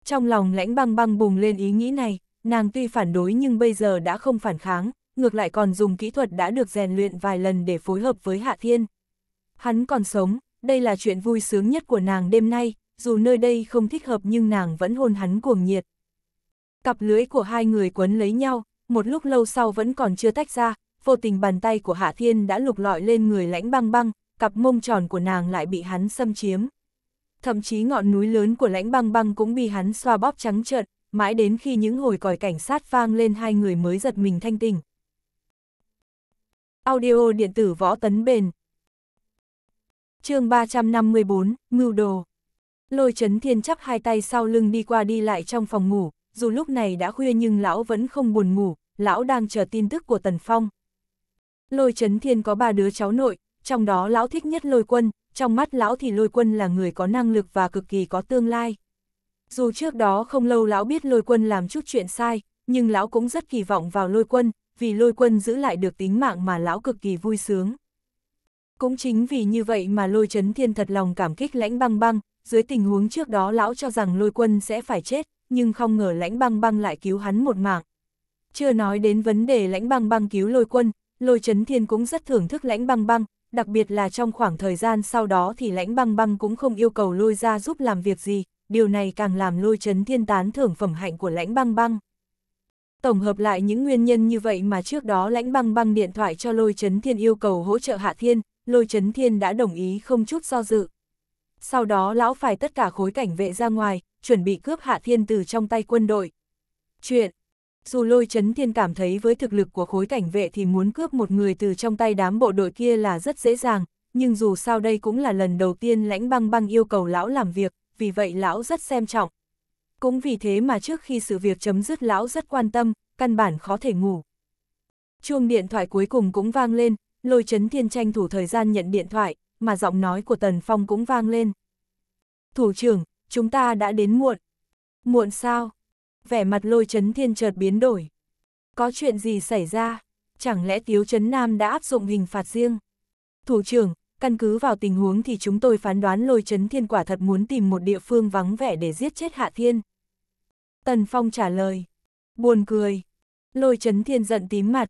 S1: Trong lòng lãnh băng băng bùng lên ý nghĩ này, nàng tuy phản đối nhưng bây giờ đã không phản kháng, ngược lại còn dùng kỹ thuật đã được rèn luyện vài lần để phối hợp với Hạ Thiên. Hắn còn sống, đây là chuyện vui sướng nhất của nàng đêm nay, dù nơi đây không thích hợp nhưng nàng vẫn hôn hắn cuồng nhiệt. Cặp lưỡi của hai người quấn lấy nhau, một lúc lâu sau vẫn còn chưa tách ra, vô tình bàn tay của Hạ Thiên đã lục lọi lên người lãnh băng băng, cặp mông tròn của nàng lại bị hắn xâm chiếm. Thậm chí ngọn núi lớn của lãnh băng băng cũng bị hắn xoa bóp trắng trợn, mãi đến khi những hồi còi cảnh sát vang lên hai người mới giật mình thanh tình. Audio điện tử võ tấn bền chương 354, Mưu Đồ Lôi chấn thiên chắp hai tay sau lưng đi qua đi lại trong phòng ngủ, dù lúc này đã khuya nhưng lão vẫn không buồn ngủ, lão đang chờ tin tức của Tần Phong. Lôi chấn thiên có ba đứa cháu nội, trong đó lão thích nhất lôi quân, trong mắt lão thì lôi quân là người có năng lực và cực kỳ có tương lai. Dù trước đó không lâu lão biết lôi quân làm chút chuyện sai, nhưng lão cũng rất kỳ vọng vào lôi quân, vì lôi quân giữ lại được tính mạng mà lão cực kỳ vui sướng. Cũng chính vì như vậy mà lôi chấn thiên thật lòng cảm kích lãnh băng băng, dưới tình huống trước đó lão cho rằng lôi quân sẽ phải chết, nhưng không ngờ lãnh băng băng lại cứu hắn một mạng. Chưa nói đến vấn đề lãnh băng băng cứu lôi quân, lôi chấn thiên cũng rất thưởng thức lãnh băng băng, đặc biệt là trong khoảng thời gian sau đó thì lãnh băng băng cũng không yêu cầu lôi ra giúp làm việc gì, điều này càng làm lôi chấn thiên tán thưởng phẩm hạnh của lãnh băng băng. Tổng hợp lại những nguyên nhân như vậy mà trước đó lãnh băng băng điện thoại cho lôi chấn thiên yêu cầu hỗ trợ hạ thiên, lôi chấn thiên đã đồng ý không chút do dự. Sau đó lão phải tất cả khối cảnh vệ ra ngoài, chuẩn bị cướp Hạ Thiên từ trong tay quân đội. Chuyện dù lôi chấn thiên cảm thấy với thực lực của khối cảnh vệ thì muốn cướp một người từ trong tay đám bộ đội kia là rất dễ dàng, nhưng dù sao đây cũng là lần đầu tiên lãnh băng băng yêu cầu lão làm việc, vì vậy lão rất xem trọng. Cũng vì thế mà trước khi sự việc chấm dứt lão rất quan tâm, căn bản khó thể ngủ. Chuông điện thoại cuối cùng cũng vang lên, lôi chấn thiên tranh thủ thời gian nhận điện thoại, mà giọng nói của Tần Phong cũng vang lên. Thủ trưởng, chúng ta đã đến muộn. Muộn sao? Vẻ mặt lôi chấn thiên chợt biến đổi. Có chuyện gì xảy ra? Chẳng lẽ Tiếu Chấn Nam đã áp dụng hình phạt riêng? Thủ trưởng, căn cứ vào tình huống thì chúng tôi phán đoán lôi chấn thiên quả thật muốn tìm một địa phương vắng vẻ để giết chết Hạ Thiên. Tần Phong trả lời. Buồn cười. Lôi chấn thiên giận tím mặt.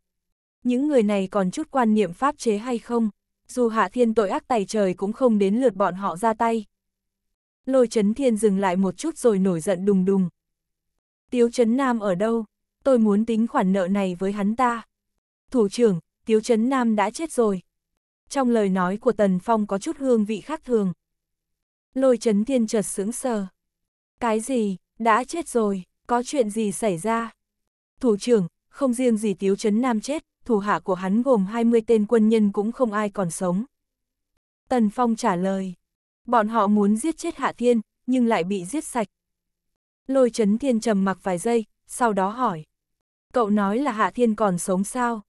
S1: Những người này còn chút quan niệm pháp chế hay không? Dù Hạ Thiên tội ác tày trời cũng không đến lượt bọn họ ra tay. Lôi chấn thiên dừng lại một chút rồi nổi giận đùng đùng. Tiếu chấn Nam ở đâu? Tôi muốn tính khoản nợ này với hắn ta. Thủ trưởng, Tiếu chấn Nam đã chết rồi trong lời nói của Tần Phong có chút hương vị khác thường. Lôi chấn thiên chợt sững sờ. Cái gì, đã chết rồi, có chuyện gì xảy ra? Thủ trưởng, không riêng gì Tiếu Chấn Nam chết, thủ hạ của hắn gồm 20 tên quân nhân cũng không ai còn sống. Tần Phong trả lời, bọn họ muốn giết chết Hạ Thiên, nhưng lại bị giết sạch. Lôi chấn thiên trầm mặc vài giây, sau đó hỏi. Cậu nói là Hạ Thiên còn sống sao?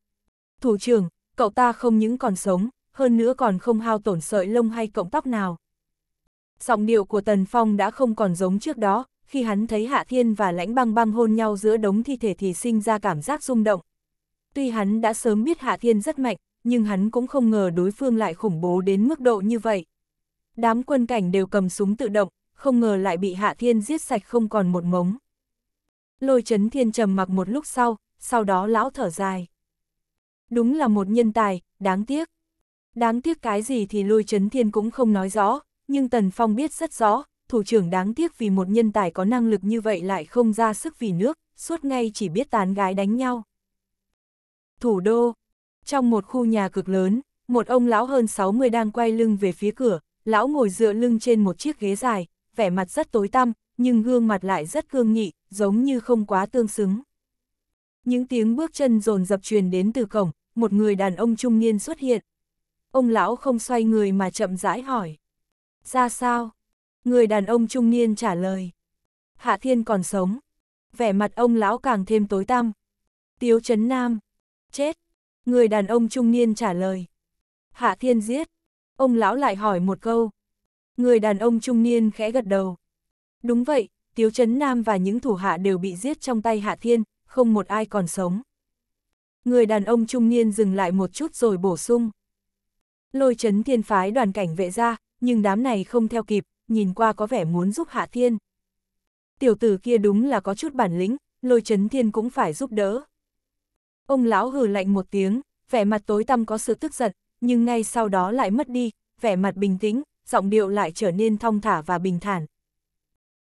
S1: Thủ trưởng, cậu ta không những còn sống, hơn nữa còn không hao tổn sợi lông hay cộng tóc nào. Giọng điệu của Tần Phong đã không còn giống trước đó, khi hắn thấy Hạ Thiên và Lãnh Băng Băng hôn nhau giữa đống thi thể thì sinh ra cảm giác rung động. Tuy hắn đã sớm biết Hạ Thiên rất mạnh, nhưng hắn cũng không ngờ đối phương lại khủng bố đến mức độ như vậy. Đám quân cảnh đều cầm súng tự động, không ngờ lại bị Hạ Thiên giết sạch không còn một mống. Lôi chấn thiên trầm mặc một lúc sau, sau đó lão thở dài. Đúng là một nhân tài, đáng tiếc. Đáng tiếc cái gì thì lôi chấn thiên cũng không nói rõ, nhưng Tần Phong biết rất rõ, thủ trưởng đáng tiếc vì một nhân tài có năng lực như vậy lại không ra sức vì nước, suốt ngay chỉ biết tán gái đánh nhau. Thủ đô Trong một khu nhà cực lớn, một ông lão hơn 60 đang quay lưng về phía cửa, lão ngồi dựa lưng trên một chiếc ghế dài, vẻ mặt rất tối tăm, nhưng gương mặt lại rất cương nghị, giống như không quá tương xứng. Những tiếng bước chân rồn dập truyền đến từ cổng, một người đàn ông trung niên xuất hiện. Ông lão không xoay người mà chậm rãi hỏi. Ra sao? Người đàn ông trung niên trả lời. Hạ Thiên còn sống. Vẻ mặt ông lão càng thêm tối tăm. Tiếu Trấn Nam. Chết. Người đàn ông trung niên trả lời. Hạ Thiên giết. Ông lão lại hỏi một câu. Người đàn ông trung niên khẽ gật đầu. Đúng vậy, Tiếu Trấn Nam và những thủ hạ đều bị giết trong tay Hạ Thiên, không một ai còn sống. Người đàn ông trung niên dừng lại một chút rồi bổ sung. Lôi chấn thiên phái đoàn cảnh vệ ra, nhưng đám này không theo kịp, nhìn qua có vẻ muốn giúp hạ thiên. Tiểu tử kia đúng là có chút bản lĩnh, lôi chấn thiên cũng phải giúp đỡ. Ông lão hừ lạnh một tiếng, vẻ mặt tối tăm có sự tức giận, nhưng ngay sau đó lại mất đi, vẻ mặt bình tĩnh, giọng điệu lại trở nên thong thả và bình thản.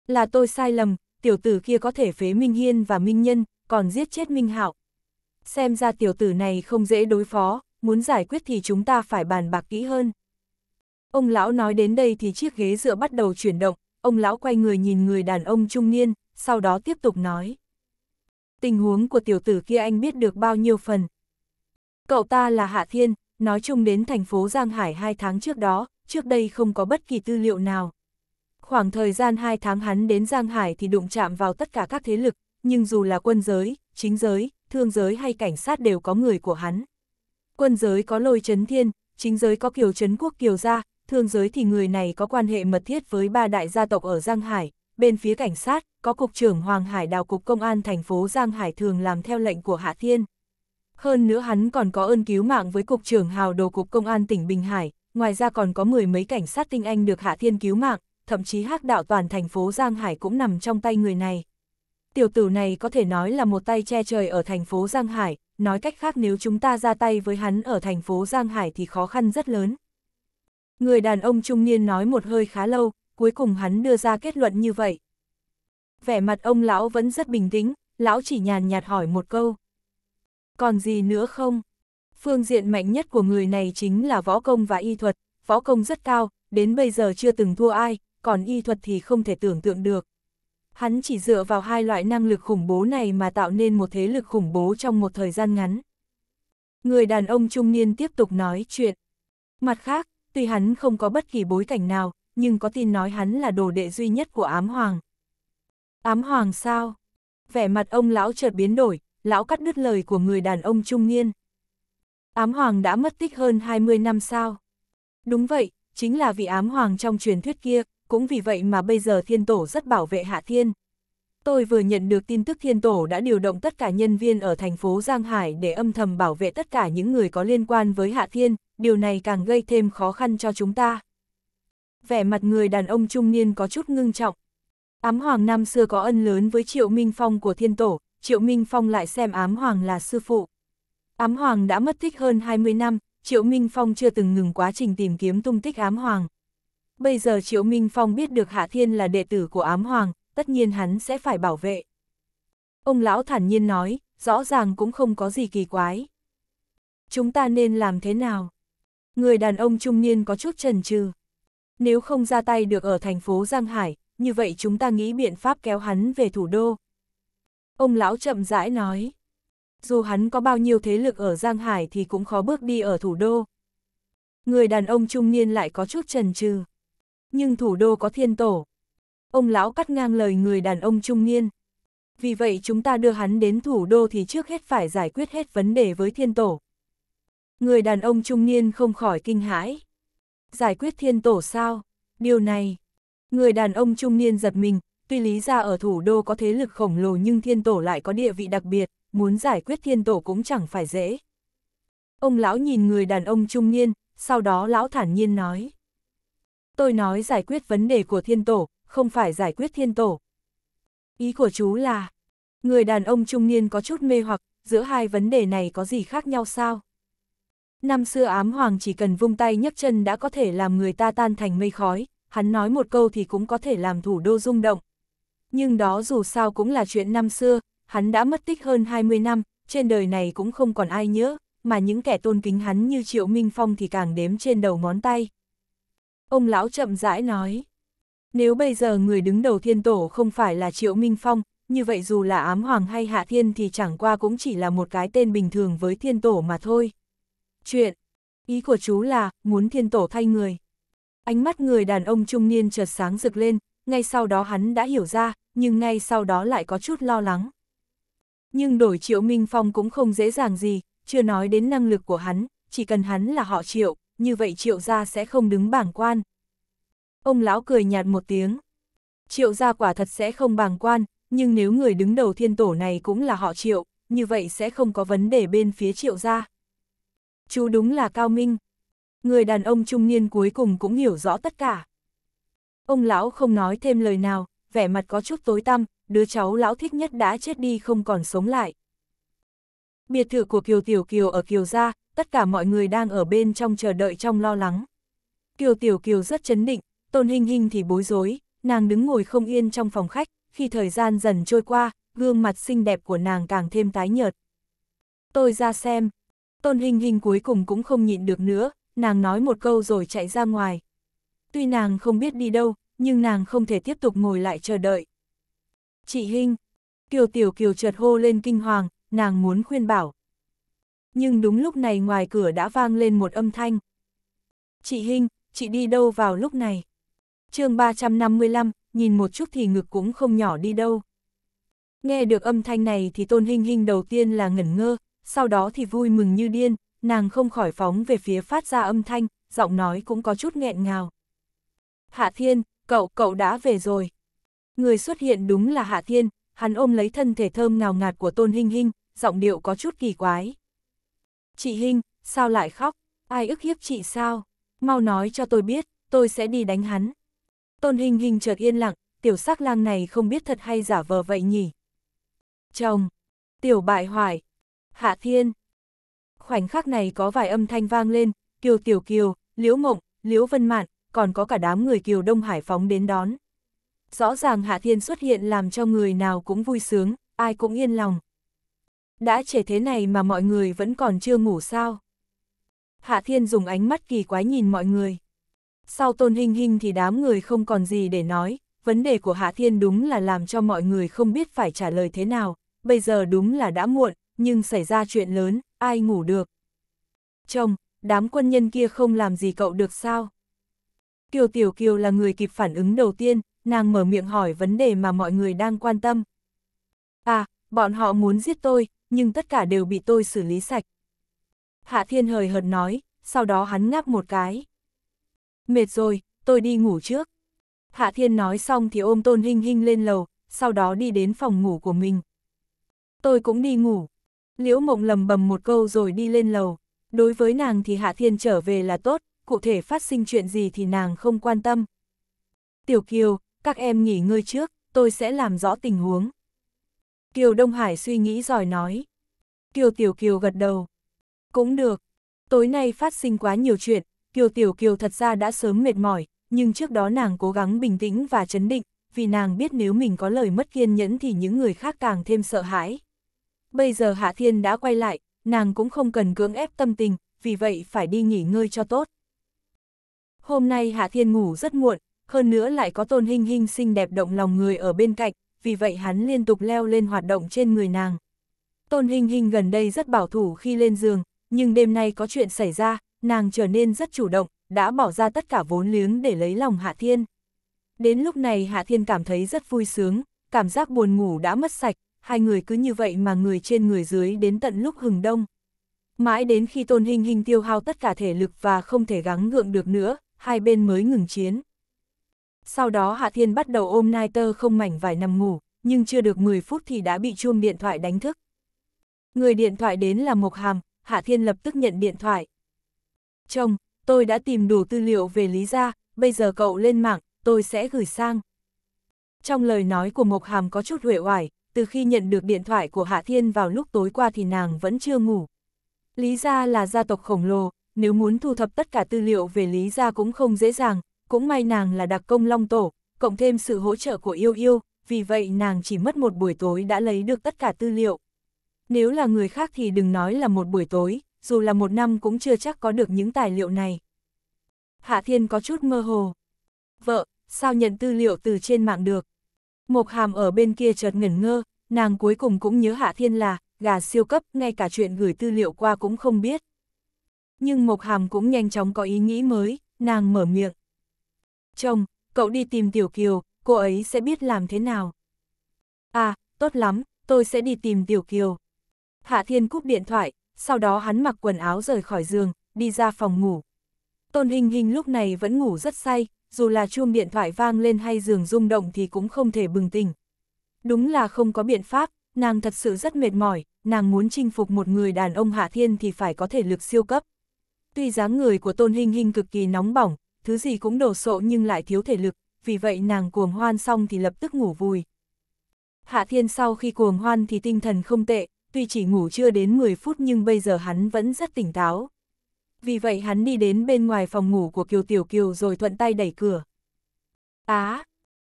S1: Là tôi sai lầm, tiểu tử kia có thể phế Minh Hiên và Minh Nhân, còn giết chết Minh Hạo. Xem ra tiểu tử này không dễ đối phó, muốn giải quyết thì chúng ta phải bàn bạc kỹ hơn. Ông lão nói đến đây thì chiếc ghế dựa bắt đầu chuyển động, ông lão quay người nhìn người đàn ông trung niên, sau đó tiếp tục nói. Tình huống của tiểu tử kia anh biết được bao nhiêu phần. Cậu ta là Hạ Thiên, nói chung đến thành phố Giang Hải hai tháng trước đó, trước đây không có bất kỳ tư liệu nào. Khoảng thời gian hai tháng hắn đến Giang Hải thì đụng chạm vào tất cả các thế lực, nhưng dù là quân giới, chính giới, thương giới hay cảnh sát đều có người của hắn quân giới có lôi chấn thiên, chính giới có kiều chấn quốc kiều gia, thương giới thì người này có quan hệ mật thiết với ba đại gia tộc ở Giang Hải, bên phía cảnh sát, có cục trưởng Hoàng Hải đào cục công an thành phố Giang Hải thường làm theo lệnh của Hạ Thiên. Hơn nữa hắn còn có ơn cứu mạng với cục trưởng hào đồ cục công an tỉnh Bình Hải, ngoài ra còn có mười mấy cảnh sát tinh anh được Hạ Thiên cứu mạng, thậm chí hắc đạo toàn thành phố Giang Hải cũng nằm trong tay người này. Tiểu tử này có thể nói là một tay che trời ở thành phố Giang Hải, nói cách khác nếu chúng ta ra tay với hắn ở thành phố Giang Hải thì khó khăn rất lớn. Người đàn ông trung niên nói một hơi khá lâu, cuối cùng hắn đưa ra kết luận như vậy. Vẻ mặt ông lão vẫn rất bình tĩnh, lão chỉ nhàn nhạt hỏi một câu. Còn gì nữa không? Phương diện mạnh nhất của người này chính là võ công và y thuật, võ công rất cao, đến bây giờ chưa từng thua ai, còn y thuật thì không thể tưởng tượng được. Hắn chỉ dựa vào hai loại năng lực khủng bố này mà tạo nên một thế lực khủng bố trong một thời gian ngắn. Người đàn ông trung niên tiếp tục nói chuyện. Mặt khác, tuy hắn không có bất kỳ bối cảnh nào, nhưng có tin nói hắn là đồ đệ duy nhất của ám hoàng. Ám hoàng sao? Vẻ mặt ông lão chợt biến đổi, lão cắt đứt lời của người đàn ông trung niên. Ám hoàng đã mất tích hơn 20 năm sao? Đúng vậy, chính là vị ám hoàng trong truyền thuyết kia, cũng vì vậy mà bây giờ thiên tổ rất bảo vệ hạ thiên. Tôi vừa nhận được tin tức thiên tổ đã điều động tất cả nhân viên ở thành phố Giang Hải để âm thầm bảo vệ tất cả những người có liên quan với hạ thiên, điều này càng gây thêm khó khăn cho chúng ta. Vẻ mặt người đàn ông trung niên có chút ngưng trọng. Ám Hoàng năm xưa có ân lớn với Triệu Minh Phong của thiên tổ, Triệu Minh Phong lại xem Ám Hoàng là sư phụ. Ám Hoàng đã mất tích hơn 20 năm, Triệu Minh Phong chưa từng ngừng quá trình tìm kiếm tung tích Ám Hoàng. Bây giờ Triệu Minh Phong biết được Hạ Thiên là đệ tử của Ám Hoàng, tất nhiên hắn sẽ phải bảo vệ. Ông lão thản nhiên nói, rõ ràng cũng không có gì kỳ quái. Chúng ta nên làm thế nào? Người đàn ông trung niên có chút trần trừ. Nếu không ra tay được ở thành phố Giang Hải, như vậy chúng ta nghĩ biện pháp kéo hắn về thủ đô. Ông lão chậm rãi nói. Dù hắn có bao nhiêu thế lực ở Giang Hải thì cũng khó bước đi ở thủ đô. Người đàn ông trung niên lại có chút trần trừ, Nhưng thủ đô có thiên tổ. Ông lão cắt ngang lời người đàn ông trung niên. Vì vậy chúng ta đưa hắn đến thủ đô thì trước hết phải giải quyết hết vấn đề với thiên tổ. Người đàn ông trung niên không khỏi kinh hãi. Giải quyết thiên tổ sao? Điều này. Người đàn ông trung niên giật mình, tuy lý ra ở thủ đô có thế lực khổng lồ nhưng thiên tổ lại có địa vị đặc biệt, muốn giải quyết thiên tổ cũng chẳng phải dễ. Ông lão nhìn người đàn ông trung niên, sau đó lão thản nhiên nói. Tôi nói giải quyết vấn đề của thiên tổ, không phải giải quyết thiên tổ. Ý của chú là, người đàn ông trung niên có chút mê hoặc, giữa hai vấn đề này có gì khác nhau sao? Năm xưa ám hoàng chỉ cần vung tay nhấc chân đã có thể làm người ta tan thành mây khói, hắn nói một câu thì cũng có thể làm thủ đô rung động. Nhưng đó dù sao cũng là chuyện năm xưa, hắn đã mất tích hơn 20 năm, trên đời này cũng không còn ai nhớ, mà những kẻ tôn kính hắn như Triệu Minh Phong thì càng đếm trên đầu ngón tay. Ông lão chậm rãi nói, nếu bây giờ người đứng đầu thiên tổ không phải là Triệu Minh Phong, như vậy dù là ám hoàng hay hạ thiên thì chẳng qua cũng chỉ là một cái tên bình thường với thiên tổ mà thôi. Chuyện, ý của chú là, muốn thiên tổ thay người. Ánh mắt người đàn ông trung niên chợt sáng rực lên, ngay sau đó hắn đã hiểu ra, nhưng ngay sau đó lại có chút lo lắng. Nhưng đổi Triệu Minh Phong cũng không dễ dàng gì, chưa nói đến năng lực của hắn, chỉ cần hắn là họ Triệu, như vậy Triệu gia sẽ không đứng bảng quan. Ông lão cười nhạt một tiếng. Triệu gia quả thật sẽ không bàng quan, nhưng nếu người đứng đầu thiên tổ này cũng là họ Triệu, như vậy sẽ không có vấn đề bên phía Triệu gia. Chú đúng là cao minh. Người đàn ông trung niên cuối cùng cũng hiểu rõ tất cả. Ông lão không nói thêm lời nào, vẻ mặt có chút tối tăm, đứa cháu lão thích nhất đã chết đi không còn sống lại. Biệt thự của Kiều Tiểu Kiều ở Kiều Gia, tất cả mọi người đang ở bên trong chờ đợi trong lo lắng. Kiều Tiểu Kiều rất chấn định, Tôn Hinh Hinh thì bối rối, nàng đứng ngồi không yên trong phòng khách, khi thời gian dần trôi qua, gương mặt xinh đẹp của nàng càng thêm tái nhợt. Tôi ra xem. Tôn Hinh Hinh cuối cùng cũng không nhịn được nữa, nàng nói một câu rồi chạy ra ngoài. Tuy nàng không biết đi đâu, nhưng nàng không thể tiếp tục ngồi lại chờ đợi. Chị Hinh, Kiều Tiểu Kiều chợt hô lên kinh hoàng, nàng muốn khuyên bảo. Nhưng đúng lúc này ngoài cửa đã vang lên một âm thanh. Chị Hinh, chị đi đâu vào lúc này? chương 355, nhìn một chút thì ngực cũng không nhỏ đi đâu. Nghe được âm thanh này thì Tôn Hinh Hinh đầu tiên là ngẩn ngơ, sau đó thì vui mừng như điên, nàng không khỏi phóng về phía phát ra âm thanh, giọng nói cũng có chút nghẹn ngào. Hạ Thiên, cậu, cậu đã về rồi. Người xuất hiện đúng là Hạ Thiên, hắn ôm lấy thân thể thơm ngào ngạt của Tôn Hinh Hinh, giọng điệu có chút kỳ quái. Chị Hinh, sao lại khóc, ai ức hiếp chị sao? Mau nói cho tôi biết, tôi sẽ đi đánh hắn. Tôn Hinh Hinh chợt yên lặng, tiểu sắc lang này không biết thật hay giả vờ vậy nhỉ. Chồng, tiểu bại hoại, Hạ Thiên. Khoảnh khắc này có vài âm thanh vang lên, Kiều Tiểu Kiều, Liễu Mộng, Liễu Vân Mạn, còn có cả đám người Kiều Đông Hải phóng đến đón. Rõ ràng Hạ Thiên xuất hiện làm cho người nào cũng vui sướng, ai cũng yên lòng. Đã trễ thế này mà mọi người vẫn còn chưa ngủ sao? Hạ Thiên dùng ánh mắt kỳ quái nhìn mọi người. Sau tôn hình hình thì đám người không còn gì để nói, vấn đề của Hạ Thiên đúng là làm cho mọi người không biết phải trả lời thế nào, bây giờ đúng là đã muộn, nhưng xảy ra chuyện lớn, ai ngủ được. Chồng, đám quân nhân kia không làm gì cậu được sao? Kiều Tiểu Kiều là người kịp phản ứng đầu tiên, nàng mở miệng hỏi vấn đề mà mọi người đang quan tâm. À, bọn họ muốn giết tôi, nhưng tất cả đều bị tôi xử lý sạch. Hạ Thiên hời hợt nói, sau đó hắn ngáp một cái. Mệt rồi, tôi đi ngủ trước. Hạ Thiên nói xong thì ôm Tôn Hinh Hinh lên lầu, sau đó đi đến phòng ngủ của mình. Tôi cũng đi ngủ. Liễu Mộng lầm bầm một câu rồi đi lên lầu. Đối với nàng thì Hạ Thiên trở về là tốt, cụ thể phát sinh chuyện gì thì nàng không quan tâm. Tiểu Kiều, các em nghỉ ngơi trước, tôi sẽ làm rõ tình huống. Kiều Đông Hải suy nghĩ rồi nói. Kiều Tiểu Kiều gật đầu. Cũng được. Tối nay phát sinh quá nhiều chuyện, Kiều Tiểu Kiều thật ra đã sớm mệt mỏi, nhưng trước đó nàng cố gắng bình tĩnh và chấn định, vì nàng biết nếu mình có lời mất kiên nhẫn thì những người khác càng thêm sợ hãi. Bây giờ Hạ Thiên đã quay lại, nàng cũng không cần cưỡng ép tâm tình, vì vậy phải đi nghỉ ngơi cho tốt. Hôm nay Hạ Thiên ngủ rất muộn, hơn nữa lại có tôn hình hình xinh đẹp động lòng người ở bên cạnh, vì vậy hắn liên tục leo lên hoạt động trên người nàng. Tôn hình hình gần đây rất bảo thủ khi lên giường, nhưng đêm nay có chuyện xảy ra, nàng trở nên rất chủ động, đã bỏ ra tất cả vốn liếng để lấy lòng Hạ Thiên. Đến lúc này Hạ Thiên cảm thấy rất vui sướng, cảm giác buồn ngủ đã mất sạch, hai người cứ như vậy mà người trên người dưới đến tận lúc hừng đông. Mãi đến khi tôn hình hình tiêu hao tất cả thể lực và không thể gắng gượng được nữa, hai bên mới ngừng chiến. Sau đó Hạ Thiên bắt đầu ôm Nai Tơ không mảnh vải nằm ngủ, nhưng chưa được 10 phút thì đã bị chuông điện thoại đánh thức. Người điện thoại đến là Mộc Hàm, Hạ Thiên lập tức nhận điện thoại. Chồng, tôi đã tìm đủ tư liệu về Lý Gia, bây giờ cậu lên mạng, tôi sẽ gửi sang. Trong lời nói của Mộc Hàm có chút huệ hoài từ khi nhận được điện thoại của Hạ Thiên vào lúc tối qua thì nàng vẫn chưa ngủ. Lý Gia là gia tộc khổng lồ, nếu muốn thu thập tất cả tư liệu về Lý Gia cũng không dễ dàng, cũng may nàng là đặc công long tổ, cộng thêm sự hỗ trợ của yêu yêu, vì vậy nàng chỉ mất một buổi tối đã lấy được tất cả tư liệu. Nếu là người khác thì đừng nói là một buổi tối, dù là một năm cũng chưa chắc có được những tài liệu này. Hạ Thiên có chút mơ hồ. Vợ, sao nhận tư liệu từ trên mạng được? Mộc Hàm ở bên kia chợt ngẩn ngơ, nàng cuối cùng cũng nhớ Hạ Thiên là, gà siêu cấp, ngay cả chuyện gửi tư liệu qua cũng không biết. Nhưng Mộc Hàm cũng nhanh chóng có ý nghĩ mới, nàng mở miệng. Chồng, cậu đi tìm Tiểu Kiều, cô ấy sẽ biết làm thế nào. À, tốt lắm, tôi sẽ đi tìm Tiểu Kiều. Hạ Thiên cúp điện thoại, sau đó hắn mặc quần áo rời khỏi giường, đi ra phòng ngủ. Tôn Hình Hình lúc này vẫn ngủ rất say, dù là chuông điện thoại vang lên hay giường rung động thì cũng không thể bừng tỉnh. Đúng là không có biện pháp, nàng thật sự rất mệt mỏi, nàng muốn chinh phục một người đàn ông hạ thiên thì phải có thể lực siêu cấp. Tuy dáng người của Tôn Hình Hình cực kỳ nóng bỏng, thứ gì cũng đồ sộ nhưng lại thiếu thể lực, vì vậy nàng cuồng hoan xong thì lập tức ngủ vùi. Hạ Thiên sau khi cuồng hoan thì tinh thần không tệ, tuy chỉ ngủ chưa đến 10 phút nhưng bây giờ hắn vẫn rất tỉnh táo. Vì vậy hắn đi đến bên ngoài phòng ngủ của Kiều Tiểu Kiều rồi thuận tay đẩy cửa. Á!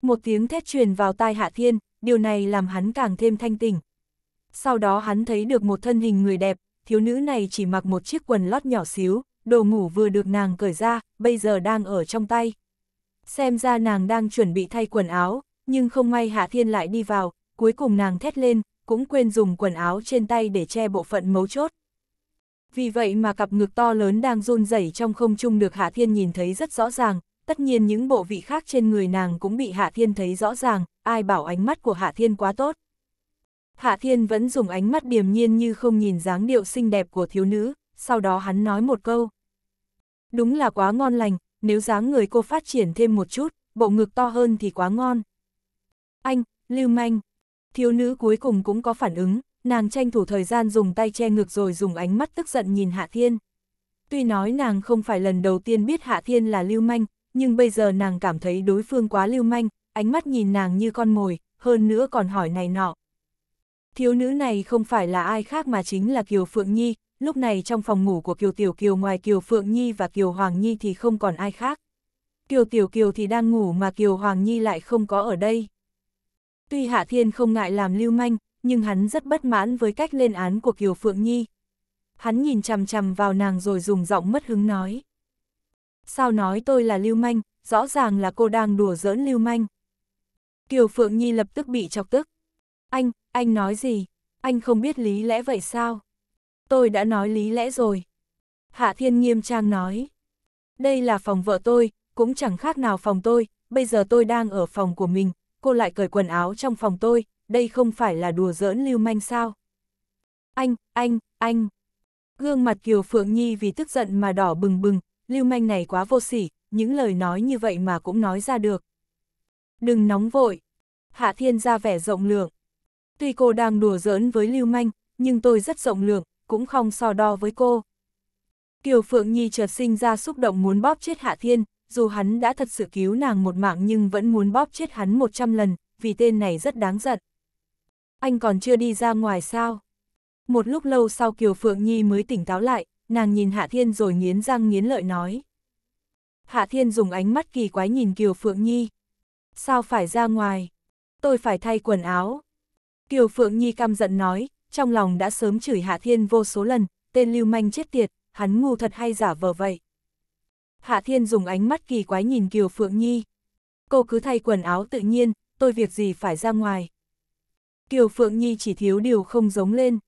S1: một tiếng thét truyền vào tai Hạ Thiên, điều này làm hắn càng thêm thanh tỉnh. Sau đó hắn thấy được một thân hình người đẹp, thiếu nữ này chỉ mặc một chiếc quần lót nhỏ xíu, đồ ngủ vừa được nàng cởi ra, bây giờ đang ở trong tay. Xem ra nàng đang chuẩn bị thay quần áo, nhưng không may Hạ Thiên lại đi vào, cuối cùng nàng thét lên, cũng quên dùng quần áo trên tay để che bộ phận mấu chốt. Vì vậy mà cặp ngực to lớn đang run rẩy trong không trung được Hạ Thiên nhìn thấy rất rõ ràng, tất nhiên những bộ vị khác trên người nàng cũng bị Hạ Thiên thấy rõ ràng, ai bảo ánh mắt của Hạ Thiên quá tốt. Hạ Thiên vẫn dùng ánh mắt điềm nhiên như không nhìn dáng điệu xinh đẹp của thiếu nữ, sau đó hắn nói một câu. Đúng là quá ngon lành, nếu dáng người cô phát triển thêm một chút, bộ ngực to hơn thì quá ngon. Anh, lưu manh. Thiếu nữ cuối cùng cũng có phản ứng, nàng tranh thủ thời gian dùng tay che ngực rồi dùng ánh mắt tức giận nhìn Hạ Thiên. Tuy nói nàng không phải lần đầu tiên biết Hạ Thiên là lưu manh, nhưng bây giờ nàng cảm thấy đối phương quá lưu manh, ánh mắt nhìn nàng như con mồi, hơn nữa còn hỏi này nọ. Thiếu nữ này không phải là ai khác mà chính là Kiều Phượng Nhi, lúc này trong phòng ngủ của Kiều Tiểu Kiều ngoài Kiều Phượng Nhi và Kiều Hoàng Nhi thì không còn ai khác. Kiều Tiểu Kiều thì đang ngủ mà Kiều Hoàng Nhi lại không có ở đây. Tuy Hạ Thiên không ngại làm lưu manh, nhưng hắn rất bất mãn với cách lên án của Kiều Phượng Nhi. Hắn nhìn chằm chằm vào nàng rồi dùng giọng mất hứng nói. Sao nói tôi là lưu manh, rõ ràng là cô đang đùa giỡn lưu manh. Kiều Phượng Nhi lập tức bị chọc tức. Anh, anh nói gì? Anh không biết lý lẽ vậy sao? Tôi đã nói lý lẽ rồi. Hạ Thiên nghiêm trang nói. Đây là phòng vợ tôi, cũng chẳng khác nào phòng tôi, bây giờ tôi đang ở phòng của mình, cô lại cởi quần áo trong phòng tôi, đây không phải là đùa giỡn lưu manh sao? Anh, anh, anh. Gương mặt Kiều Phượng Nhi vì tức giận mà đỏ bừng bừng, lưu manh này quá vô sỉ, những lời nói như vậy mà cũng nói ra được. Đừng nóng vội. Hạ Thiên ra vẻ rộng lượng. Tuy cô đang đùa giỡn với lưu manh, nhưng tôi rất rộng lượng, cũng không so đo với cô. Kiều Phượng Nhi chợt sinh ra xúc động muốn bóp chết Hạ Thiên, dù hắn đã thật sự cứu nàng một mạng nhưng vẫn muốn bóp chết hắn một trăm lần, vì tên này rất đáng giận. Anh còn chưa đi ra ngoài sao? Một lúc lâu sau Kiều Phượng Nhi mới tỉnh táo lại, nàng nhìn Hạ Thiên rồi nghiến răng nghiến lợi nói. Hạ Thiên dùng ánh mắt kỳ quái nhìn Kiều Phượng Nhi. Sao phải ra ngoài? Tôi phải thay quần áo. Kiều Phượng Nhi căm giận nói, trong lòng đã sớm chửi Hạ Thiên vô số lần, tên lưu manh chết tiệt, hắn ngu thật hay giả vờ vậy. Hạ Thiên dùng ánh mắt kỳ quái nhìn Kiều Phượng Nhi. Cô cứ thay quần áo tự nhiên, tôi việc gì phải ra ngoài. Kiều Phượng Nhi chỉ thiếu điều không giống lên.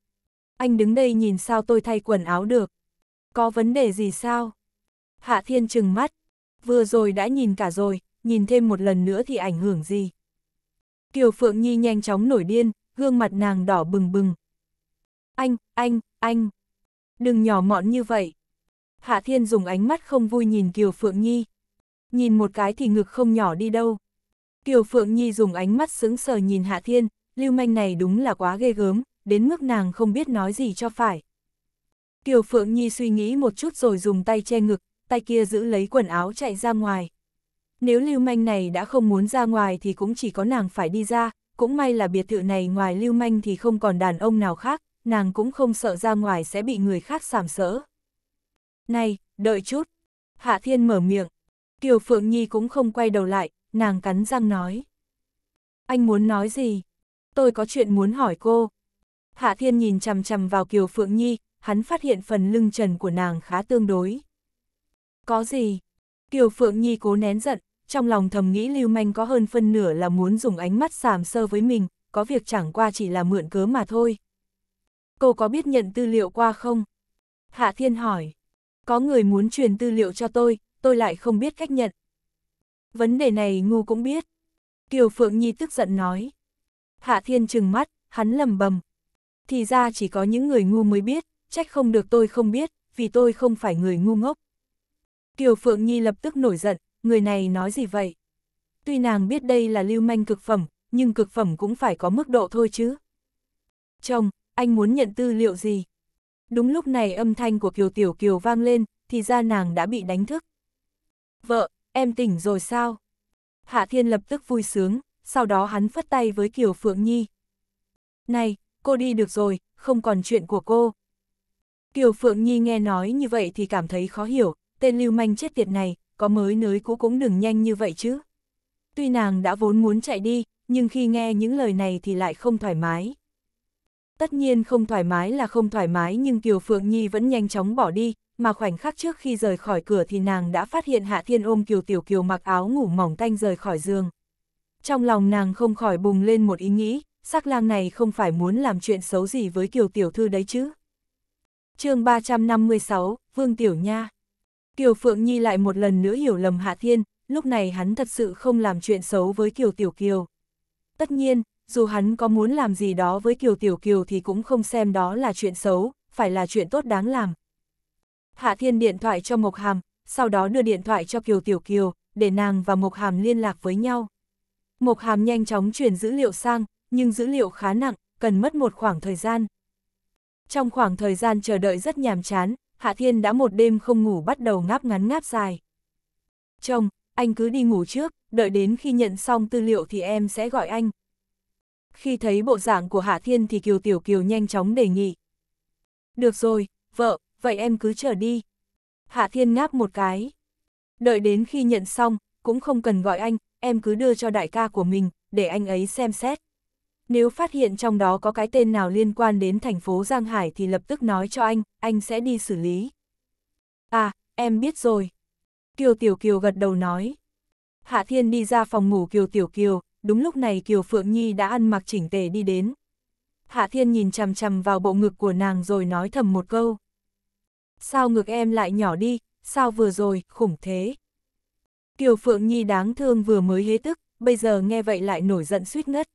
S1: Anh đứng đây nhìn sao tôi thay quần áo được. Có vấn đề gì sao? Hạ Thiên trừng mắt. Vừa rồi đã nhìn cả rồi, nhìn thêm một lần nữa thì ảnh hưởng gì? Kiều Phượng Nhi nhanh chóng nổi điên, gương mặt nàng đỏ bừng bừng. Anh, anh, anh, đừng nhỏ mọn như vậy. Hạ Thiên dùng ánh mắt không vui nhìn Kiều Phượng Nhi. Nhìn một cái thì ngực không nhỏ đi đâu. Kiều Phượng Nhi dùng ánh mắt sững sờ nhìn Hạ Thiên, lưu manh này đúng là quá ghê gớm, đến mức nàng không biết nói gì cho phải. Kiều Phượng Nhi suy nghĩ một chút rồi dùng tay che ngực, tay kia giữ lấy quần áo chạy ra ngoài. Nếu lưu manh này đã không muốn ra ngoài thì cũng chỉ có nàng phải đi ra, cũng may là biệt thự này ngoài lưu manh thì không còn đàn ông nào khác, nàng cũng không sợ ra ngoài sẽ bị người khác sàm sỡ. Này, đợi chút. Hạ Thiên mở miệng. Kiều Phượng Nhi cũng không quay đầu lại, nàng cắn răng nói. Anh muốn nói gì? Tôi có chuyện muốn hỏi cô. Hạ Thiên nhìn chằm chằm vào Kiều Phượng Nhi, hắn phát hiện phần lưng trần của nàng khá tương đối. Có gì? Kiều Phượng Nhi cố nén giận, trong lòng thầm nghĩ Lưu Manh có hơn phân nửa là muốn dùng ánh mắt sàm sơ với mình, có việc chẳng qua chỉ là mượn cớ mà thôi. Cô có biết nhận tư liệu qua không? Hạ Thiên hỏi. Có người muốn truyền tư liệu cho tôi, tôi lại không biết cách nhận. Vấn đề này ngu cũng biết. Kiều Phượng Nhi tức giận nói. Hạ Thiên trừng mắt, hắn lầm bầm. Thì ra chỉ có những người ngu mới biết, trách không được tôi không biết, vì tôi không phải người ngu ngốc. Kiều Phượng Nhi lập tức nổi giận, người này nói gì vậy? Tuy nàng biết đây là lưu manh cực phẩm, nhưng cực phẩm cũng phải có mức độ thôi chứ. Chồng, anh muốn nhận tư liệu gì? Đúng lúc này âm thanh của Kiều Tiểu Kiều vang lên, thì ra nàng đã bị đánh thức. Vợ, em tỉnh rồi sao? Hạ Thiên lập tức vui sướng, sau đó hắn phất tay với Kiều Phượng Nhi. Này, cô đi được rồi, không còn chuyện của cô. Kiều Phượng Nhi nghe nói như vậy thì cảm thấy khó hiểu, tên lưu manh chết tiệt này, có mới nới cũ cũng đừng nhanh như vậy chứ. Tuy nàng đã vốn muốn chạy đi, nhưng khi nghe những lời này thì lại không thoải mái. Tất nhiên không thoải mái là không thoải mái nhưng Kiều Phượng Nhi vẫn nhanh chóng bỏ đi, mà khoảnh khắc trước khi rời khỏi cửa thì nàng đã phát hiện Hạ Thiên ôm Kiều Tiểu Kiều mặc áo ngủ mỏng tanh rời khỏi giường. Trong lòng nàng không khỏi bùng lên một ý nghĩ, sắc lang này không phải muốn làm chuyện xấu gì với Kiều Tiểu Thư đấy chứ. chương 356, Vương Tiểu Nha Kiều Phượng Nhi lại một lần nữa hiểu lầm Hạ Thiên, lúc này hắn thật sự không làm chuyện xấu với Kiều Tiểu Kiều. Tất nhiên, dù hắn có muốn làm gì đó với Kiều Tiểu Kiều thì cũng không xem đó là chuyện xấu, phải là chuyện tốt đáng làm. Hạ Thiên điện thoại cho Mộc Hàm, sau đó đưa điện thoại cho Kiều Tiểu Kiều, để nàng và Mộc Hàm liên lạc với nhau. Mộc Hàm nhanh chóng chuyển dữ liệu sang, nhưng dữ liệu khá nặng, cần mất một khoảng thời gian. Trong khoảng thời gian chờ đợi rất nhàm chán, Hạ Thiên đã một đêm không ngủ bắt đầu ngáp ngắn ngáp dài. Chồng, anh cứ đi ngủ trước, đợi đến khi nhận xong tư liệu thì em sẽ gọi anh. Khi thấy bộ dạng của Hạ Thiên thì Kiều Tiểu Kiều nhanh chóng đề nghị. Được rồi, vợ, vậy em cứ chờ đi. Hạ Thiên ngáp một cái. Đợi đến khi nhận xong, cũng không cần gọi anh, em cứ đưa cho đại ca của mình, để anh ấy xem xét. Nếu phát hiện trong đó có cái tên nào liên quan đến thành phố Giang Hải thì lập tức nói cho anh, anh sẽ đi xử lý. À, em biết rồi. Kiều Tiểu Kiều gật đầu nói. Hạ Thiên đi ra phòng ngủ Kiều Tiểu Kiều, đúng lúc này Kiều Phượng Nhi đã ăn mặc chỉnh tề đi đến. Hạ Thiên nhìn chằm chằm vào bộ ngực của nàng rồi nói thầm một câu. Sao ngực em lại nhỏ đi, sao vừa rồi, khủng thế. Kiều Phượng Nhi đáng thương vừa mới hế tức, bây giờ nghe vậy lại nổi giận suýt ngất.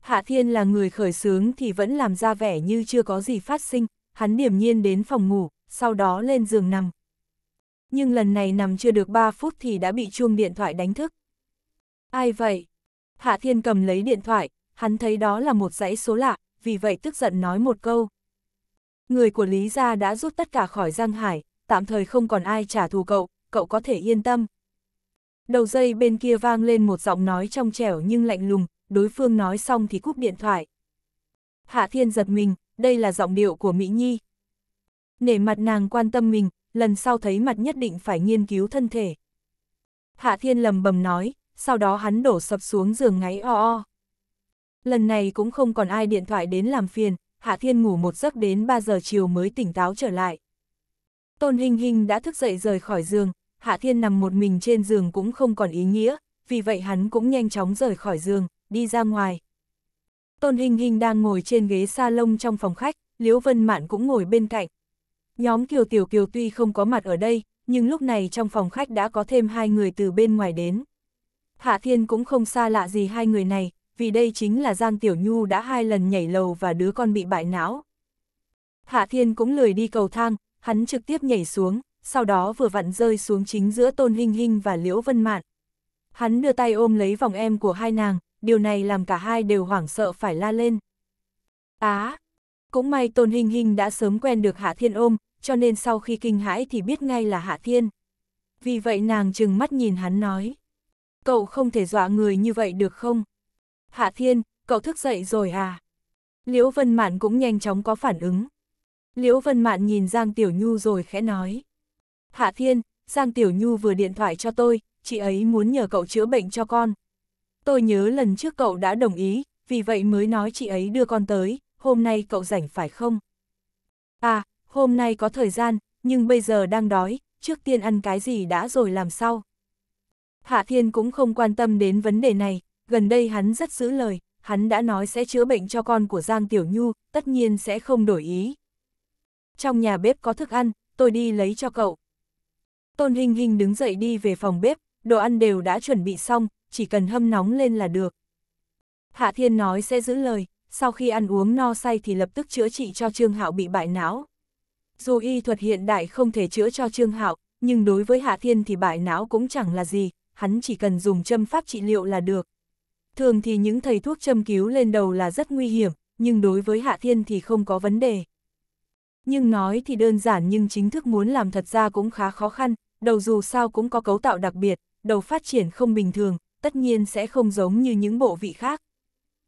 S1: Hạ Thiên là người khởi sướng thì vẫn làm ra vẻ như chưa có gì phát sinh, hắn điểm nhiên đến phòng ngủ, sau đó lên giường nằm. Nhưng lần này nằm chưa được 3 phút thì đã bị chuông điện thoại đánh thức. Ai vậy? Hạ Thiên cầm lấy điện thoại, hắn thấy đó là một dãy số lạ, vì vậy tức giận nói một câu. Người của Lý Gia đã rút tất cả khỏi Giang Hải, tạm thời không còn ai trả thù cậu, cậu có thể yên tâm. Đầu dây bên kia vang lên một giọng nói trong trẻo nhưng lạnh lùng, đối phương nói xong thì cúp điện thoại. Hạ Thiên giật mình, đây là giọng điệu của Mỹ Nhi. Nể mặt nàng quan tâm mình, lần sau thấy mặt nhất định phải nghiên cứu thân thể. Hạ Thiên lầm bầm nói, sau đó hắn đổ sập xuống giường ngáy o o. Lần này cũng không còn ai điện thoại đến làm phiền, Hạ Thiên ngủ một giấc đến 3 giờ chiều mới tỉnh táo trở lại. Tôn Hình Hình đã thức dậy rời khỏi giường, Hạ Thiên nằm một mình trên giường cũng không còn ý nghĩa, vì vậy hắn cũng nhanh chóng rời khỏi giường, đi ra ngoài. Tôn Hình Hình đang ngồi trên ghế salon trong phòng khách, Liễu Vân Mạn cũng ngồi bên cạnh. Nhóm Kiều Tiểu Kiều tuy không có mặt ở đây, nhưng lúc này trong phòng khách đã có thêm hai người từ bên ngoài đến. Hạ Thiên cũng không xa lạ gì hai người này, vì đây chính là Giang Tiểu Nhu đã hai lần nhảy lầu và đứa con bị bại não. Hạ Thiên cũng lười đi cầu thang, hắn trực tiếp nhảy xuống, sau đó vừa vặn rơi xuống chính giữa Tôn Hinh Hinh và Liễu Vân Mạn. Hắn đưa tay ôm lấy vòng em của hai nàng, điều này làm cả hai đều hoảng sợ phải la lên. Á! cũng may Tôn Hinh Hinh đã sớm quen được Hạ Thiên ôm, cho nên sau khi kinh hãi thì biết ngay là Hạ Thiên. Vì vậy nàng chừng mắt nhìn hắn nói. Cậu không thể dọa người như vậy được không? Hạ Thiên, cậu thức dậy rồi à? Liễu Vân Mạn cũng nhanh chóng có phản ứng. Liễu Vân Mạn nhìn Giang Tiểu Nhu rồi khẽ nói. Hạ Thiên, Giang Tiểu Nhu vừa điện thoại cho tôi, chị ấy muốn nhờ cậu chữa bệnh cho con. Tôi nhớ lần trước cậu đã đồng ý, vì vậy mới nói chị ấy đưa con tới, hôm nay cậu rảnh phải không? À, hôm nay có thời gian, nhưng bây giờ đang đói, trước tiên ăn cái gì đã rồi làm sao? Hạ Thiên cũng không quan tâm đến vấn đề này, gần đây hắn rất giữ lời, hắn đã nói sẽ chữa bệnh cho con của Giang Tiểu Nhu, tất nhiên sẽ không đổi ý. Trong nhà bếp có thức ăn, tôi đi lấy cho cậu. Tôn Hinh Hinh đứng dậy đi về phòng bếp, đồ ăn đều đã chuẩn bị xong, chỉ cần hâm nóng lên là được. Hạ Thiên nói sẽ giữ lời, sau khi ăn uống no say thì lập tức chữa trị cho Trương Hạo bị bại não. Dù y thuật hiện đại không thể chữa cho Trương Hạo, nhưng đối với Hạ Thiên thì bại não cũng chẳng là gì, hắn chỉ cần dùng châm pháp trị liệu là được. Thường thì những thầy thuốc châm cứu lên đầu là rất nguy hiểm, nhưng đối với Hạ Thiên thì không có vấn đề. Nhưng nói thì đơn giản nhưng chính thức muốn làm thật ra cũng khá khó khăn, đầu dù sao cũng có cấu tạo đặc biệt, đầu phát triển không bình thường, tất nhiên sẽ không giống như những bộ vị khác.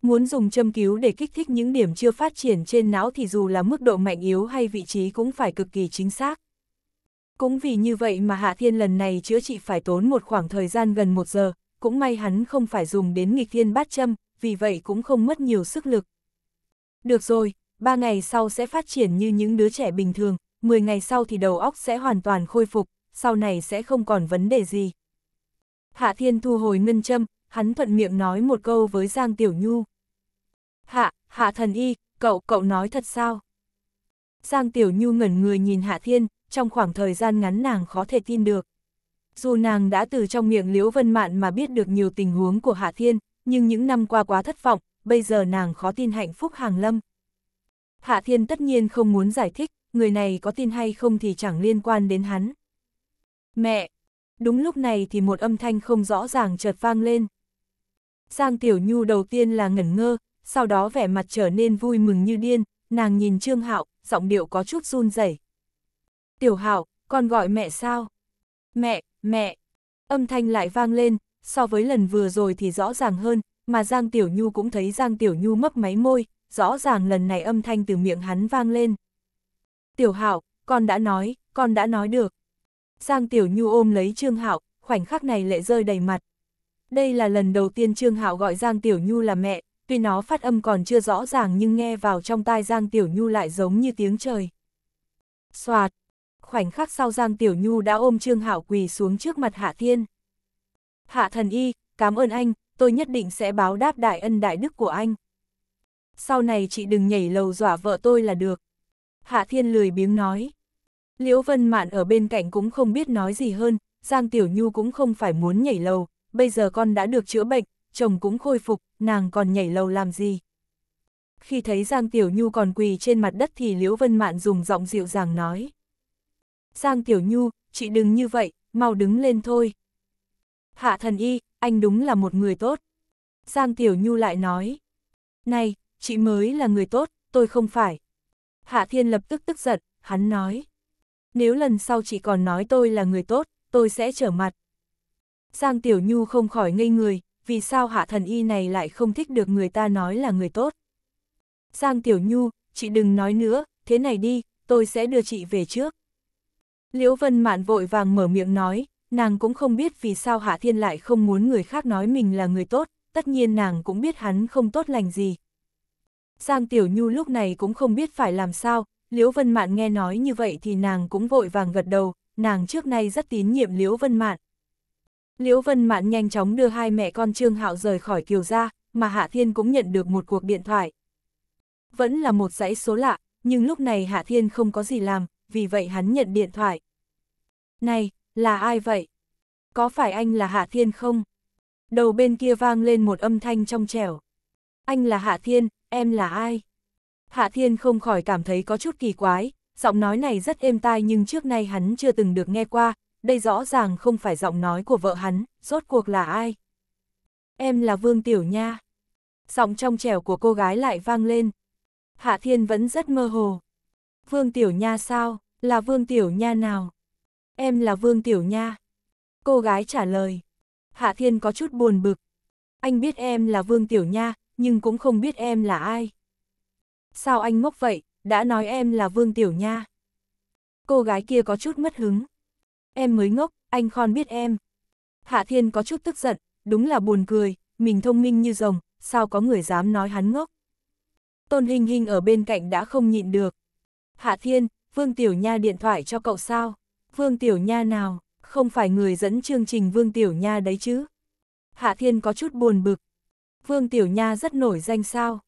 S1: Muốn dùng châm cứu để kích thích những điểm chưa phát triển trên não thì dù là mức độ mạnh yếu hay vị trí cũng phải cực kỳ chính xác. Cũng vì như vậy mà Hạ Thiên lần này chữa trị phải tốn một khoảng thời gian gần một giờ, cũng may hắn không phải dùng đến nghịch thiên bát châm, vì vậy cũng không mất nhiều sức lực. Được rồi, ba ngày sau sẽ phát triển như những đứa trẻ bình thường, 10 ngày sau thì đầu óc sẽ hoàn toàn khôi phục, sau này sẽ không còn vấn đề gì. Hạ Thiên thu hồi ngân châm, hắn thuận miệng nói một câu với Giang Tiểu Nhu. Hạ, Hạ thần y, cậu, cậu nói thật sao? Giang Tiểu Nhu ngẩn người nhìn Hạ Thiên, trong khoảng thời gian ngắn nàng khó thể tin được. Dù nàng đã từ trong miệng Liễu Vân Mạn mà biết được nhiều tình huống của Hạ Thiên, nhưng những năm qua quá thất vọng, bây giờ nàng khó tin hạnh phúc hàng lâm. Hạ Thiên tất nhiên không muốn giải thích, người này có tin hay không thì chẳng liên quan đến hắn. Mẹ! Đúng lúc này thì một âm thanh không rõ ràng chợt vang lên. Giang Tiểu Nhu đầu tiên là ngẩn ngơ, sau đó vẻ mặt trở nên vui mừng như điên, nàng nhìn Trương Hạo, giọng điệu có chút run rẩy. Tiểu Hạo, con gọi mẹ sao? Mẹ, mẹ! Âm thanh lại vang lên, so với lần vừa rồi thì rõ ràng hơn, mà Giang Tiểu Nhu cũng thấy Giang Tiểu Nhu mấp máy môi, rõ ràng lần này âm thanh từ miệng hắn vang lên. Tiểu Hạo, con đã nói, con đã nói được. Giang Tiểu Nhu ôm lấy Trương Hạo, khoảnh khắc này lệ rơi đầy mặt. Đây là lần đầu tiên Trương Hạo gọi Giang Tiểu Nhu là mẹ, tuy nó phát âm còn chưa rõ ràng nhưng nghe vào trong tai Giang Tiểu Nhu lại giống như tiếng trời. Soạt, khoảnh khắc sau Giang Tiểu Nhu đã ôm Trương Hạo quỳ xuống trước mặt Hạ Thiên. Hạ thần y, cảm ơn anh, tôi nhất định sẽ báo đáp đại ân đại đức của anh. Sau này chị đừng nhảy lầu dọa vợ tôi là được. Hạ Thiên lười biếng nói. Liễu Vân Mạn ở bên cạnh cũng không biết nói gì hơn, Giang Tiểu Nhu cũng không phải muốn nhảy lầu, bây giờ con đã được chữa bệnh, chồng cũng khôi phục, nàng còn nhảy lầu làm gì. Khi thấy Giang Tiểu Nhu còn quỳ trên mặt đất thì Liễu Vân Mạn dùng giọng dịu dàng nói. Giang Tiểu Nhu, chị đừng như vậy, mau đứng lên thôi. Hạ thần y, anh đúng là một người tốt. Giang Tiểu Nhu lại nói. Này, chị mới là người tốt, tôi không phải. Hạ Thiên lập tức tức giận, hắn nói. Nếu lần sau chị còn nói tôi là người tốt, tôi sẽ trở mặt. Giang Tiểu Nhu không khỏi ngây người, vì sao hạ thần y này lại không thích được người ta nói là người tốt. Giang Tiểu Nhu, chị đừng nói nữa, thế này đi, tôi sẽ đưa chị về trước. Liễu Vân Mạn vội vàng mở miệng nói, nàng cũng không biết vì sao Hạ Thiên lại không muốn người khác nói mình là người tốt, tất nhiên nàng cũng biết hắn không tốt lành gì. Giang Tiểu Nhu lúc này cũng không biết phải làm sao, Liễu Vân Mạn nghe nói như vậy thì nàng cũng vội vàng gật đầu, nàng trước nay rất tín nhiệm Liễu Vân Mạn. Liễu Vân Mạn nhanh chóng đưa hai mẹ con Trương Hạo rời khỏi Kiều gia, mà Hạ Thiên cũng nhận được một cuộc điện thoại. Vẫn là một dãy số lạ, nhưng lúc này Hạ Thiên không có gì làm, vì vậy hắn nhận điện thoại. Này, là ai vậy? Có phải anh là Hạ Thiên không? Đầu bên kia vang lên một âm thanh trong trẻo. Anh là Hạ Thiên, em là ai? Hạ Thiên không khỏi cảm thấy có chút kỳ quái, giọng nói này rất êm tai nhưng trước nay hắn chưa từng được nghe qua, đây rõ ràng không phải giọng nói của vợ hắn, rốt cuộc là ai? Em là Vương Tiểu Nha. Giọng trong trẻo của cô gái lại vang lên. Hạ Thiên vẫn rất mơ hồ. Vương Tiểu Nha sao? Là Vương Tiểu Nha nào? Em là Vương Tiểu Nha. Cô gái trả lời. Hạ Thiên có chút buồn bực. Anh biết em là Vương Tiểu Nha, nhưng cũng không biết em là ai. Sao anh ngốc vậy, đã nói em là Vương Tiểu Nha. Cô gái kia có chút mất hứng. Em mới ngốc, anh khon biết em. Hạ Thiên có chút tức giận, đúng là buồn cười, mình thông minh như rồng, sao có người dám nói hắn ngốc. Tôn Hình Hình ở bên cạnh đã không nhịn được. Hạ Thiên, Vương Tiểu Nha điện thoại cho cậu sao? Vương Tiểu Nha nào? Không phải người dẫn chương trình Vương Tiểu Nha đấy chứ? Hạ Thiên có chút buồn bực. Vương Tiểu Nha rất nổi danh sao?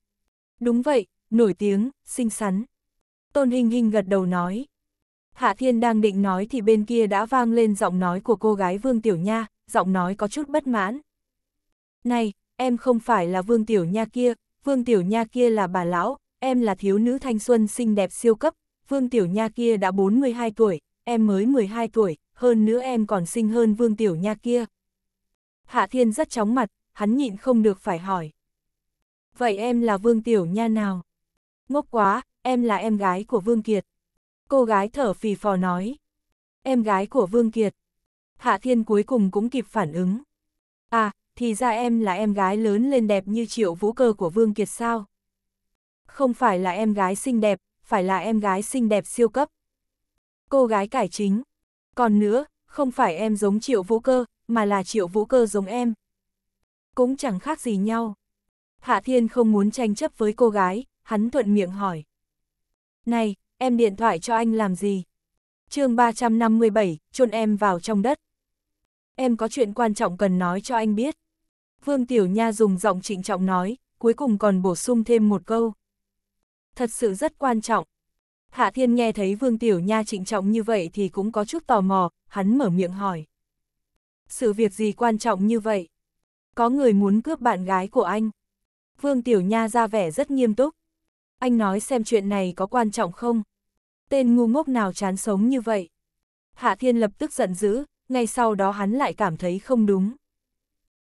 S1: Đúng vậy, nổi tiếng, xinh xắn. Tôn Hình Hình gật đầu nói. Hạ Thiên đang định nói thì bên kia đã vang lên giọng nói của cô gái Vương Tiểu Nha, giọng nói có chút bất mãn. Này, em không phải là Vương Tiểu Nha kia, Vương Tiểu Nha kia là bà lão, em là thiếu nữ thanh xuân xinh đẹp siêu cấp, Vương Tiểu Nha kia đã 42 tuổi, em mới 12 tuổi, hơn nữa em còn xinh hơn Vương Tiểu Nha kia. Hạ Thiên rất chóng mặt, hắn nhịn không được phải hỏi. Vậy em là Vương Tiểu Nha nào? Ngốc quá, em là em gái của Vương Kiệt. Cô gái thở phì phò nói. Em gái của Vương Kiệt. Hạ Thiên cuối cùng cũng kịp phản ứng. À, thì ra em là em gái lớn lên đẹp như triệu vũ cơ của Vương Kiệt sao? Không phải là em gái xinh đẹp, phải là em gái xinh đẹp siêu cấp. Cô gái cải chính. Còn nữa, không phải em giống triệu vũ cơ, mà là triệu vũ cơ giống em. Cũng chẳng khác gì nhau. Hạ Thiên không muốn tranh chấp với cô gái, hắn thuận miệng hỏi. Này, em điện thoại cho anh làm gì? chương 357, chôn em vào trong đất. Em có chuyện quan trọng cần nói cho anh biết. Vương Tiểu Nha dùng giọng trịnh trọng nói, cuối cùng còn bổ sung thêm một câu. Thật sự rất quan trọng. Hạ Thiên nghe thấy Vương Tiểu Nha trịnh trọng như vậy thì cũng có chút tò mò, hắn mở miệng hỏi. Sự việc gì quan trọng như vậy? Có người muốn cướp bạn gái của anh. Vương Tiểu Nha ra vẻ rất nghiêm túc. Anh nói xem chuyện này có quan trọng không? Tên ngu ngốc nào chán sống như vậy? Hạ Thiên lập tức giận dữ, ngay sau đó hắn lại cảm thấy không đúng.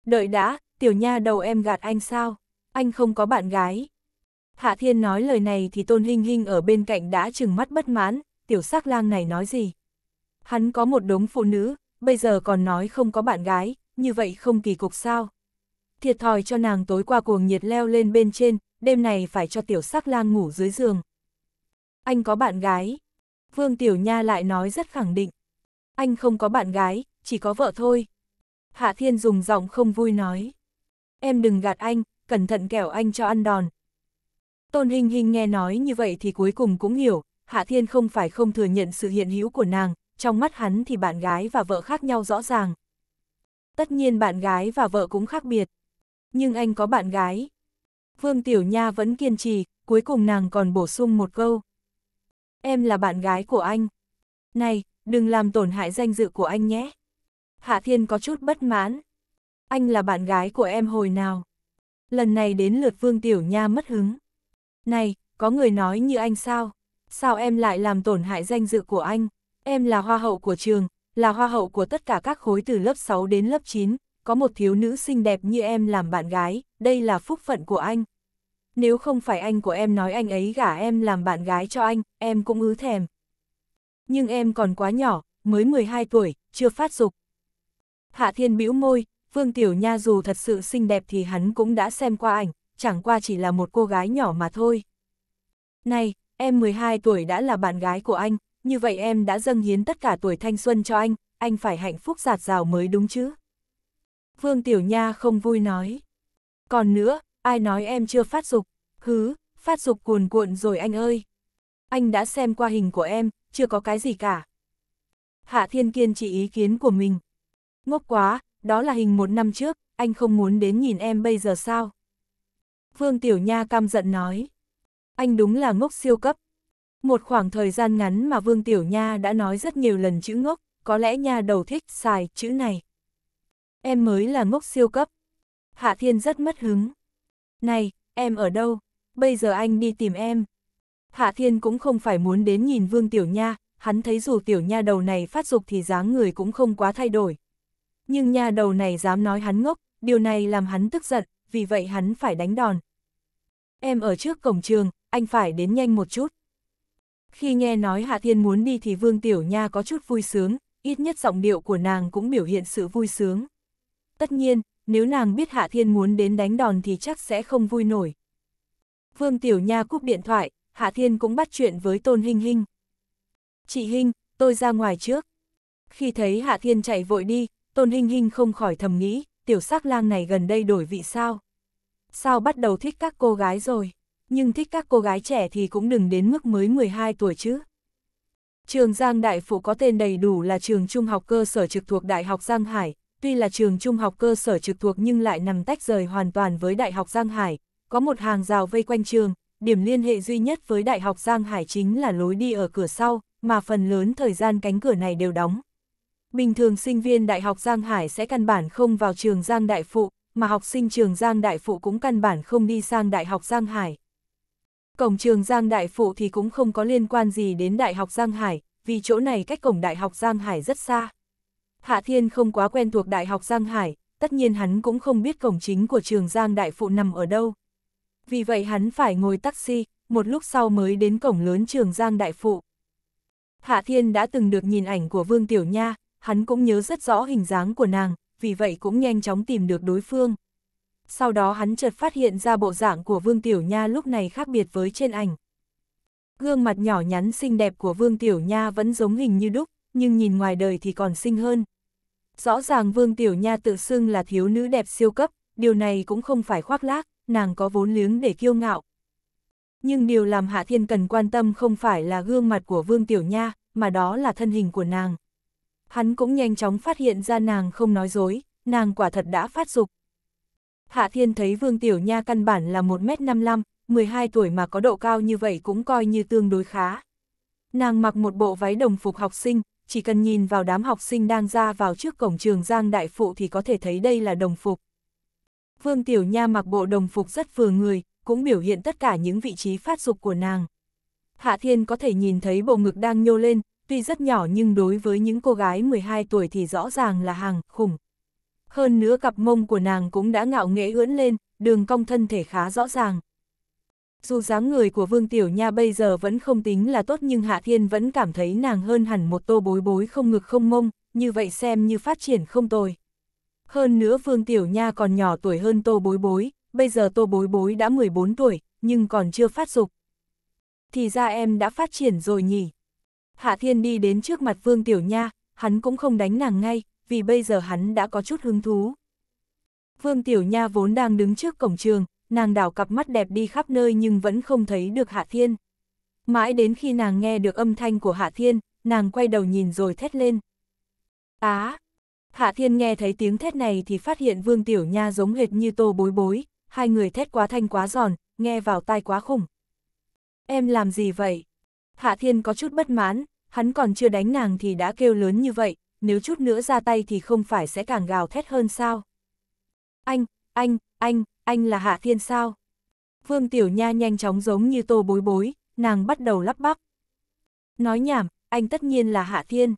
S1: Đợi đã, Tiểu Nha đầu em gạt anh sao? Anh không có bạn gái. Hạ Thiên nói lời này thì Tôn Hinh Hinh ở bên cạnh đã trừng mắt bất mãn, tiểu sắc lang này nói gì? Hắn có một đống phụ nữ, bây giờ còn nói không có bạn gái, như vậy không kỳ cục sao? Thiệt thòi cho nàng tối qua cuồng nhiệt leo lên bên trên, đêm này phải cho tiểu sắc lang ngủ dưới giường. Anh có bạn gái. Vương Tiểu Nha lại nói rất khẳng định. Anh không có bạn gái, chỉ có vợ thôi. Hạ Thiên dùng giọng không vui nói. Em đừng gạt anh, cẩn thận kẻo anh cho ăn đòn. Tôn Hình Hình nghe nói như vậy thì cuối cùng cũng hiểu, Hạ Thiên không phải không thừa nhận sự hiện hữu của nàng, trong mắt hắn thì bạn gái và vợ khác nhau rõ ràng. Tất nhiên bạn gái và vợ cũng khác biệt. Nhưng anh có bạn gái. Vương Tiểu Nha vẫn kiên trì, cuối cùng nàng còn bổ sung một câu. Em là bạn gái của anh. Này, đừng làm tổn hại danh dự của anh nhé. Hạ Thiên có chút bất mãn. Anh là bạn gái của em hồi nào? Lần này đến lượt Vương Tiểu Nha mất hứng. Này, có người nói như anh sao? Sao em lại làm tổn hại danh dự của anh? Em là hoa hậu của trường, là hoa hậu của tất cả các khối từ lớp 6 đến lớp 9, có một thiếu nữ xinh đẹp như em làm bạn gái, đây là phúc phận của anh. Nếu không phải anh của em nói anh ấy gả em làm bạn gái cho anh, em cũng ứ thèm. Nhưng em còn quá nhỏ, mới 12 tuổi, chưa phát dục. Hạ Thiên bĩu môi, Vương Tiểu Nha dù thật sự xinh đẹp thì hắn cũng đã xem qua ảnh, chẳng qua chỉ là một cô gái nhỏ mà thôi. Này, em 12 tuổi đã là bạn gái của anh, như vậy em đã dâng hiến tất cả tuổi thanh xuân cho anh, anh phải hạnh phúc giạt rào mới đúng chứ. Vương Tiểu Nha không vui nói. Còn nữa, ai nói em chưa phát dục, hứ, phát dục cuồn cuộn rồi anh ơi. Anh đã xem qua hình của em, chưa có cái gì cả. Hạ Thiên Kiên chỉ ý kiến của mình. Ngốc quá, đó là hình một năm trước, anh không muốn đến nhìn em bây giờ sao? Vương Tiểu Nha căm giận nói. Anh đúng là ngốc siêu cấp. Một khoảng thời gian ngắn mà Vương Tiểu Nha đã nói rất nhiều lần chữ ngốc, có lẽ nha đầu thích xài chữ này. Em mới là ngốc siêu cấp. Hạ Thiên rất mất hứng. Này, em ở đâu? Bây giờ anh đi tìm em. Hạ Thiên cũng không phải muốn đến nhìn Vương Tiểu Nha, hắn thấy dù Tiểu Nha đầu này phát dục thì dáng người cũng không quá thay đổi. Nhưng nha đầu này dám nói hắn ngốc, điều này làm hắn tức giận, vì vậy hắn phải đánh đòn. Em ở trước cổng trường, anh phải đến nhanh một chút. Khi nghe nói Hạ Thiên muốn đi thì Vương Tiểu Nha có chút vui sướng, ít nhất giọng điệu của nàng cũng biểu hiện sự vui sướng. Tất nhiên, nếu nàng biết Hạ Thiên muốn đến đánh đòn thì chắc sẽ không vui nổi. Vương Tiểu Nha cúp điện thoại, Hạ Thiên cũng bắt chuyện với Tôn Hinh Hinh. Chị Hinh, tôi ra ngoài trước. Khi thấy Hạ Thiên chạy vội đi, Tôn Hinh Hinh không khỏi thầm nghĩ, tiểu sắc lang này gần đây đổi vị sao? Sao bắt đầu thích các cô gái rồi? Nhưng thích các cô gái trẻ thì cũng đừng đến mức mới 12 tuổi chứ. Trường Giang Đại Phụ có tên đầy đủ là trường trung học cơ sở trực thuộc Đại học Giang Hải, tuy là trường trung học cơ sở trực thuộc nhưng lại nằm tách rời hoàn toàn với Đại học Giang Hải, có một hàng rào vây quanh trường, điểm liên hệ duy nhất với Đại học Giang Hải chính là lối đi ở cửa sau, mà phần lớn thời gian cánh cửa này đều đóng. Bình thường sinh viên Đại học Giang Hải sẽ căn bản không vào trường Giang Đại Phụ, mà học sinh trường Giang Đại Phụ cũng căn bản không đi sang Đại học Giang Hải. Cổng trường Giang Đại Phụ thì cũng không có liên quan gì đến Đại học Giang Hải, vì chỗ này cách cổng Đại học Giang Hải rất xa. Hạ Thiên không quá quen thuộc Đại học Giang Hải, tất nhiên hắn cũng không biết cổng chính của trường Giang Đại Phụ nằm ở đâu. Vì vậy hắn phải ngồi taxi, một lúc sau mới đến cổng lớn trường Giang Đại Phụ. Hạ Thiên đã từng được nhìn ảnh của Vương Tiểu Nha, hắn cũng nhớ rất rõ hình dáng của nàng, vì vậy cũng nhanh chóng tìm được đối phương. Sau đó hắn chợt phát hiện ra bộ dạng của Vương Tiểu Nha lúc này khác biệt với trên ảnh. Gương mặt nhỏ nhắn xinh đẹp của Vương Tiểu Nha vẫn giống hình như đúc, nhưng nhìn ngoài đời thì còn xinh hơn. Rõ ràng Vương Tiểu Nha tự xưng là thiếu nữ đẹp siêu cấp, điều này cũng không phải khoác lác, nàng có vốn liếng để kiêu ngạo. Nhưng điều làm Hạ Thiên cần quan tâm không phải là gương mặt của Vương Tiểu Nha, mà đó là thân hình của nàng hắn cũng nhanh chóng phát hiện ra nàng không nói dối, nàng quả thật đã phát dục. Hạ Thiên thấy Vương Tiểu Nha căn bản là 1m55, 12 tuổi mà có độ cao như vậy cũng coi như tương đối khá. Nàng mặc một bộ váy đồng phục học sinh, chỉ cần nhìn vào đám học sinh đang ra vào trước cổng trường Giang Đại Phụ thì có thể thấy đây là đồng phục. Vương Tiểu Nha mặc bộ đồng phục rất vừa người, cũng biểu hiện tất cả những vị trí phát dục của nàng. Hạ Thiên có thể nhìn thấy bộ ngực đang nhô lên, tuy rất nhỏ nhưng đối với những cô gái 12 tuổi thì rõ ràng là hàng khủng. Hơn nữa cặp mông của nàng cũng đã ngạo nghễ ưỡn lên, đường cong thân thể khá rõ ràng. Dù dáng người của Vương Tiểu Nha bây giờ vẫn không tính là tốt nhưng Hạ Thiên vẫn cảm thấy nàng hơn hẳn một tô bối bối không ngực không mông, như vậy xem như phát triển không tồi. Hơn nữa Vương Tiểu Nha còn nhỏ tuổi hơn tô bối bối, bây giờ tô bối bối đã 14 tuổi, nhưng còn chưa phát dục. Thì ra em đã phát triển rồi nhỉ? Hạ Thiên đi đến trước mặt Vương Tiểu Nha, hắn cũng không đánh nàng ngay, vì bây giờ hắn đã có chút hứng thú. Vương Tiểu Nha vốn đang đứng trước cổng trường, nàng đảo cặp mắt đẹp đi khắp nơi nhưng vẫn không thấy được Hạ Thiên. Mãi đến khi nàng nghe được âm thanh của Hạ Thiên, nàng quay đầu nhìn rồi thét lên. Á! Hạ Thiên nghe thấy tiếng thét này thì phát hiện Vương Tiểu Nha giống hệt như tô bối bối, hai người thét quá thanh quá giòn, nghe vào tai quá khủng. Em làm gì vậy? Hạ Thiên có chút bất mãn, hắn còn chưa đánh nàng thì đã kêu lớn như vậy, nếu chút nữa ra tay thì không phải sẽ càng gào thét hơn sao? Anh, anh, anh, anh là Hạ Thiên sao? Vương Tiểu Nha nhanh chóng giống như tô bối bối, nàng bắt đầu lắp bắp. Nói nhảm, anh tất nhiên là Hạ Thiên.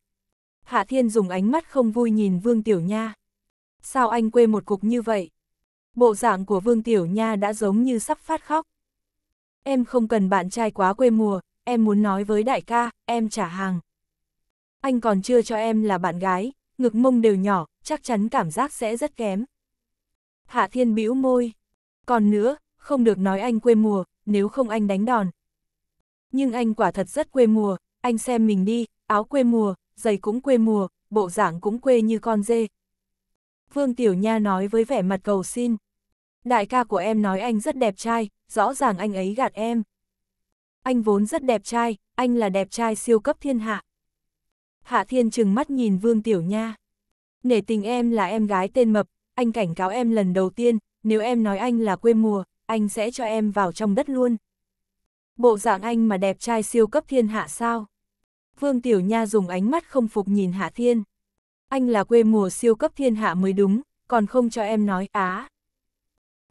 S1: Hạ Thiên dùng ánh mắt không vui nhìn Vương Tiểu Nha. Sao anh quê một cục như vậy? Bộ dạng của Vương Tiểu Nha đã giống như sắp phát khóc. Em không cần bạn trai quá quê mùa, em muốn nói với đại ca, em trả hàng. Anh còn chưa cho em là bạn gái, ngực mông đều nhỏ, chắc chắn cảm giác sẽ rất kém. Hạ Thiên bĩu môi. Còn nữa, không được nói anh quê mùa, nếu không anh đánh đòn. Nhưng anh quả thật rất quê mùa, anh xem mình đi, áo quê mùa, giày cũng quê mùa, bộ dạng cũng quê như con dê. Vương Tiểu Nha nói với vẻ mặt cầu xin. Đại ca của em nói anh rất đẹp trai, rõ ràng anh ấy gạt em. Anh vốn rất đẹp trai, anh là đẹp trai siêu cấp thiên hạ. Hạ Thiên trừng mắt nhìn Vương Tiểu Nha. Nể tình em là em gái tên Mập, anh cảnh cáo em lần đầu tiên, nếu em nói anh là quê mùa, anh sẽ cho em vào trong đất luôn. Bộ dạng anh mà đẹp trai siêu cấp thiên hạ sao? Vương Tiểu Nha dùng ánh mắt không phục nhìn Hạ Thiên. Anh là quê mùa siêu cấp thiên hạ mới đúng, còn không cho em nói á.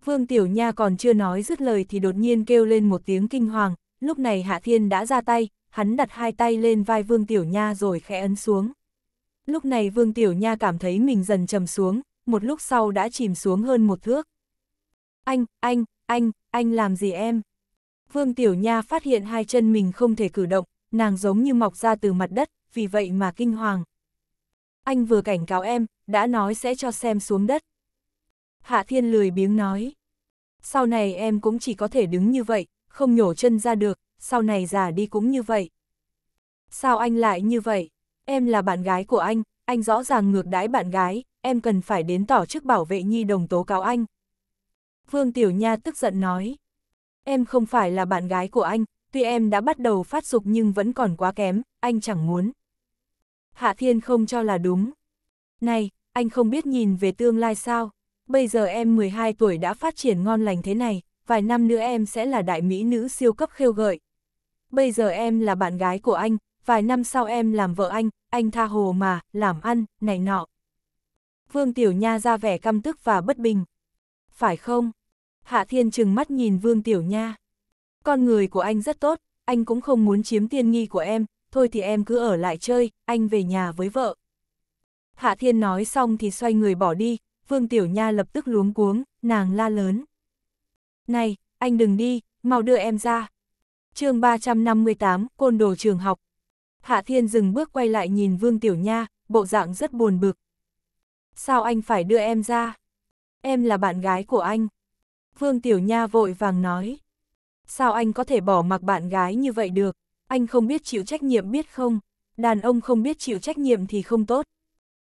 S1: Vương Tiểu Nha còn chưa nói dứt lời thì đột nhiên kêu lên một tiếng kinh hoàng, lúc này Hạ Thiên đã ra tay, hắn đặt hai tay lên vai Vương Tiểu Nha rồi khẽ ấn xuống. Lúc này Vương Tiểu Nha cảm thấy mình dần trầm xuống, một lúc sau đã chìm xuống hơn một thước. Anh, anh, anh, anh làm gì em? Vương Tiểu Nha phát hiện hai chân mình không thể cử động, nàng giống như mọc ra từ mặt đất, vì vậy mà kinh hoàng. Anh vừa cảnh cáo em, đã nói sẽ cho xem xuống đất. Hạ Thiên lười biếng nói. Sau này em cũng chỉ có thể đứng như vậy, không nhổ chân ra được, sau này già đi cũng như vậy. Sao anh lại như vậy? Em là bạn gái của anh, anh rõ ràng ngược đãi bạn gái, em cần phải đến tỏ chức bảo vệ nhi đồng tố cáo anh. Vương Tiểu Nha tức giận nói. Em không phải là bạn gái của anh, tuy em đã bắt đầu phát dục nhưng vẫn còn quá kém, anh chẳng muốn. Hạ Thiên không cho là đúng. Này, anh không biết nhìn về tương lai sao? Bây giờ em 12 tuổi đã phát triển ngon lành thế này, vài năm nữa em sẽ là đại mỹ nữ siêu cấp khêu gợi. Bây giờ em là bạn gái của anh, vài năm sau em làm vợ anh, anh tha hồ mà, làm ăn, này nọ. Vương Tiểu Nha ra vẻ căm tức và bất bình. Phải không? Hạ Thiên trừng mắt nhìn Vương Tiểu Nha. Con người của anh rất tốt, anh cũng không muốn chiếm tiên nghi của em, thôi thì em cứ ở lại chơi, anh về nhà với vợ. Hạ Thiên nói xong thì xoay người bỏ đi, Vương Tiểu Nha lập tức luống cuống, nàng la lớn. Này, anh đừng đi, mau đưa em ra. chương 358, Côn Đồ Trường Học. Hạ Thiên dừng bước quay lại nhìn Vương Tiểu Nha, bộ dạng rất buồn bực. Sao anh phải đưa em ra? Em là bạn gái của anh. Vương Tiểu Nha vội vàng nói. Sao anh có thể bỏ mặc bạn gái như vậy được? Anh không biết chịu trách nhiệm biết không? Đàn ông không biết chịu trách nhiệm thì không tốt.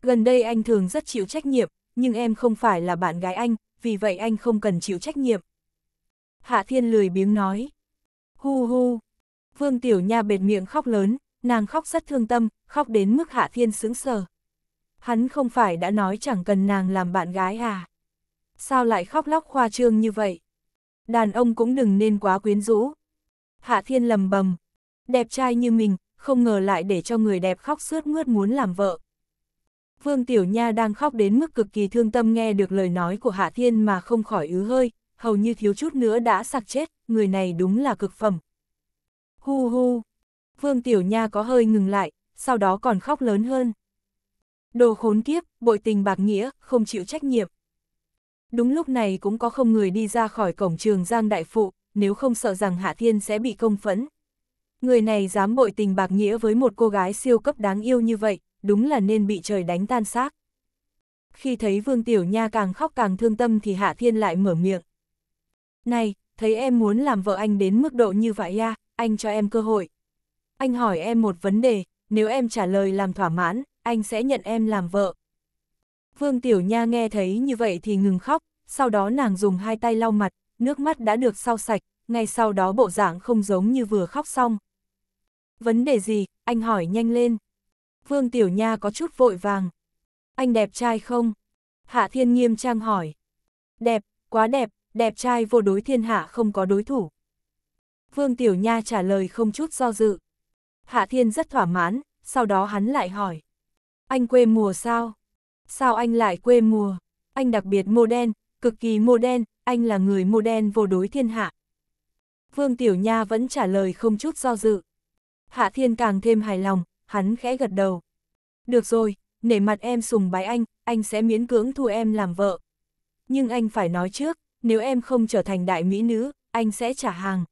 S1: Gần đây anh thường rất chịu trách nhiệm, nhưng em không phải là bạn gái anh, vì vậy anh không cần chịu trách nhiệm. Hạ Thiên lười biếng nói. Hu hu. Vương Tiểu Nha bệt miệng khóc lớn, nàng khóc rất thương tâm, khóc đến mức Hạ Thiên sững sờ. Hắn không phải đã nói chẳng cần nàng làm bạn gái à? Sao lại khóc lóc khoa trương như vậy? Đàn ông cũng đừng nên quá quyến rũ. Hạ Thiên lầm bầm. Đẹp trai như mình, không ngờ lại để cho người đẹp khóc sướt mướt muốn làm vợ. Vương Tiểu Nha đang khóc đến mức cực kỳ thương tâm nghe được lời nói của Hạ Thiên mà không khỏi ứ hơi, hầu như thiếu chút nữa đã sặc chết, người này đúng là cực phẩm. Hu hu, Vương Tiểu Nha có hơi ngừng lại, sau đó còn khóc lớn hơn. Đồ khốn kiếp, bội tình bạc nghĩa, không chịu trách nhiệm. Đúng lúc này cũng có không người đi ra khỏi cổng trường Giang Đại Phụ, nếu không sợ rằng Hạ Thiên sẽ bị công phẫn. Người này dám bội tình bạc nghĩa với một cô gái siêu cấp đáng yêu như vậy, đúng là nên bị trời đánh tan xác. Khi thấy Vương Tiểu Nha càng khóc càng thương tâm thì Hạ Thiên lại mở miệng. Này, thấy em muốn làm vợ anh đến mức độ như vậy à, anh cho em cơ hội. Anh hỏi em một vấn đề, nếu em trả lời làm thỏa mãn, anh sẽ nhận em làm vợ. Vương Tiểu Nha nghe thấy như vậy thì ngừng khóc, sau đó nàng dùng hai tay lau mặt, nước mắt đã được sau sạch, ngay sau đó bộ dạng không giống như vừa khóc xong. Vấn đề gì, anh hỏi nhanh lên. Vương Tiểu Nha có chút vội vàng. Anh đẹp trai không? Hạ Thiên nghiêm trang hỏi. Đẹp, quá đẹp, đẹp trai vô đối thiên hạ không có đối thủ. Vương Tiểu Nha trả lời không chút do dự. Hạ Thiên rất thỏa mãn, sau đó hắn lại hỏi. Anh quê mùa sao? Sao anh lại quê mùa? Anh đặc biệt mô đen, cực kỳ mô đen, anh là người mô đen vô đối thiên hạ. Vương Tiểu Nha vẫn trả lời không chút do dự. Hạ Thiên càng thêm hài lòng, hắn khẽ gật đầu. Được rồi, nể mặt em sùng bái anh, anh sẽ miễn cưỡng thu em làm vợ. Nhưng anh phải nói trước, nếu em không trở thành đại mỹ nữ, anh sẽ trả hàng.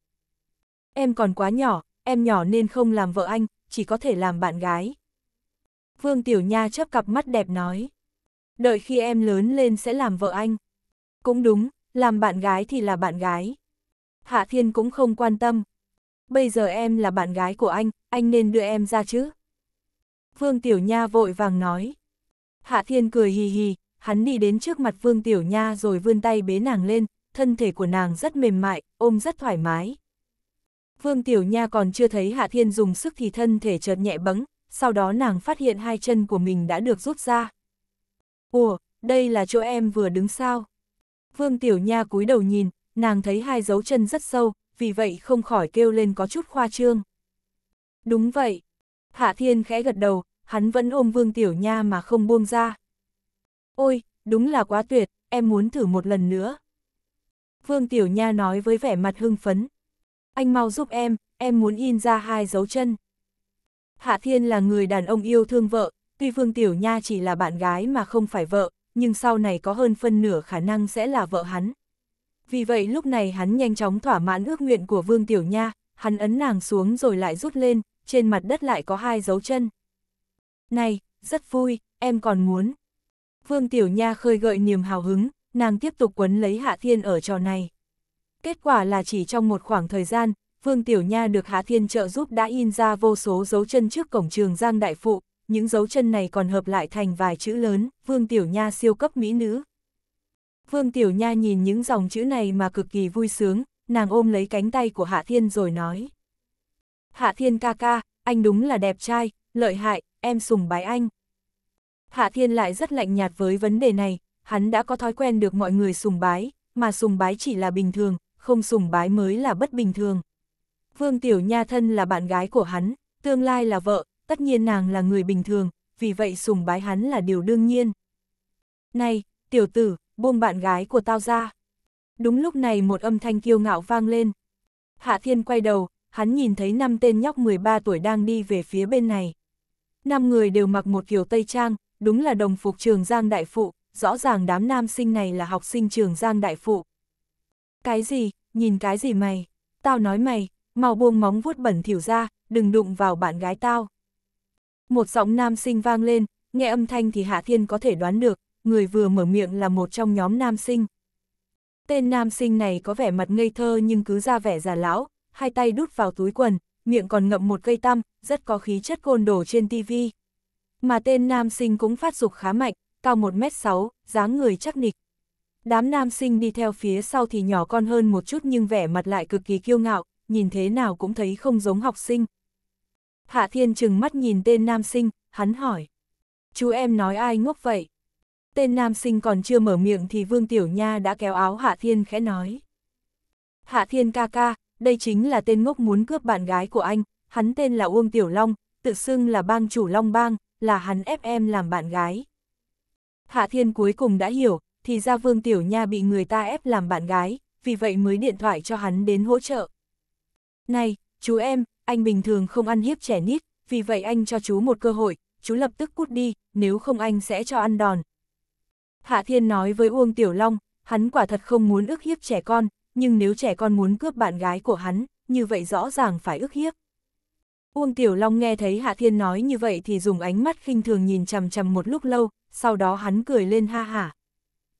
S1: Em còn quá nhỏ, em nhỏ nên không làm vợ anh, chỉ có thể làm bạn gái. Vương Tiểu Nha chấp cặp mắt đẹp nói. Đợi khi em lớn lên sẽ làm vợ anh. Cũng đúng, làm bạn gái thì là bạn gái. Hạ Thiên cũng không quan tâm. Bây giờ em là bạn gái của anh, anh nên đưa em ra chứ. Vương Tiểu Nha vội vàng nói. Hạ Thiên cười hì hì, hắn đi đến trước mặt Vương Tiểu Nha rồi vươn tay bế nàng lên, thân thể của nàng rất mềm mại, ôm rất thoải mái. Vương Tiểu Nha còn chưa thấy Hạ Thiên dùng sức thì thân thể chợt nhẹ bẫng, sau đó nàng phát hiện hai chân của mình đã được rút ra. Ủa, đây là chỗ em vừa đứng sao? Vương Tiểu Nha cúi đầu nhìn, nàng thấy hai dấu chân rất sâu, vì vậy không khỏi kêu lên có chút khoa trương. Đúng vậy. Hạ Thiên khẽ gật đầu, hắn vẫn ôm Vương Tiểu Nha mà không buông ra. Ôi, đúng là quá tuyệt, em muốn thử một lần nữa. Vương Tiểu Nha nói với vẻ mặt hưng phấn. Anh mau giúp em, em muốn in ra hai dấu chân. Hạ Thiên là người đàn ông yêu thương vợ, tuy Vương Tiểu Nha chỉ là bạn gái mà không phải vợ, nhưng sau này có hơn phân nửa khả năng sẽ là vợ hắn. Vì vậy lúc này hắn nhanh chóng thỏa mãn ước nguyện của Vương Tiểu Nha, hắn ấn nàng xuống rồi lại rút lên, trên mặt đất lại có hai dấu chân. Này, rất vui, em còn muốn. Vương Tiểu Nha khơi gợi niềm hào hứng, nàng tiếp tục quấn lấy Hạ Thiên ở trò này. Kết quả là chỉ trong một khoảng thời gian, Vương Tiểu Nha được Hạ Thiên trợ giúp đã in ra vô số dấu chân trước cổng trường Giang Đại Phụ, những dấu chân này còn hợp lại thành vài chữ lớn, Vương Tiểu Nha siêu cấp mỹ nữ. Vương Tiểu Nha nhìn những dòng chữ này mà cực kỳ vui sướng, nàng ôm lấy cánh tay của Hạ Thiên rồi nói. Hạ Thiên ca ca, anh đúng là đẹp trai, lợi hại, em sùng bái anh. Hạ Thiên lại rất lạnh nhạt với vấn đề này, hắn đã có thói quen được mọi người sùng bái, mà sùng bái chỉ là bình thường, không sùng bái mới là bất bình thường. Vương Tiểu Nha thân là bạn gái của hắn, tương lai là vợ, tất nhiên nàng là người bình thường, vì vậy sùng bái hắn là điều đương nhiên. Này, tiểu tử, buông bạn gái của tao ra. Đúng lúc này một âm thanh kiêu ngạo vang lên. Hạ Thiên quay đầu, hắn nhìn thấy năm tên nhóc 13 tuổi đang đi về phía bên này. Năm người đều mặc một kiểu tây trang, đúng là đồng phục trường Giang Đại Phụ, rõ ràng đám nam sinh này là học sinh trường Giang Đại Phụ. Cái gì, nhìn cái gì mày? Tao nói mày, mau buông móng vuốt bẩn thỉu ra, đừng đụng vào bạn gái tao. Một giọng nam sinh vang lên, nghe âm thanh thì Hạ Thiên có thể đoán được, người vừa mở miệng là một trong nhóm nam sinh. Tên nam sinh này có vẻ mặt ngây thơ nhưng cứ ra vẻ già lão, hai tay đút vào túi quần, miệng còn ngậm một cây tăm, rất có khí chất côn đồ trên tivi. Mà tên nam sinh cũng phát dục khá mạnh, cao 1m6, dáng người chắc nịch. Đám nam sinh đi theo phía sau thì nhỏ con hơn một chút nhưng vẻ mặt lại cực kỳ kiêu ngạo, nhìn thế nào cũng thấy không giống học sinh. Hạ Thiên chừng mắt nhìn tên nam sinh, hắn hỏi. Chú em nói ai ngốc vậy? Tên nam sinh còn chưa mở miệng thì Vương Tiểu Nha đã kéo áo Hạ Thiên khẽ nói. Hạ Thiên ca ca, đây chính là tên ngốc muốn cướp bạn gái của anh, hắn tên là Uông Tiểu Long, tự xưng là bang chủ Long Bang, là hắn ép em làm bạn gái. Hạ Thiên cuối cùng đã hiểu, thì ra Vương Tiểu Nha bị người ta ép làm bạn gái, vì vậy mới điện thoại cho hắn đến hỗ trợ. Này, chú em, anh bình thường không ăn hiếp trẻ nít, vì vậy anh cho chú một cơ hội, chú lập tức cút đi, nếu không anh sẽ cho ăn đòn. Hạ Thiên nói với Uông Tiểu Long, hắn quả thật không muốn ức hiếp trẻ con, nhưng nếu trẻ con muốn cướp bạn gái của hắn, như vậy rõ ràng phải ức hiếp. Uông Tiểu Long nghe thấy Hạ Thiên nói như vậy thì dùng ánh mắt khinh thường nhìn chằm chằm một lúc lâu, sau đó hắn cười lên ha hả.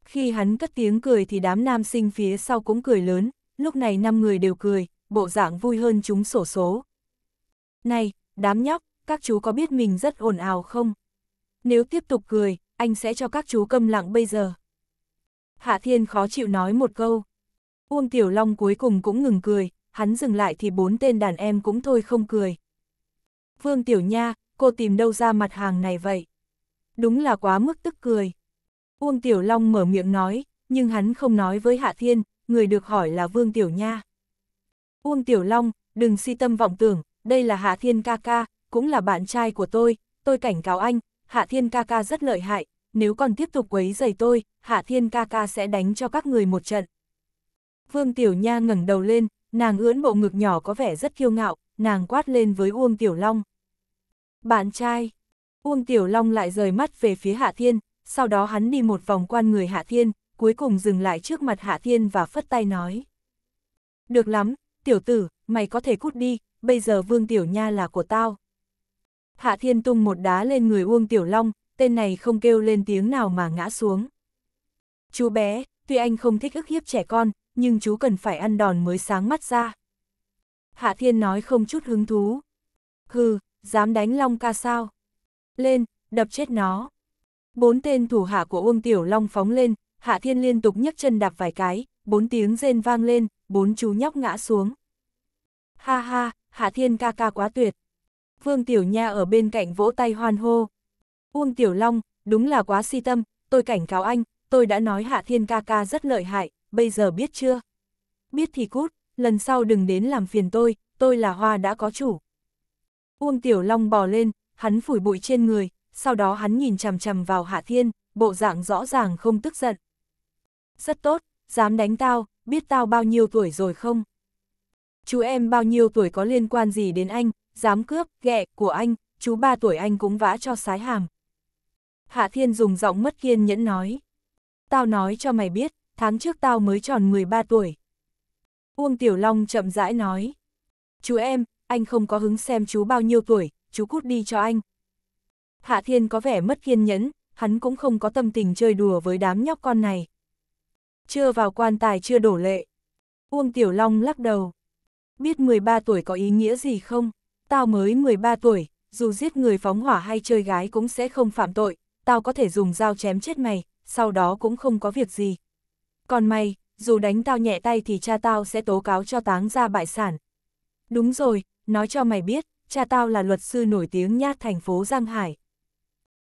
S1: Khi hắn cất tiếng cười thì đám nam sinh phía sau cũng cười lớn, lúc này năm người đều cười, bộ dạng vui hơn chúng sổ số. Này, đám nhóc, các chú có biết mình rất ồn ào không? Nếu tiếp tục cười, anh sẽ cho các chú câm lặng bây giờ. Hạ Thiên khó chịu nói một câu. Uông Tiểu Long cuối cùng cũng ngừng cười, hắn dừng lại thì bốn tên đàn em cũng thôi không cười. Vương Tiểu Nha, cô tìm đâu ra mặt hàng này vậy? Đúng là quá mức tức cười. Uông Tiểu Long mở miệng nói, nhưng hắn không nói với Hạ Thiên, người được hỏi là Vương Tiểu Nha. Uông Tiểu Long, đừng si tâm vọng tưởng, đây là Hạ Thiên ca ca, cũng là bạn trai của tôi, tôi cảnh cáo anh, Hạ Thiên ca ca rất lợi hại, nếu còn tiếp tục quấy giày tôi, Hạ Thiên ca ca sẽ đánh cho các người một trận. Vương Tiểu Nha ngẩng đầu lên, nàng ưỡn bộ ngực nhỏ có vẻ rất kiêu ngạo, nàng quát lên với Uông Tiểu Long. Bạn trai, Uông Tiểu Long lại rời mắt về phía Hạ Thiên, sau đó hắn đi một vòng quan người Hạ Thiên, cuối cùng dừng lại trước mặt Hạ Thiên và phất tay nói. Được lắm, tiểu tử, mày có thể cút đi, bây giờ Vương Tiểu Nha là của tao. Hạ Thiên tung một đá lên người Uông Tiểu Long, tên này không kêu lên tiếng nào mà ngã xuống. Chú bé, tuy anh không thích ức hiếp trẻ con, nhưng chú cần phải ăn đòn mới sáng mắt ra. Hạ Thiên nói không chút hứng thú. Hừ, dám đánh Long ca sao? Lên, đập chết nó. Bốn tên thủ hạ của Uông Tiểu Long phóng lên, Hạ Thiên liên tục nhấc chân đạp vài cái, bốn tiếng rên vang lên, bốn chú nhóc ngã xuống. Ha ha, Hạ Thiên ca ca quá tuyệt. Vương Tiểu Nha ở bên cạnh vỗ tay hoan hô. Uông Tiểu Long, đúng là quá si tâm, tôi cảnh cáo anh, tôi đã nói Hạ Thiên ca ca rất lợi hại, bây giờ biết chưa? Biết thì cút, lần sau đừng đến làm phiền tôi, tôi là hoa đã có chủ. Uông Tiểu Long bò lên, hắn phủi bụi trên người, sau đó hắn nhìn chằm chằm vào Hạ Thiên, bộ dạng rõ ràng không tức giận. Rất tốt, dám đánh tao, biết tao bao nhiêu tuổi rồi không? Chú em bao nhiêu tuổi có liên quan gì đến anh, dám cướp, ghẹ, của anh, chú ba tuổi anh cũng vã cho sái hàm. Hạ Thiên dùng giọng mất kiên nhẫn nói. Tao nói cho mày biết, tháng trước tao mới tròn 13 tuổi. Uông Tiểu Long chậm rãi nói. Chú em, anh không có hứng xem chú bao nhiêu tuổi, chú cút đi cho anh. Hạ Thiên có vẻ mất kiên nhẫn, hắn cũng không có tâm tình chơi đùa với đám nhóc con này. Chưa vào quan tài chưa đổ lệ. Uông Tiểu Long lắc đầu. Biết 13 tuổi có ý nghĩa gì không? Tao mới 13 tuổi, dù giết người phóng hỏa hay chơi gái cũng sẽ không phạm tội, tao có thể dùng dao chém chết mày, sau đó cũng không có việc gì. Còn mày, dù đánh tao nhẹ tay thì cha tao sẽ tố cáo cho táng ra bại sản. Đúng rồi, nói cho mày biết, cha tao là luật sư nổi tiếng nhát thành phố Giang Hải.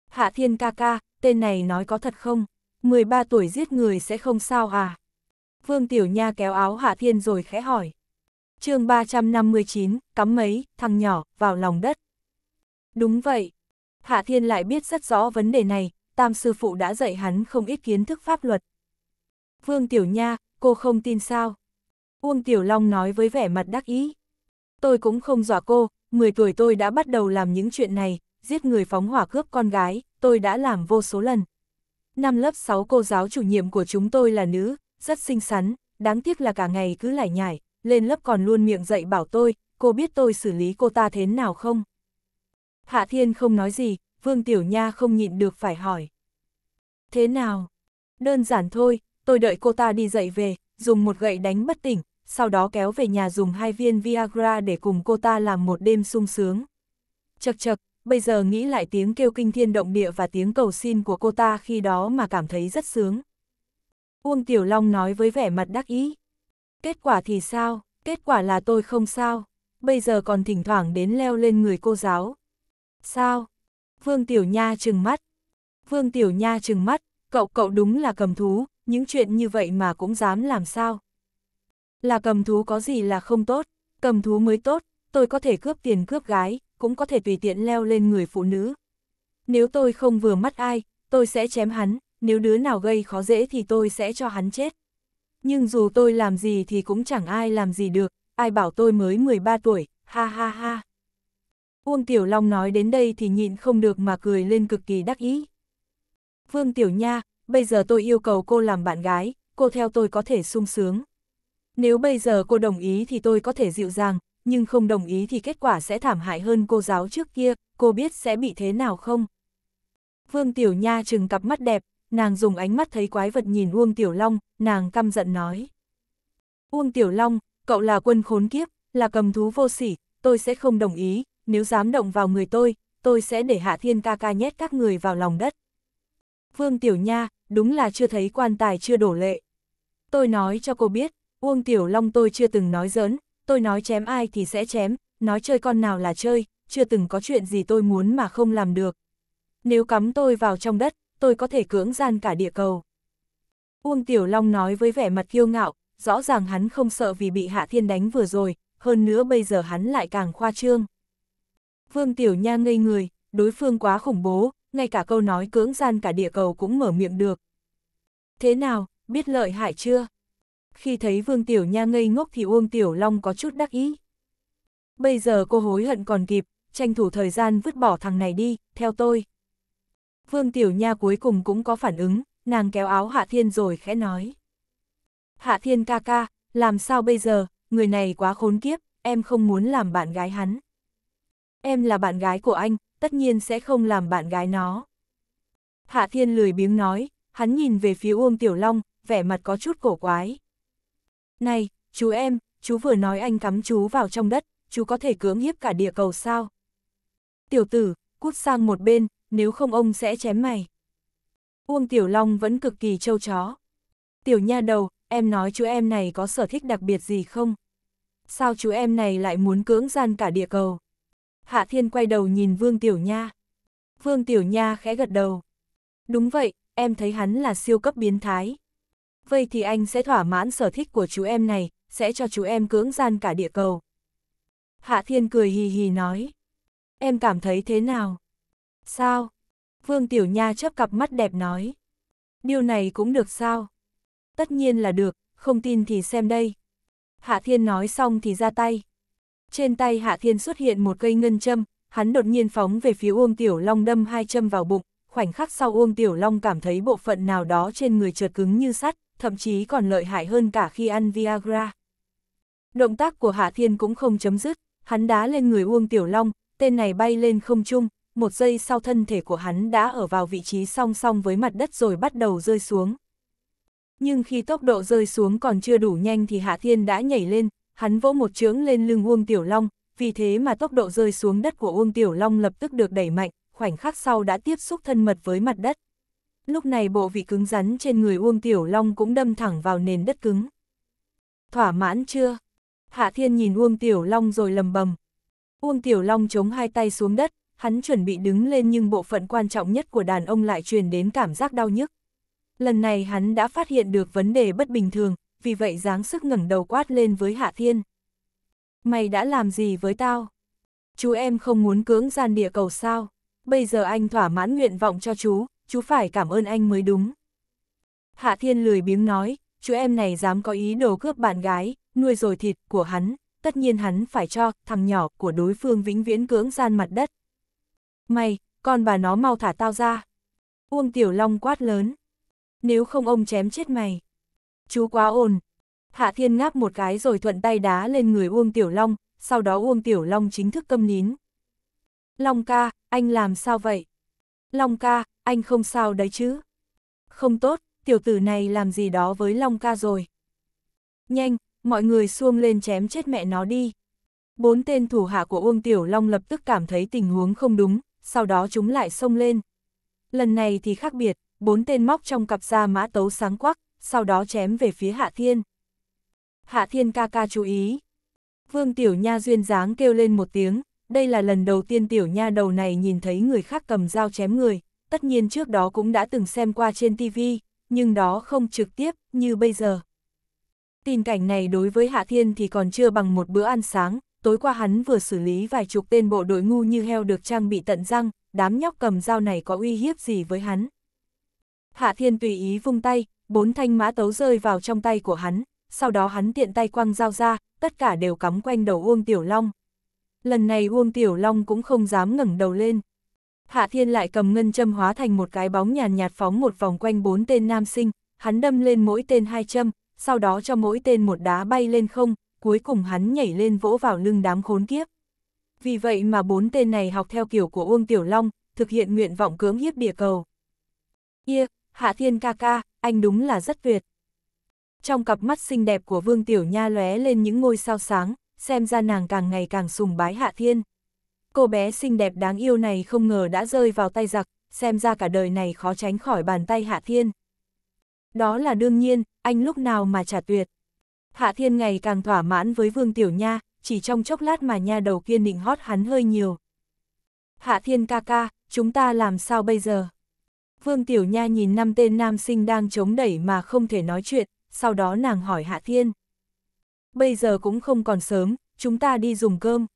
S1: Hạ Thiên ca ca, tên này nói có thật không? 13 tuổi giết người sẽ không sao à? Vương Tiểu Nha kéo áo Hạ Thiên rồi khẽ hỏi. chương 359, cắm mấy, thằng nhỏ, vào lòng đất. Đúng vậy. Hạ Thiên lại biết rất rõ vấn đề này, tam sư phụ đã dạy hắn không ít kiến thức pháp luật. Vương Tiểu Nha, cô không tin sao? Uông Tiểu Long nói với vẻ mặt đắc ý. Tôi cũng không dọa cô, 10 tuổi tôi đã bắt đầu làm những chuyện này, giết người phóng hỏa cướp con gái, tôi đã làm vô số lần. Năm lớp 6 cô giáo chủ nhiệm của chúng tôi là nữ, rất xinh xắn, đáng tiếc là cả ngày cứ lải nhải, lên lớp còn luôn miệng dạy bảo tôi, cô biết tôi xử lý cô ta thế nào không? Hạ Thiên không nói gì, Vương Tiểu Nha không nhịn được phải hỏi. Thế nào? Đơn giản thôi, tôi đợi cô ta đi dậy về, dùng một gậy đánh bất tỉnh, sau đó kéo về nhà dùng hai viên Viagra để cùng cô ta làm một đêm sung sướng. Chật chật, bây giờ nghĩ lại tiếng kêu kinh thiên động địa và tiếng cầu xin của cô ta khi đó mà cảm thấy rất sướng. Uông Tiểu Long nói với vẻ mặt đắc ý. Kết quả thì sao? Kết quả là tôi không sao. Bây giờ còn thỉnh thoảng đến leo lên người cô giáo. Sao? Vương Tiểu Nha trừng mắt. Vương Tiểu Nha trừng mắt, cậu cậu đúng là cầm thú, những chuyện như vậy mà cũng dám làm sao? Là cầm thú có gì là không tốt, cầm thú mới tốt, tôi có thể cướp tiền cướp gái, cũng có thể tùy tiện leo lên người phụ nữ. Nếu tôi không vừa mắt ai, tôi sẽ chém hắn, nếu đứa nào gây khó dễ thì tôi sẽ cho hắn chết. Nhưng dù tôi làm gì thì cũng chẳng ai làm gì được, ai bảo tôi mới 13 tuổi, ha ha ha. Uông Tiểu Long nói đến đây thì nhịn không được mà cười lên cực kỳ đắc ý. Vương Tiểu Nha, bây giờ tôi yêu cầu cô làm bạn gái, cô theo tôi có thể sung sướng. Nếu bây giờ cô đồng ý thì tôi có thể dịu dàng, nhưng không đồng ý thì kết quả sẽ thảm hại hơn cô giáo trước kia, cô biết sẽ bị thế nào không? Vương Tiểu Nha trừng cặp mắt đẹp, nàng dùng ánh mắt thấy quái vật nhìn Uông Tiểu Long, nàng căm giận nói. Uông Tiểu Long, cậu là quân khốn kiếp, là cầm thú vô sỉ, tôi sẽ không đồng ý, nếu dám động vào người tôi, tôi sẽ để Hạ Thiên ca ca nhét các người vào lòng đất. Vương Tiểu Nha, đúng là chưa thấy quan tài chưa đổ lệ. Tôi nói cho cô biết, Uông Tiểu Long tôi chưa từng nói giỡn, tôi nói chém ai thì sẽ chém, nói chơi con nào là chơi, chưa từng có chuyện gì tôi muốn mà không làm được. Nếu cắm tôi vào trong đất, tôi có thể cưỡng gian cả địa cầu. Uông Tiểu Long nói với vẻ mặt kiêu ngạo, rõ ràng hắn không sợ vì bị Hạ Thiên đánh vừa rồi, hơn nữa bây giờ hắn lại càng khoa trương. Vương Tiểu Nha ngây người, đối phương quá khủng bố, ngay cả câu nói cưỡng gian cả địa cầu cũng mở miệng được. Thế nào, biết lợi hại chưa? Khi thấy Vương Tiểu Nha ngây ngốc thì Uông Tiểu Long có chút đắc ý. Bây giờ cô hối hận còn kịp, tranh thủ thời gian vứt bỏ thằng này đi, theo tôi. Vương Tiểu Nha cuối cùng cũng có phản ứng, nàng kéo áo Hạ Thiên rồi khẽ nói. Hạ Thiên ca ca, làm sao bây giờ, người này quá khốn kiếp, em không muốn làm bạn gái hắn. Em là bạn gái của anh, tất nhiên sẽ không làm bạn gái nó. Hạ Thiên lười biếng nói, hắn nhìn về phía Uông Tiểu Long, vẻ mặt có chút cổ quái. Này, chú em, chú vừa nói anh cắm chú vào trong đất, chú có thể cưỡng hiếp cả địa cầu sao? Tiểu tử, cút sang một bên, nếu không ông sẽ chém mày. Uông Tiểu Long vẫn cực kỳ trâu chó. Tiểu nha đầu, em nói chú em này có sở thích đặc biệt gì không? Sao chú em này lại muốn cưỡng gian cả địa cầu? Hạ Thiên quay đầu nhìn Vương Tiểu Nha. Vương Tiểu Nha khẽ gật đầu. Đúng vậy, em thấy hắn là siêu cấp biến thái. Vậy thì anh sẽ thỏa mãn sở thích của chú em này, sẽ cho chú em cưỡng gian cả địa cầu. Hạ Thiên cười hì hì nói. Em cảm thấy thế nào? Sao? Vương Tiểu Nha chấp cặp mắt đẹp nói. Điều này cũng được sao? Tất nhiên là được, không tin thì xem đây. Hạ Thiên nói xong thì ra tay. Trên tay Hạ Thiên xuất hiện một cây ngân châm, hắn đột nhiên phóng về phía Uông Tiểu Long đâm hai châm vào bụng, khoảnh khắc sau Uông Tiểu Long cảm thấy bộ phận nào đó trên người trượt cứng như sắt, thậm chí còn lợi hại hơn cả khi ăn Viagra. Động tác của Hạ Thiên cũng không chấm dứt, hắn đá lên người Uông Tiểu Long, tên này bay lên không trung, một giây sau thân thể của hắn đã ở vào vị trí song song với mặt đất rồi bắt đầu rơi xuống. Nhưng khi tốc độ rơi xuống còn chưa đủ nhanh thì Hạ Thiên đã nhảy lên, hắn vỗ một chướng lên lưng Uông Tiểu Long, vì thế mà tốc độ rơi xuống đất của Uông Tiểu Long lập tức được đẩy mạnh, khoảnh khắc sau đã tiếp xúc thân mật với mặt đất. Lúc này bộ vị cứng rắn trên người Uông Tiểu Long cũng đâm thẳng vào nền đất cứng. Thỏa mãn chưa? Hạ Thiên nhìn Uông Tiểu Long rồi lầm bầm. Uông Tiểu Long chống hai tay xuống đất, hắn chuẩn bị đứng lên nhưng bộ phận quan trọng nhất của đàn ông lại truyền đến cảm giác đau nhức. Lần này hắn đã phát hiện được vấn đề bất bình thường, vì vậy dáng sức ngẩng đầu quát lên với Hạ Thiên. Mày đã làm gì với tao? Chú em không muốn cưỡng gian địa cầu sao? Bây giờ anh thỏa mãn nguyện vọng cho chú, chú phải cảm ơn anh mới đúng. Hạ Thiên lười biếng nói, chú em này dám có ý đồ cướp bạn gái, nuôi rồi thịt của hắn, tất nhiên hắn phải cho thằng nhỏ của đối phương vĩnh viễn cưỡng gian mặt đất. Mày, con bà nó mau thả tao ra. Uông Tiểu Long quát lớn. Nếu không ông chém chết mày. Chú quá ồn. Hạ Thiên ngáp một cái rồi thuận tay đá lên người Uông Tiểu Long, sau đó Uông Tiểu Long chính thức câm nín. Long ca, anh làm sao vậy? Long ca, anh không sao đấy chứ? Không tốt, tiểu tử này làm gì đó với Long ca rồi. Nhanh, mọi người xuông lên chém chết mẹ nó đi. Bốn tên thủ hạ của Uông Tiểu Long lập tức cảm thấy tình huống không đúng, sau đó chúng lại xông lên. Lần này thì khác biệt, bốn tên móc trong cặp da mã tấu sáng quắc, sau đó chém về phía Hạ Thiên. Hạ Thiên ca ca chú ý. Vương Tiểu Nha duyên dáng kêu lên một tiếng, đây là lần đầu tiên Tiểu Nha đầu này nhìn thấy người khác cầm dao chém người, tất nhiên trước đó cũng đã từng xem qua trên TV, nhưng đó không trực tiếp, như bây giờ. Tình cảnh này đối với Hạ Thiên thì còn chưa bằng một bữa ăn sáng, tối qua hắn vừa xử lý vài chục tên bộ đội ngu như heo được trang bị tận răng, đám nhóc cầm dao này có uy hiếp gì với hắn. Hạ Thiên tùy ý vung tay, bốn thanh mã tấu rơi vào trong tay của hắn, sau đó hắn tiện tay quăng dao ra, tất cả đều cắm quanh đầu Uông Tiểu Long. Lần này Uông Tiểu Long cũng không dám ngẩng đầu lên. Hạ Thiên lại cầm ngân châm hóa thành một cái bóng nhàn nhạt phóng một vòng quanh bốn tên nam sinh, hắn đâm lên mỗi tên hai châm, sau đó cho mỗi tên một đá bay lên không, cuối cùng hắn nhảy lên vỗ vào lưng đám khốn kiếp. Vì vậy mà bốn tên này học theo kiểu của Uông Tiểu Long, thực hiện nguyện vọng cưỡng hiếp địa cầu. Yeah, Hạ Thiên ca ca, anh đúng là rất tuyệt. Trong cặp mắt xinh đẹp của Vương Tiểu Nha lóe lên những ngôi sao sáng, xem ra nàng càng ngày càng sùng bái Hạ Thiên. Cô bé xinh đẹp đáng yêu này không ngờ đã rơi vào tay giặc, xem ra cả đời này khó tránh khỏi bàn tay Hạ Thiên. Đó là đương nhiên, anh lúc nào mà trả tuyệt. Hạ Thiên ngày càng thỏa mãn với Vương Tiểu Nha, chỉ trong chốc lát mà nha đầu kiên định hót hắn hơi nhiều. Hạ Thiên ca ca, chúng ta làm sao bây giờ? Vương Tiểu Nha nhìn năm tên nam sinh đang chống đẩy mà không thể nói chuyện, sau đó nàng hỏi Hạ Thiên. Bây giờ cũng không còn sớm, chúng ta đi dùng cơm.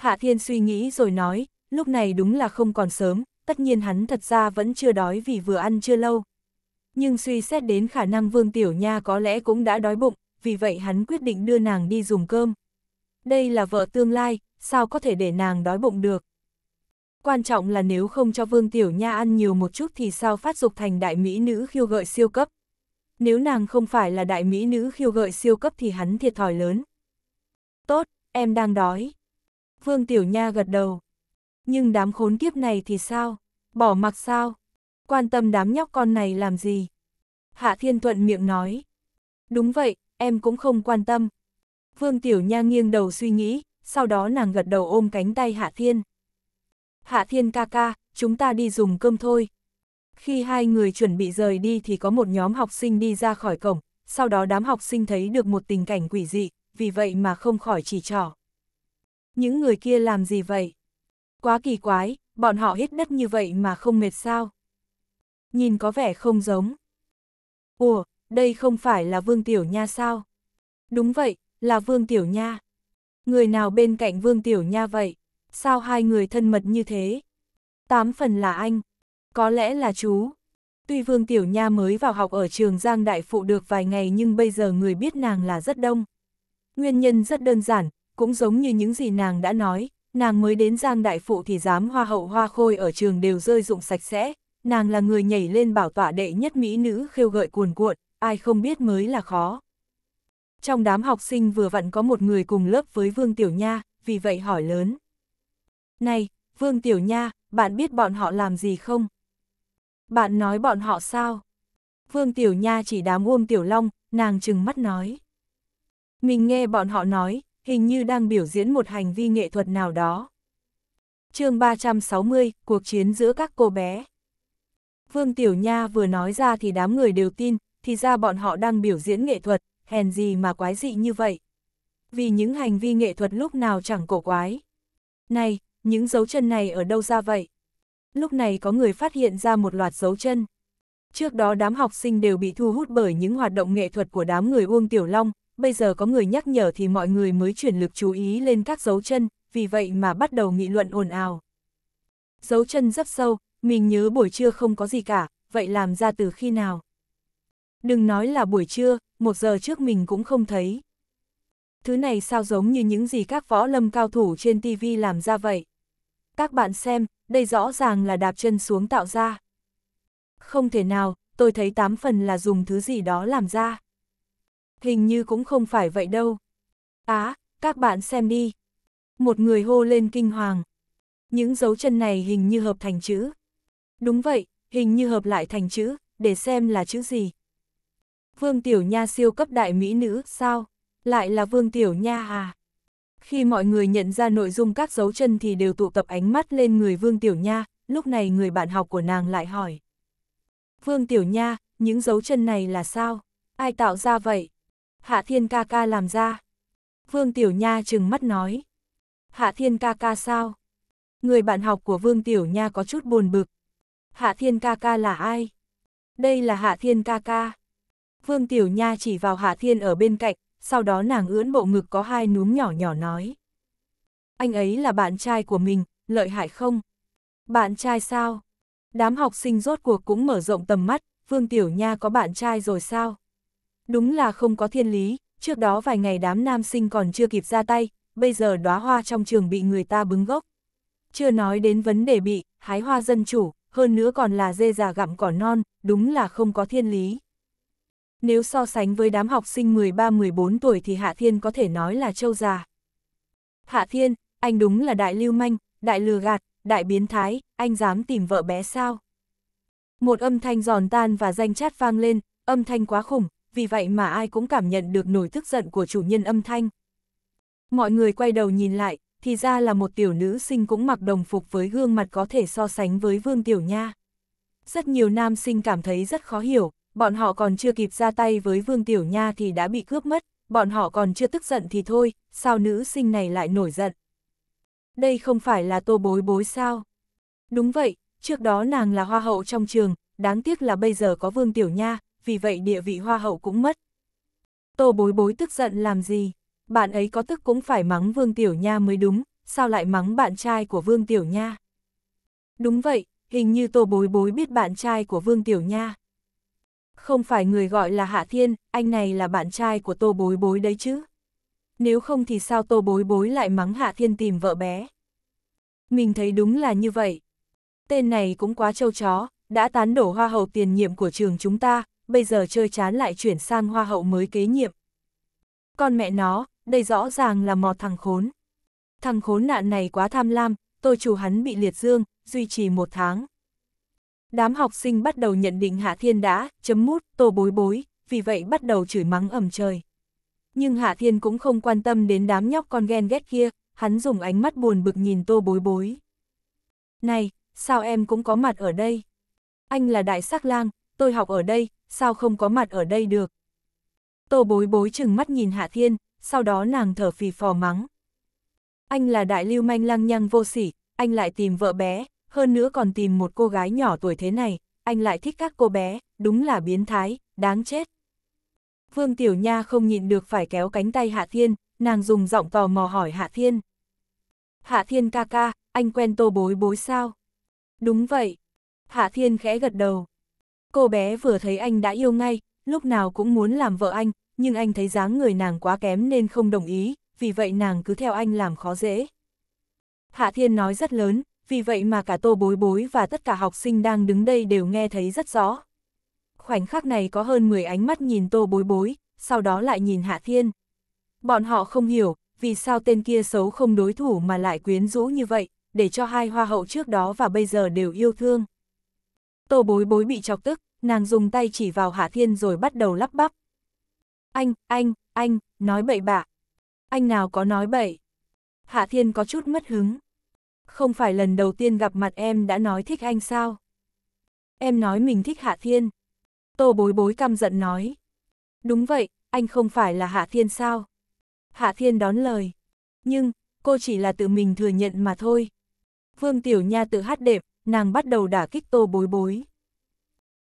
S1: Hạ Thiên suy nghĩ rồi nói, lúc này đúng là không còn sớm, tất nhiên hắn thật ra vẫn chưa đói vì vừa ăn chưa lâu. Nhưng suy xét đến khả năng Vương Tiểu Nha có lẽ cũng đã đói bụng, vì vậy hắn quyết định đưa nàng đi dùng cơm. Đây là vợ tương lai, sao có thể để nàng đói bụng được. Quan trọng là nếu không cho Vương Tiểu Nha ăn nhiều một chút thì sao phát dục thành đại mỹ nữ khiêu gợi siêu cấp. Nếu nàng không phải là đại mỹ nữ khiêu gợi siêu cấp thì hắn thiệt thòi lớn. Tốt, em đang đói. Vương Tiểu Nha gật đầu. Nhưng đám khốn kiếp này thì sao? Bỏ mặc sao? Quan tâm đám nhóc con này làm gì? Hạ Thiên Thuận miệng nói. Đúng vậy, em cũng không quan tâm. Vương Tiểu Nha nghiêng đầu suy nghĩ, sau đó nàng gật đầu ôm cánh tay Hạ Thiên. Hạ Thiên ca ca, chúng ta đi dùng cơm thôi. Khi hai người chuẩn bị rời đi thì có một nhóm học sinh đi ra khỏi cổng, sau đó đám học sinh thấy được một tình cảnh quỷ dị, vì vậy mà không khỏi chỉ trỏ. Những người kia làm gì vậy? Quá kỳ quái, bọn họ hít đất như vậy mà không mệt sao? Nhìn có vẻ không giống. Ủa, đây không phải là Vương Tiểu Nha sao? Đúng vậy, là Vương Tiểu Nha. Người nào bên cạnh Vương Tiểu Nha vậy? Sao hai người thân mật như thế? Tám phần là anh. Có lẽ là chú. Tuy Vương Tiểu Nha mới vào học ở trường Giang Đại Phụ được vài ngày nhưng bây giờ người biết nàng là rất đông. Nguyên nhân rất đơn giản, cũng giống như những gì nàng đã nói, nàng mới đến Giang Đại Phụ thì dám hoa hậu hoa khôi ở trường đều rơi dụng sạch sẽ, nàng là người nhảy lên bảo tọa đệ nhất mỹ nữ khêu gợi cuồn cuộn, ai không biết mới là khó. Trong đám học sinh vừa vặn có một người cùng lớp với Vương Tiểu Nha, vì vậy hỏi lớn. Này, Vương Tiểu Nha, bạn biết bọn họ làm gì không? Bạn nói bọn họ sao? Vương Tiểu Nha chỉ đám Uông Tiểu Long, nàng trừng mắt nói. Mình nghe bọn họ nói, hình như đang biểu diễn một hành vi nghệ thuật nào đó. chương 360, cuộc chiến giữa các cô bé. Vương Tiểu Nha vừa nói ra thì đám người đều tin, thì ra bọn họ đang biểu diễn nghệ thuật, hèn gì mà quái dị như vậy. Vì những hành vi nghệ thuật lúc nào chẳng cổ quái. Này, những dấu chân này ở đâu ra vậy? Lúc này có người phát hiện ra một loạt dấu chân. Trước đó đám học sinh đều bị thu hút bởi những hoạt động nghệ thuật của đám người Uông Tiểu Long, bây giờ có người nhắc nhở thì mọi người mới chuyển lực chú ý lên các dấu chân, vì vậy mà bắt đầu nghị luận ồn ào. Dấu chân rất sâu, mình nhớ buổi trưa không có gì cả, vậy làm ra từ khi nào? Đừng nói là buổi trưa, một giờ trước mình cũng không thấy. Thứ này sao giống như những gì các võ lâm cao thủ trên TV làm ra vậy? Các bạn xem, đây rõ ràng là đạp chân xuống tạo ra. Không thể nào, tôi thấy tám phần là dùng thứ gì đó làm ra. Hình như cũng không phải vậy đâu. Á, các bạn xem đi. Một người hô lên kinh hoàng. Những dấu chân này hình như hợp thành chữ. Đúng vậy, hình như hợp lại thành chữ, để xem là chữ gì. Vương Tiểu Nha siêu cấp đại mỹ nữ, sao? Lại là Vương Tiểu Nha à? Khi mọi người nhận ra nội dung các dấu chân thì đều tụ tập ánh mắt lên người Vương Tiểu Nha, lúc này người bạn học của nàng lại hỏi. Vương Tiểu Nha, những dấu chân này là sao? Ai tạo ra vậy? Hạ Thiên ca ca làm ra. Vương Tiểu Nha trừng mắt nói. Hạ Thiên ca ca sao? Người bạn học của Vương Tiểu Nha có chút buồn bực. Hạ Thiên ca ca là ai? Đây là Hạ Thiên ca ca. Vương Tiểu Nha chỉ vào Hạ Thiên ở bên cạnh, sau đó nàng ưỡn bộ ngực có hai núm nhỏ nhỏ nói. Anh ấy là bạn trai của mình, lợi hại không? Bạn trai sao? Đám học sinh rốt cuộc cũng mở rộng tầm mắt, Vương Tiểu Nha có bạn trai rồi sao? Đúng là không có thiên lý, trước đó vài ngày đám nam sinh còn chưa kịp ra tay, bây giờ đóa hoa trong trường bị người ta bứng gốc. Chưa nói đến vấn đề bị, hái hoa dân chủ, hơn nữa còn là dê già gặm cỏ non, đúng là không có thiên lý. Nếu so sánh với đám học sinh 13-14 tuổi thì Hạ Thiên có thể nói là châu già. Hạ Thiên, anh đúng là đại lưu manh, đại lừa gạt, đại biến thái, anh dám tìm vợ bé sao? Một âm thanh giòn tan và danh chát vang lên, âm thanh quá khủng, vì vậy mà ai cũng cảm nhận được nổi tức giận của chủ nhân âm thanh. Mọi người quay đầu nhìn lại, thì ra là một tiểu nữ sinh cũng mặc đồng phục với gương mặt có thể so sánh với Vương Tiểu Nha. Rất nhiều nam sinh cảm thấy rất khó hiểu, bọn họ còn chưa kịp ra tay với Vương Tiểu Nha thì đã bị cướp mất, bọn họ còn chưa tức giận thì thôi, sao nữ sinh này lại nổi giận. Đây không phải là tô bối bối sao? Đúng vậy, trước đó nàng là hoa hậu trong trường, đáng tiếc là bây giờ có Vương Tiểu Nha, vì vậy địa vị hoa hậu cũng mất. Tô bối bối tức giận làm gì? Bạn ấy có tức cũng phải mắng Vương Tiểu Nha mới đúng, sao lại mắng bạn trai của Vương Tiểu Nha? Đúng vậy, hình như tô bối bối biết bạn trai của Vương Tiểu Nha. Không phải người gọi là Hạ Thiên, anh này là bạn trai của tô bối bối đấy chứ. Nếu không thì sao tô bối bối lại mắng Hạ Thiên tìm vợ bé. Mình thấy đúng là như vậy. Tên này cũng quá trâu chó, đã tán đổ hoa hậu tiền nhiệm của trường chúng ta, bây giờ chơi chán lại chuyển sang hoa hậu mới kế nhiệm. Con mẹ nó, đây rõ ràng là mọt thằng khốn. Thằng khốn nạn này quá tham lam, tôi chủ hắn bị liệt dương, duy trì một tháng. Đám học sinh bắt đầu nhận định Hạ Thiên đã, chấm mút, tô bối bối, vì vậy bắt đầu chửi mắng ẩm trời. Nhưng Hạ Thiên cũng không quan tâm đến đám nhóc con ghen ghét kia, hắn dùng ánh mắt buồn bực nhìn tô bối bối. Này, sao em cũng có mặt ở đây? Anh là đại sắc lang, tôi học ở đây, sao không có mặt ở đây được? Tô bối bối chừng mắt nhìn Hạ Thiên, sau đó nàng thở phì phò mắng. Anh là đại lưu manh lăng nhăng vô sỉ, anh lại tìm vợ bé, hơn nữa còn tìm một cô gái nhỏ tuổi thế này, anh lại thích các cô bé, đúng là biến thái, đáng chết. Vương Tiểu Nha không nhịn được phải kéo cánh tay Hạ Thiên, nàng dùng giọng tò mò hỏi Hạ Thiên. Hạ Thiên ca ca, anh quen tô bối bối sao? Đúng vậy. Hạ Thiên khẽ gật đầu. Cô bé vừa thấy anh đã yêu ngay, lúc nào cũng muốn làm vợ anh, nhưng anh thấy dáng người nàng quá kém nên không đồng ý, vì vậy nàng cứ theo anh làm khó dễ. Hạ Thiên nói rất lớn, vì vậy mà cả tô bối bối và tất cả học sinh đang đứng đây đều nghe thấy rất rõ. Khoảnh khắc này có hơn 10 ánh mắt nhìn tô bối bối, sau đó lại nhìn Hạ Thiên. Bọn họ không hiểu, vì sao tên kia xấu không đối thủ mà lại quyến rũ như vậy, để cho hai hoa hậu trước đó và bây giờ đều yêu thương. Tô bối bối bị chọc tức, nàng dùng tay chỉ vào Hạ Thiên rồi bắt đầu lắp bắp. Anh, anh, anh, nói bậy bạ. Anh nào có nói bậy. Hạ Thiên có chút mất hứng. Không phải lần đầu tiên gặp mặt em đã nói thích anh sao? Em nói mình thích Hạ Thiên. Tô bối bối căm giận nói. Đúng vậy, anh không phải là Hạ Thiên sao? Hạ Thiên đón lời. Nhưng, cô chỉ là tự mình thừa nhận mà thôi. Vương Tiểu Nha tự hát đệm, nàng bắt đầu đả kích tô bối bối.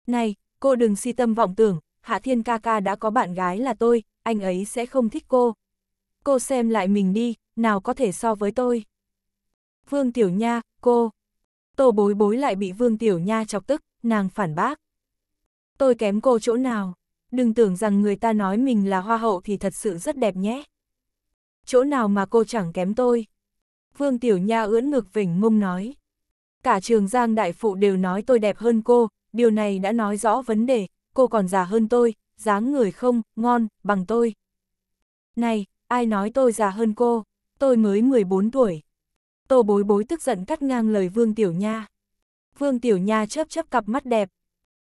S1: Này, cô đừng si tâm vọng tưởng, Hạ Thiên ca ca đã có bạn gái là tôi, anh ấy sẽ không thích cô. Cô xem lại mình đi, nào có thể so với tôi. Vương Tiểu Nha, cô. Tô bối bối lại bị Vương Tiểu Nha chọc tức, nàng phản bác. Tôi kém cô chỗ nào? Đừng tưởng rằng người ta nói mình là hoa hậu thì thật sự rất đẹp nhé. Chỗ nào mà cô chẳng kém tôi? Vương Tiểu Nha ưỡn ngực vỉnh mông nói. Cả trường Giang Đại Phụ đều nói tôi đẹp hơn cô, điều này đã nói rõ vấn đề, cô còn già hơn tôi, dáng người không, ngon, bằng tôi. Này, ai nói tôi già hơn cô, tôi mới 14 tuổi. Tô bối bối tức giận cắt ngang lời Vương Tiểu Nha. Vương Tiểu Nha chớp chớp cặp mắt đẹp.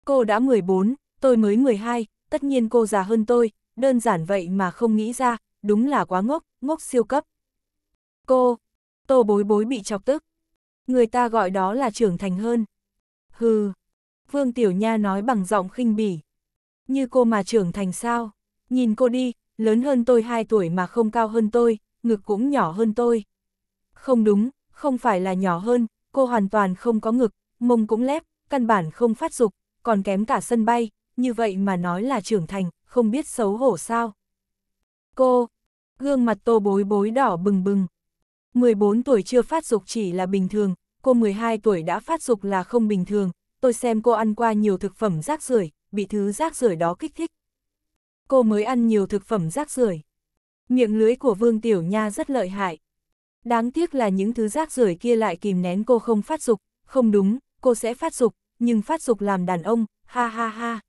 S1: Cô đã 14, tôi mới 12, tất nhiên cô già hơn tôi, đơn giản vậy mà không nghĩ ra, đúng là quá ngốc, ngốc siêu cấp. Cô, tô bối bối bị chọc tức. Người ta gọi đó là trưởng thành hơn. Hừ, Vương Tiểu Nha nói bằng giọng khinh bỉ. Như cô mà trưởng thành sao? Nhìn cô đi, lớn hơn tôi 2 tuổi mà không cao hơn tôi, ngực cũng nhỏ hơn tôi. Không đúng, không phải là nhỏ hơn, cô hoàn toàn không có ngực, mông cũng lép, căn bản không phát dục, còn kém cả sân bay, như vậy mà nói là trưởng thành, không biết xấu hổ sao. Cô, gương mặt tô bối bối đỏ bừng bừng. 14 tuổi chưa phát dục chỉ là bình thường, cô 12 tuổi đã phát dục là không bình thường, tôi xem cô ăn qua nhiều thực phẩm rác rưởi, bị thứ rác rưởi đó kích thích. Cô mới ăn nhiều thực phẩm rác rưởi. Miệng lưới của Vương Tiểu Nha rất lợi hại. Đáng tiếc là những thứ rác rưởi kia lại kìm nén cô không phát dục, không đúng, cô sẽ phát dục, nhưng phát dục làm đàn ông, ha ha ha.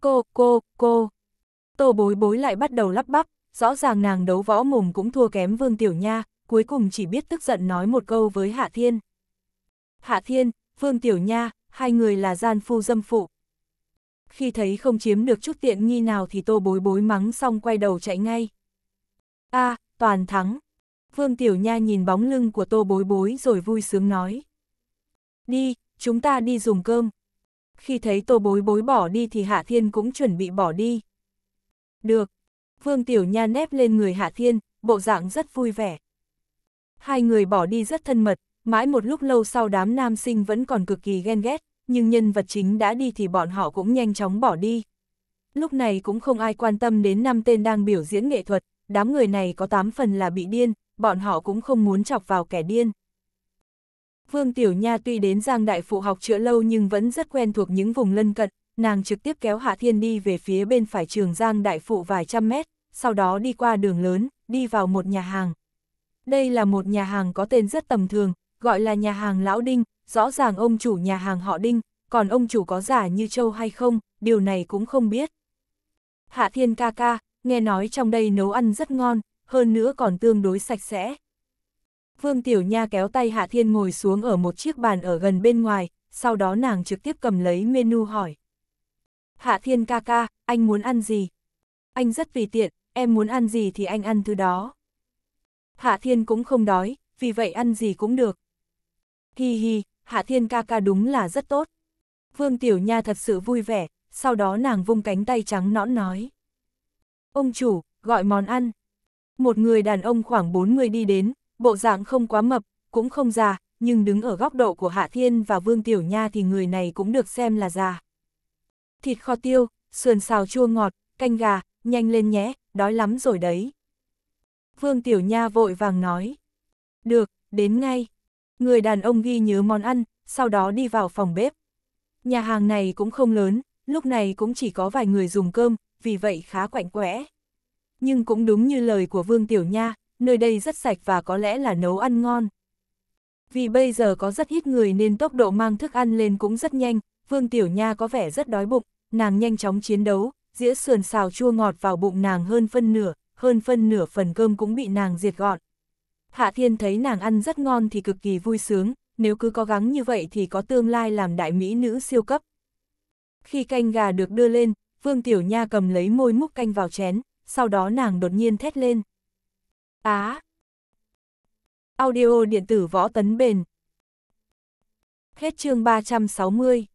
S1: Cô, cô, cô. Tô bối bối lại bắt đầu lắp bắp, rõ ràng nàng đấu võ mồm cũng thua kém Vương Tiểu Nha, cuối cùng chỉ biết tức giận nói một câu với Hạ Thiên. Hạ Thiên, Phương Tiểu Nha, hai người là gian phu dâm phụ. Khi thấy không chiếm được chút tiện nghi nào thì tô bối bối mắng xong quay đầu chạy ngay. a toàn thắng. Phương Tiểu Nha nhìn bóng lưng của tô bối bối rồi vui sướng nói. Đi, chúng ta đi dùng cơm. Khi thấy tô bối bối bỏ đi thì Hạ Thiên cũng chuẩn bị bỏ đi. Được. Phương Tiểu Nha nép lên người Hạ Thiên, bộ dạng rất vui vẻ. Hai người bỏ đi rất thân mật, mãi một lúc lâu sau đám nam sinh vẫn còn cực kỳ ghen ghét, nhưng nhân vật chính đã đi thì bọn họ cũng nhanh chóng bỏ đi. Lúc này cũng không ai quan tâm đến năm tên đang biểu diễn nghệ thuật, đám người này có 8 phần là bị điên, bọn họ cũng không muốn chọc vào kẻ điên. Vương Tiểu Nha tuy đến Giang Đại Phụ học chữa lâu nhưng vẫn rất quen thuộc những vùng lân cận, nàng trực tiếp kéo Hạ Thiên đi về phía bên phải trường Giang Đại Phụ vài trăm mét, sau đó đi qua đường lớn, đi vào một nhà hàng. Đây là một nhà hàng có tên rất tầm thường, gọi là nhà hàng Lão Đinh, rõ ràng ông chủ nhà hàng họ Đinh, còn ông chủ có giả như châu hay không, điều này cũng không biết. Hạ Thiên ca ca, nghe nói trong đây nấu ăn rất ngon, hơn nữa còn tương đối sạch sẽ. Vương Tiểu Nha kéo tay Hạ Thiên ngồi xuống ở một chiếc bàn ở gần bên ngoài, sau đó nàng trực tiếp cầm lấy menu hỏi. Hạ Thiên ca ca, anh muốn ăn gì? Anh rất tùy tiện, em muốn ăn gì thì anh ăn thứ đó. Hạ Thiên cũng không đói, vì vậy ăn gì cũng được. Hi hi, Hạ Thiên ca ca đúng là rất tốt. Vương Tiểu Nha thật sự vui vẻ, sau đó nàng vung cánh tay trắng nõn nói. Ông chủ, gọi món ăn. Một người đàn ông khoảng 40 đi đến, bộ dạng không quá mập, cũng không già, nhưng đứng ở góc độ của Hạ Thiên và Vương Tiểu Nha thì người này cũng được xem là già. Thịt kho tiêu, sườn xào chua ngọt, canh gà, nhanh lên nhé, đói lắm rồi đấy. Vương Tiểu Nha vội vàng nói. Được, đến ngay. Người đàn ông ghi nhớ món ăn, sau đó đi vào phòng bếp. Nhà hàng này cũng không lớn, lúc này cũng chỉ có vài người dùng cơm, vì vậy khá quạnh quẽ. Nhưng cũng đúng như lời của Vương Tiểu Nha, nơi đây rất sạch và có lẽ là nấu ăn ngon. Vì bây giờ có rất ít người nên tốc độ mang thức ăn lên cũng rất nhanh, Vương Tiểu Nha có vẻ rất đói bụng, nàng nhanh chóng chiến đấu, dĩa sườn xào chua ngọt vào bụng nàng hơn phân nửa, hơn phân nửa phần cơm cũng bị nàng diệt gọn. Hạ Thiên thấy nàng ăn rất ngon thì cực kỳ vui sướng, nếu cứ cố gắng như vậy thì có tương lai làm đại mỹ nữ siêu cấp. Khi canh gà được đưa lên, Vương Tiểu Nha cầm lấy môi múc canh vào chén, sau đó nàng đột nhiên thét lên. Á! Audio điện tử võ tấn bền. Hết chương 360